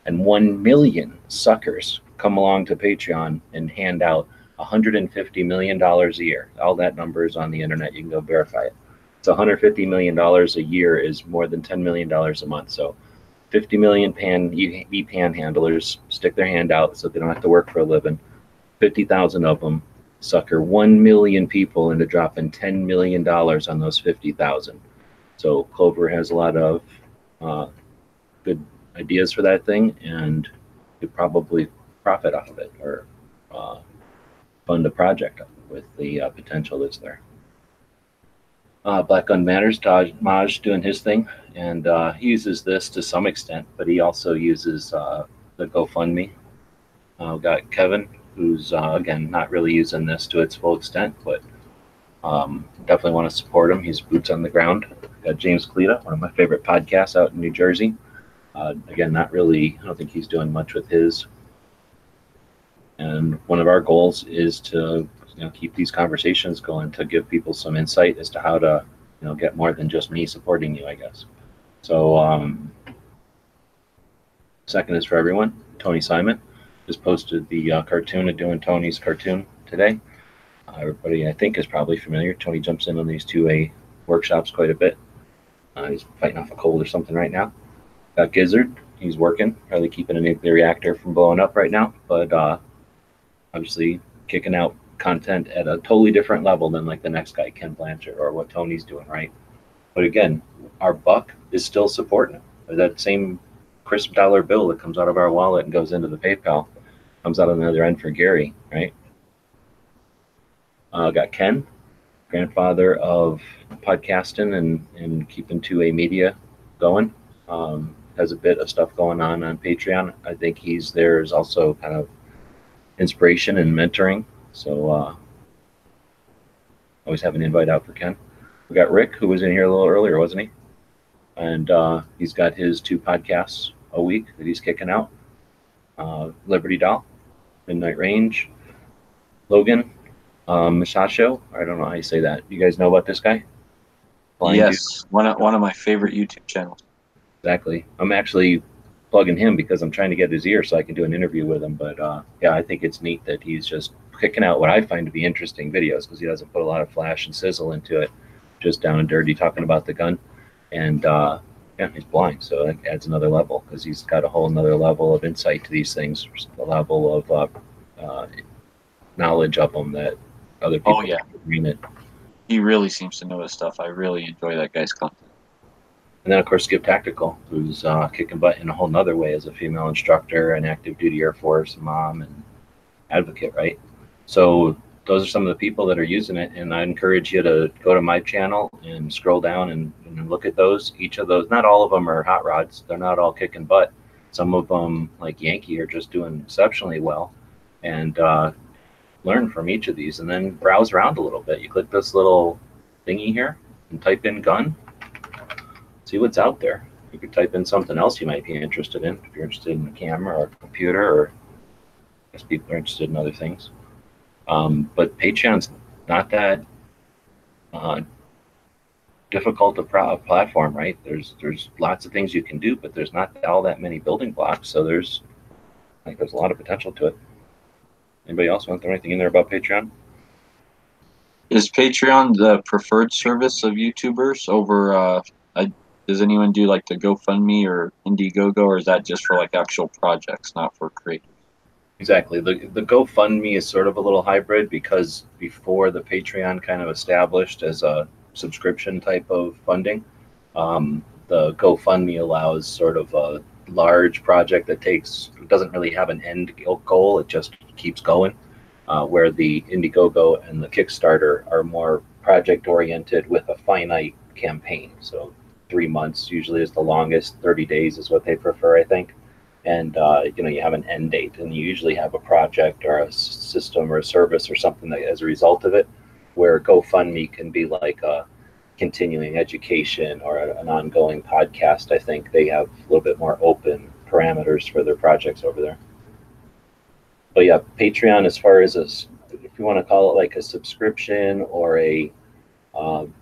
and one million suckers come along to Patreon and hand out 150 million dollars a year. All that number is on the internet. You can go verify it. It's 150 million dollars a year is more than 10 million dollars a month. So 50 million pan e e panhandlers stick their hand out so they don't have to work for a living. 50,000 of them sucker 1 million people into dropping 10 million dollars on those 50,000. So Clover has a lot of uh, good ideas for that thing and could probably profit off of it or uh, fund a project with the uh, potential that's there. Uh, Black Gun Matters, Dodge, Maj doing his thing, and uh, he uses this to some extent, but he also uses uh, the GoFundMe. Uh, we've got Kevin, who's uh, again not really using this to its full extent, but um, definitely want to support him. He's boots on the ground. Got James Cleta, one of my favorite podcasts out in New Jersey. Uh, again, not really. I don't think he's doing much with his. And one of our goals is to you know keep these conversations going to give people some insight as to how to you know get more than just me supporting you i guess. So um second is for everyone. Tony simon just posted the uh, cartoon of doing tony's cartoon today. Uh, everybody i think is probably familiar. Tony jumps in on these two a workshops quite a bit. Uh, he's fighting off a cold or something right now. Got gizzard. He's working probably keeping a nuclear reactor from blowing up right now. But uh obviously kicking out content at a totally different level than like the next guy, Ken Blanchard, or what Tony's doing, right? But again, our buck is still supporting him. That same crisp dollar bill that comes out of our wallet and goes into the PayPal comes out on the other end for Gary, right? Uh, got Ken, grandfather of podcasting and, and keeping 2A media going. Um, has a bit of stuff going on on Patreon. I think he's there is also kind of inspiration and mentoring. So uh, always have an invite out for Ken. We got Rick, who was in here a little earlier, wasn't he? And uh, he's got his two podcasts a week that he's kicking out. Uh, Liberty Doll, Midnight Range, Logan, um. I don't know how you say that. You guys know about this guy? Blind dude? yes, one of, one of my favorite YouTube channels. Exactly. I'm actually plugging him because I'm trying to get his ear so I can do an interview with him. But uh, yeah, I think it's neat that he's just kicking out what I find to be interesting videos because he doesn't put a lot of flash and sizzle into it, just down and dirty talking about the gun. And uh, yeah, he's blind, so that adds another level because he's got a whole another level of insight to these things, a level of uh, uh, knowledge of them that other people Oh, yeah. He really seems to know his stuff. I really enjoy that guy's content. And then, of course, Skip Tactical, who's uh, kicking butt in a whole nother way as a female instructor, an active duty Air Force mom, and advocate, right? So, those are some of the people that are using it. And I encourage you to go to my channel and scroll down and, and look at those. Each of those, not all of them are hot rods, they're not all kicking butt. Some of them, like Yankee, are just doing exceptionally well. And uh, learn from each of these and then browse around a little bit. You click this little thingy here and type in gun. See what's out there. You could type in something else you might be interested in. If you're interested in a camera or a computer, or I guess people are interested in other things. Um, but Patreon's not that uh, difficult a pro- platform, right? There's there's lots of things you can do, but there's not all that many building blocks. So there's I think there's a lot of potential to it. Anybody else want to throw anything in there about Patreon? Is Patreon the preferred service of YouTubers over? Uh, does anyone do like the GoFundMe or Indiegogo, or is that just for like actual projects, not for creators? Exactly. The the GoFundMe is sort of a little hybrid because before the Patreon kind of established as a subscription type of funding, um, the GoFundMe allows sort of a large project that takes doesn't really have an end goal. It just keeps going. Uh, where the Indiegogo and the Kickstarter are more project oriented with a finite campaign. So three months usually is the longest. Thirty days is what they prefer, I think. And uh, you know you have an end date, and you usually have a project or a system or a service or something that as a result of it. Where GoFundMe can be like a continuing education or a- an ongoing podcast. I think they have a little bit more open parameters for their projects over there. But yeah, Patreon, as far as a, if you want to call it like a subscription or a um,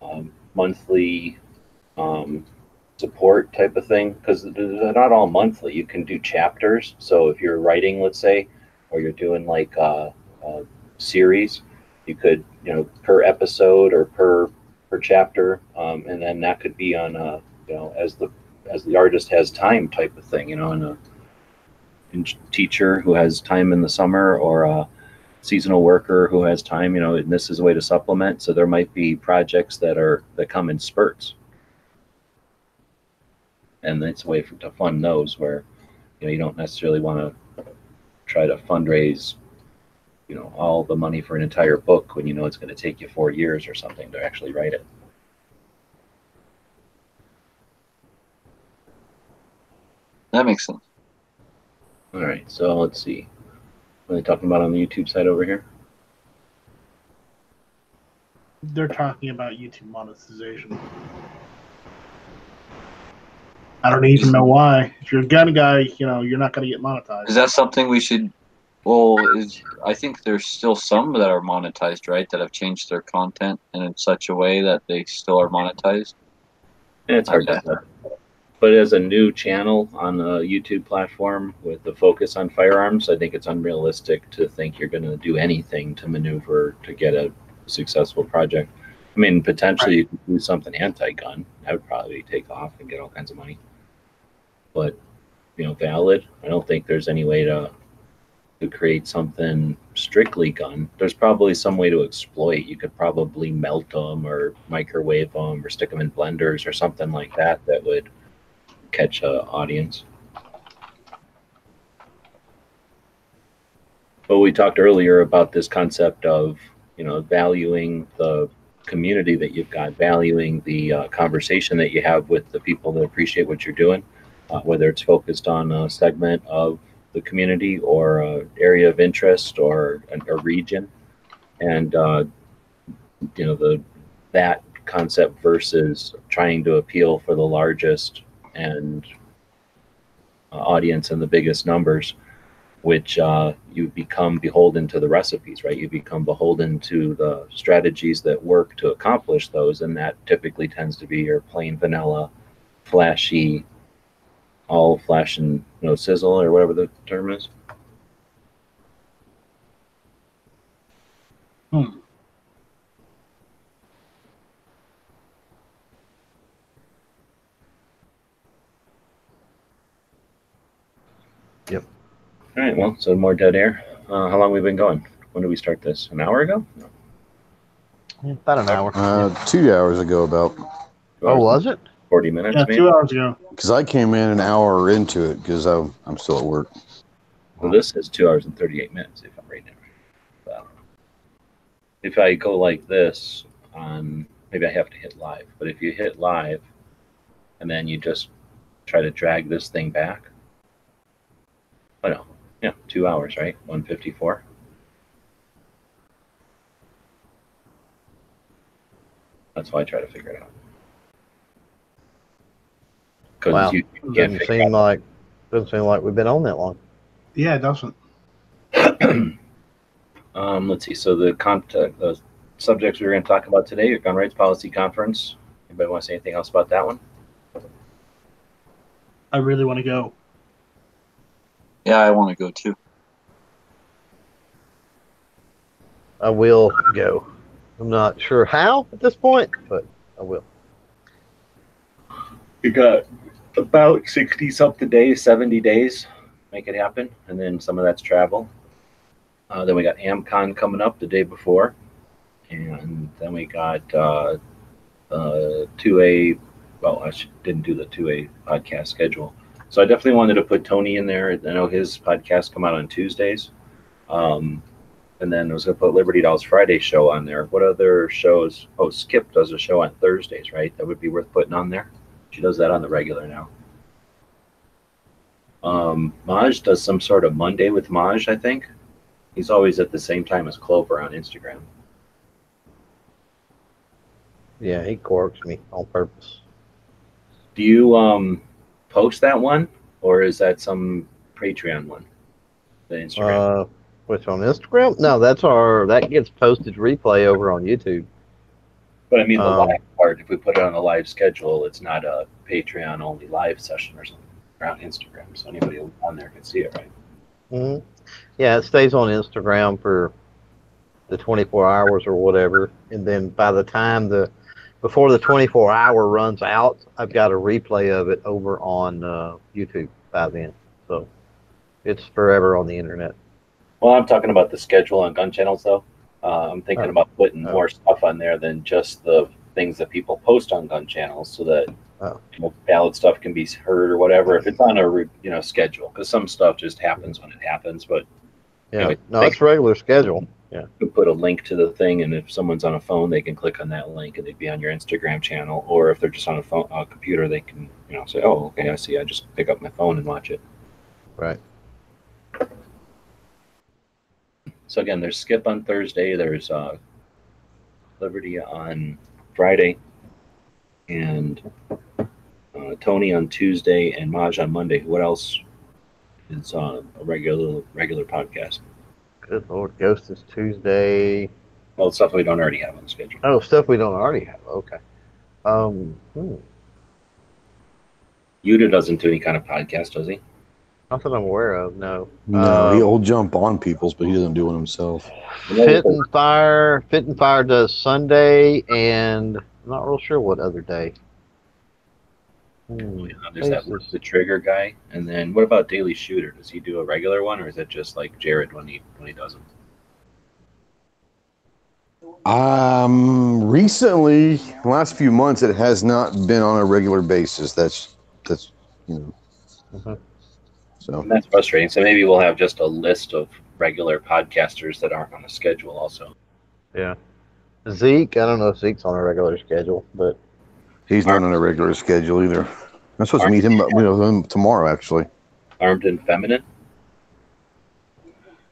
um, monthly um, support type of thing, because they're not all monthly. You can do chapters. So if you're writing, let's say, or you're doing like a, a series, you could, you know, per episode or per per chapter, um, and then that could be on a, you know, as the as the artist has time type of thing, you know, and a in- teacher who has time in the summer or a seasonal worker who has time, you know, and this is a way to supplement. So there might be projects that are that come in spurts, and it's a way for, to fund those where, you know, you don't necessarily want to try to fundraise, you know, all the money for an entire book when you know it's going to take you four years or something to actually write it. That makes sense. All right, so let's see. What are they talking about on the YouTube side over here? They're talking about YouTube monetization. I don't even know why. If you're a gun guy, you know you're not going to get monetized. Is that something we should? Well, is I think there's still some that are monetized, right? That have changed their content and in such a way that they still are monetized. Yeah, it's hard to Okay. tell. But as a new channel on the YouTube platform with the focus on firearms, I think it's unrealistic to think you're going to do anything to maneuver to get a successful project. I mean, potentially you could do something anti-gun. That would probably take off and get all kinds of money. But you know, valid. I don't think there's any way to to create something strictly gun. There's probably some way to exploit. You could probably melt them or microwave them or stick them in blenders or something like that that would catch a audience. But we talked earlier about this concept of you know valuing the community that you've got, valuing the uh, conversation that you have with the people that appreciate what you're doing, uh, whether it's focused on a segment of the community or a area of interest or a, a region, and uh, you know the that concept versus trying to appeal for the largest and uh, audience and the biggest numbers, which uh, you become beholden to the recipes, right? You become beholden to the strategies that work to accomplish those, and that typically tends to be your plain vanilla, flashy, all flash and no sizzle or whatever the term is. Hmm. Yep. All right, well, so more dead air. Uh, how long we been going? When did we start this? An hour ago? No, About an hour. Uh, two hours ago, about two oh, hours, was it? Forty minutes, Yeah, maybe. two hours ago. because I came in an hour into it because I'm I'm still at work. Well, this is two hours and 38 minutes if I'm reading it right. So, if I go like this on, maybe I have to hit live, but if you hit live and then you just try to drag this thing back, oh no, yeah, two hours, right? 154. That's why I try to figure it out. Because Wow. you, you Doesn't figure seem like doesn't seem like we've been on that long. Yeah, it doesn't. Um, let's see. So the contact, the subjects we were going to talk about today, your gun rights policy conference. Anybody want to say anything else about that one? I really want to go. Yeah, I want to go too. I will go. I'm not sure how at this point, but I will. You got about sixty something days, seventy days, make it happen, and then some of that's travel. Uh, then we got AmmCon coming up the day before, and then we got uh, uh, two A. Well, I didn't do the two A podcast schedule, so I definitely wanted to put Tony in there. I know his podcast come out on Tuesdays, um, and then I was gonna put Liberty Dolls Friday show on there. What other shows? Oh, Skip does a show on Thursdays, right? That would be worth putting on there. She does that on the regular now. Um, Maj does some sort of Monday with Maj, I think. He's always at the same time as Clover on Instagram. Yeah, he corks me on purpose. Do you um post that one, or is that some Patreon one? The Instagram. Uh, which on Instagram? No, that's our that gets posted replay over on YouTube. But I mean the um, live part. If we put it on a live schedule, it's not a Patreon only live session or something. Or on Instagram, so anybody on there can see it, right? hmm Yeah, it stays on Instagram for the 24 hours or whatever, and then by the time the before the 24 hour runs out, I've got a replay of it over on uh, YouTube by then. So it's forever on the internet. Well, I'm talking about the schedule on gun channels, though. Uh, I'm thinking Oh. about putting Oh. more stuff on there than just the things that people post on gun channels, so that Oh. you know, valid stuff can be heard or whatever. If it's on a re- you know schedule, because some stuff just happens when it happens. But Yeah, Anyway, no, it's regular schedule. Yeah, you put a link to the thing, and if someone's on a phone, they can click on that link, and they'd be on your Instagram channel. Or if they're just on a phone, a computer, they can you know say, "Oh, okay, I see. I just pick up my phone and watch it." right. So again, there's Skip on Thursday. There's uh, Liberty on Friday, and uh, Tony on Tuesday, and Maj on Monday. What else is uh, a regular regular podcast? Good Lord, Ghost is Tuesday. Well, stuff we don't already have on the schedule. Oh, stuff we don't already have. Okay. Um, hmm, Yuta doesn't do any kind of podcast, does he? Not that I'm aware of. No. No, Uh, he'll jump on people's, but he doesn't do it himself. Fit and Fire. Fit and Fire does Sunday, and I'm not real sure what other day. Hmm. There's that Places. the trigger guy, and then what about Daily Shooter? Does he do a regular one, or is it just like Jared when he when he does them? Um, recently, last few months, it has not been on a regular basis. That's that's you know. Mhm. So And that's frustrating. So maybe we'll have just a list of regular podcasters that aren't on the schedule. Also, Yeah. Zeke, I don't know if Zeke's on a regular schedule, but he's not on a regular schedule either. I'm supposed to meet him, you know, him tomorrow. Actually, Armed and Feminine.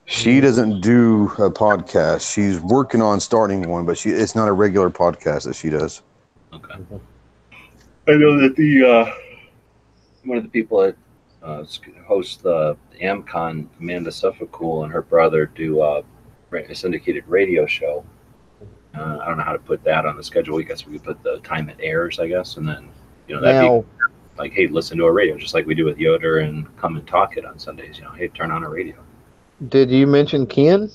she doesn't do a podcast. She's working on starting one, but she it's not a regular podcast that she does. Okay. I know that the uh, one of the people that uh, hosts the AmmCon, Amanda Suffecool, and her brother do ra- a syndicated radio show. Uh, I don't know how to put that on the schedule. I guess we could put the time it airs, I guess, and then you know that'd now be like, hey, listen to a radio, just like we do with Yoder and come and talk it on Sundays. You know, hey, turn on a radio. did you mention Ken?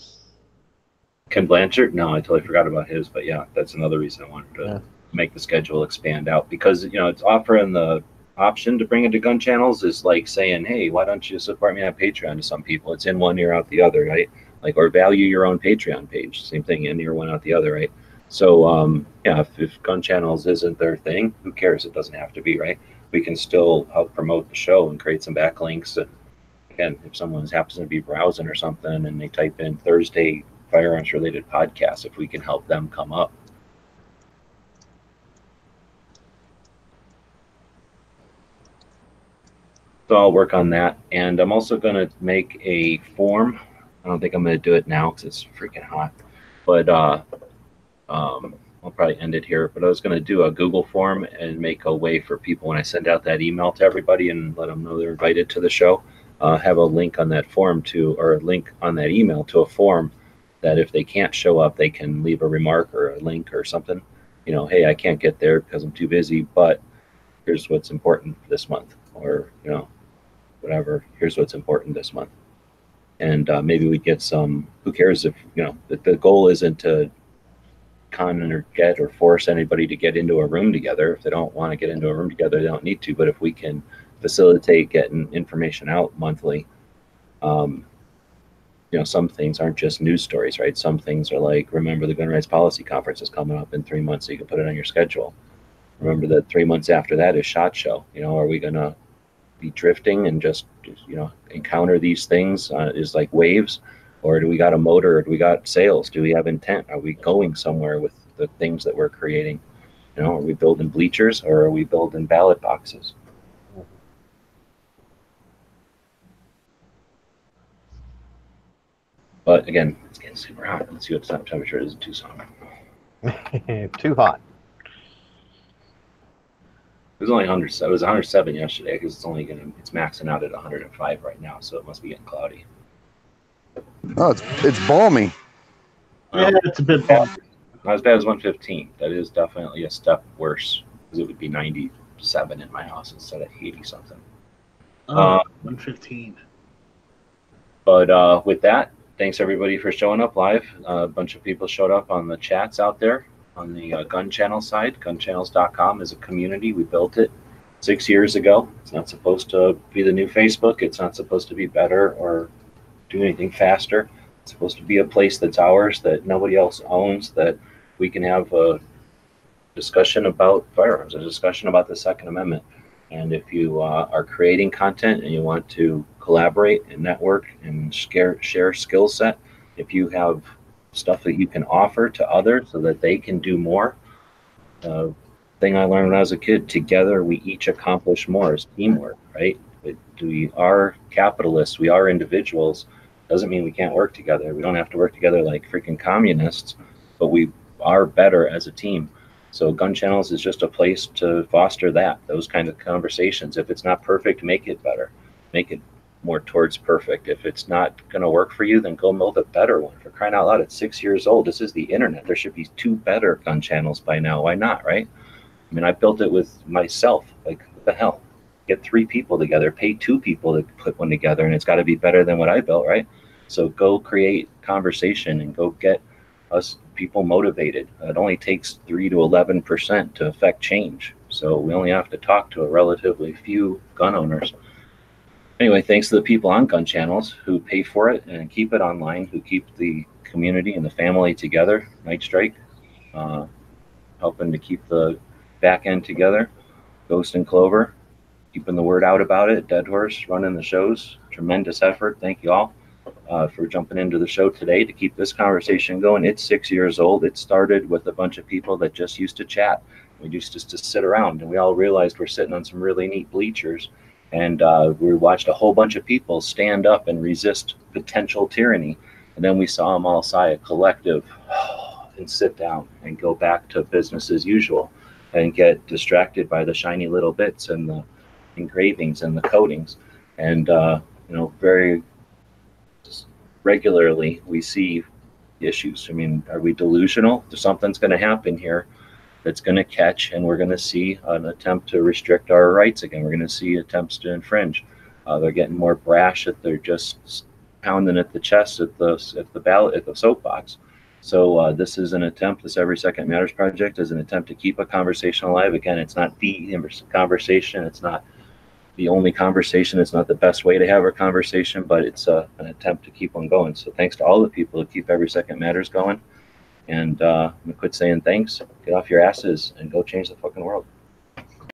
Ken Blanchard? No, I totally forgot about his, but yeah, that's another reason I wanted to Yeah. make the schedule expand out because you know it's offering the option to bring it to gun channels is like saying, hey, why don't you support me on Patreon? To some people, it's in one ear out the other, right? Like or value your own Patreon page, same thing, in ear one out the other, right? So um, yeah, if, if gun channels isn't their thing, who cares? It doesn't have to be, right? We can still help promote the show and create some backlinks and again, if someone happens to be browsing or something and they type in Thursday firearms related podcast, if we can help them come up. So I'll work on that. And I'm also going to make a form. I don't think I'm going to do it now because it's freaking hot. But uh, um, I'll probably end it here, but I was going to do a Google form and make a way for people when I send out that email to everybody and let them know they're invited to the show. Uh, have a link on that form to, or a link on that email to a form that if they can't show up, they can leave a remark or a link or something. You know, hey, I can't get there because I'm too busy, but here's what's important this month, or you know, whatever. Here's what's important this month, and uh, maybe we get some. Who cares if you know? The, the goal isn't to con or get or force anybody to get into a room together. If they don't want to get into a room together, they don't need to. But if we can facilitate getting information out monthly, um, you know, some things aren't just news stories, right? Some things are like, remember the gun rights policy conference is coming up in three months, so you can put it on your schedule. Remember that three months after that is shot show. You know, are we gonna be drifting and just you know encounter these things uh, is like waves, or do we got a motor? Or do we got sails? Do we have intent? Are we going somewhere with the things that we're creating? You know, are we building bleachers or are we building ballot boxes? But again, it's getting super hot. Let's see what the temperature is in Tucson. Too hot. It was only 100. It was 107 yesterday because it's only gonna. It's maxing out at 105 right now, so it must be getting cloudy. Oh, it's it's balmy. Yeah, it's a bit bad. Not as bad as 115. That is definitely a step worse because it would be 97 in my house instead of 80 something. Oh, Uh, 115. But uh, with that, thanks everybody for showing up live. Uh, a bunch of people showed up on the chats out there on the uh, gun channel side. Gunchannels.com is a community. We built it six years ago. It's not supposed to be the new Facebook. It's not supposed to be better or do anything faster. It's supposed to be a place that's ours that nobody else owns that we can have a discussion about firearms, a discussion about the Second Amendment. And if you uh, are creating content and you want to collaborate and network and share share skill set, if you have stuff that you can offer to others so that they can do more. Uh, thing I learned when I was a kid: together we each accomplish more. Is teamwork, right? We are capitalists. We are individuals. Doesn't mean we can't work together. We don't have to work together like freaking communists, but we are better as a team. So gun channels is just a place to foster that, those kind of conversations. If it's not perfect, make it better. Make it more towards perfect. If it's not going to work for you, then go build a better one. For crying out loud, it's six years old. This is the internet. There should be two better gun channels by now. Why not, right? I mean, I built it with myself. Like, the hell? Get three people together, pay two people to put one together, and it's got to be better than what I built, right? So go create conversation and go get us people motivated. It only takes three to eleven percent to affect change. So we only have to talk to a relatively few gun owners. Anyway, thanks to the people on gun channels who pay for it and keep it online, who keep the community and the family together. Night Strike, uh, helping to keep the back end together. Ghost and Clover, keeping the word out about it. Dead Horse running the shows. Tremendous effort. Thank you all uh, for jumping into the show today to keep this conversation going. It's six years old. It started with a bunch of people that just used to chat. We used to just sit around, and we all realized we're sitting on some really neat bleachers. And uh, we watched a whole bunch of people stand up and resist potential tyranny. And then we saw them all sigh a collective and sit down and go back to business as usual and get distracted by the shiny little bits and the engravings and the coatings. And, uh, you know, very regularly we see issues. I mean, are we delusional? Something's going to happen here that's going to catch, and we're going to see an attempt to restrict our rights again. We're going to see attempts to infringe. Uh, they're getting more brash that they're just pounding at the chest at the at the ballot at the soapbox. So uh, this is an attempt. This Every Second Matters project is an attempt to keep a conversation alive. Again, it's not the conversation. It's not the only conversation. It's not the best way to have a conversation, but it's uh, an attempt to keep one going. So thanks to all the people who keep Every Second Matters going. And uh, quit saying thanks. Get off your asses and go change the fucking world.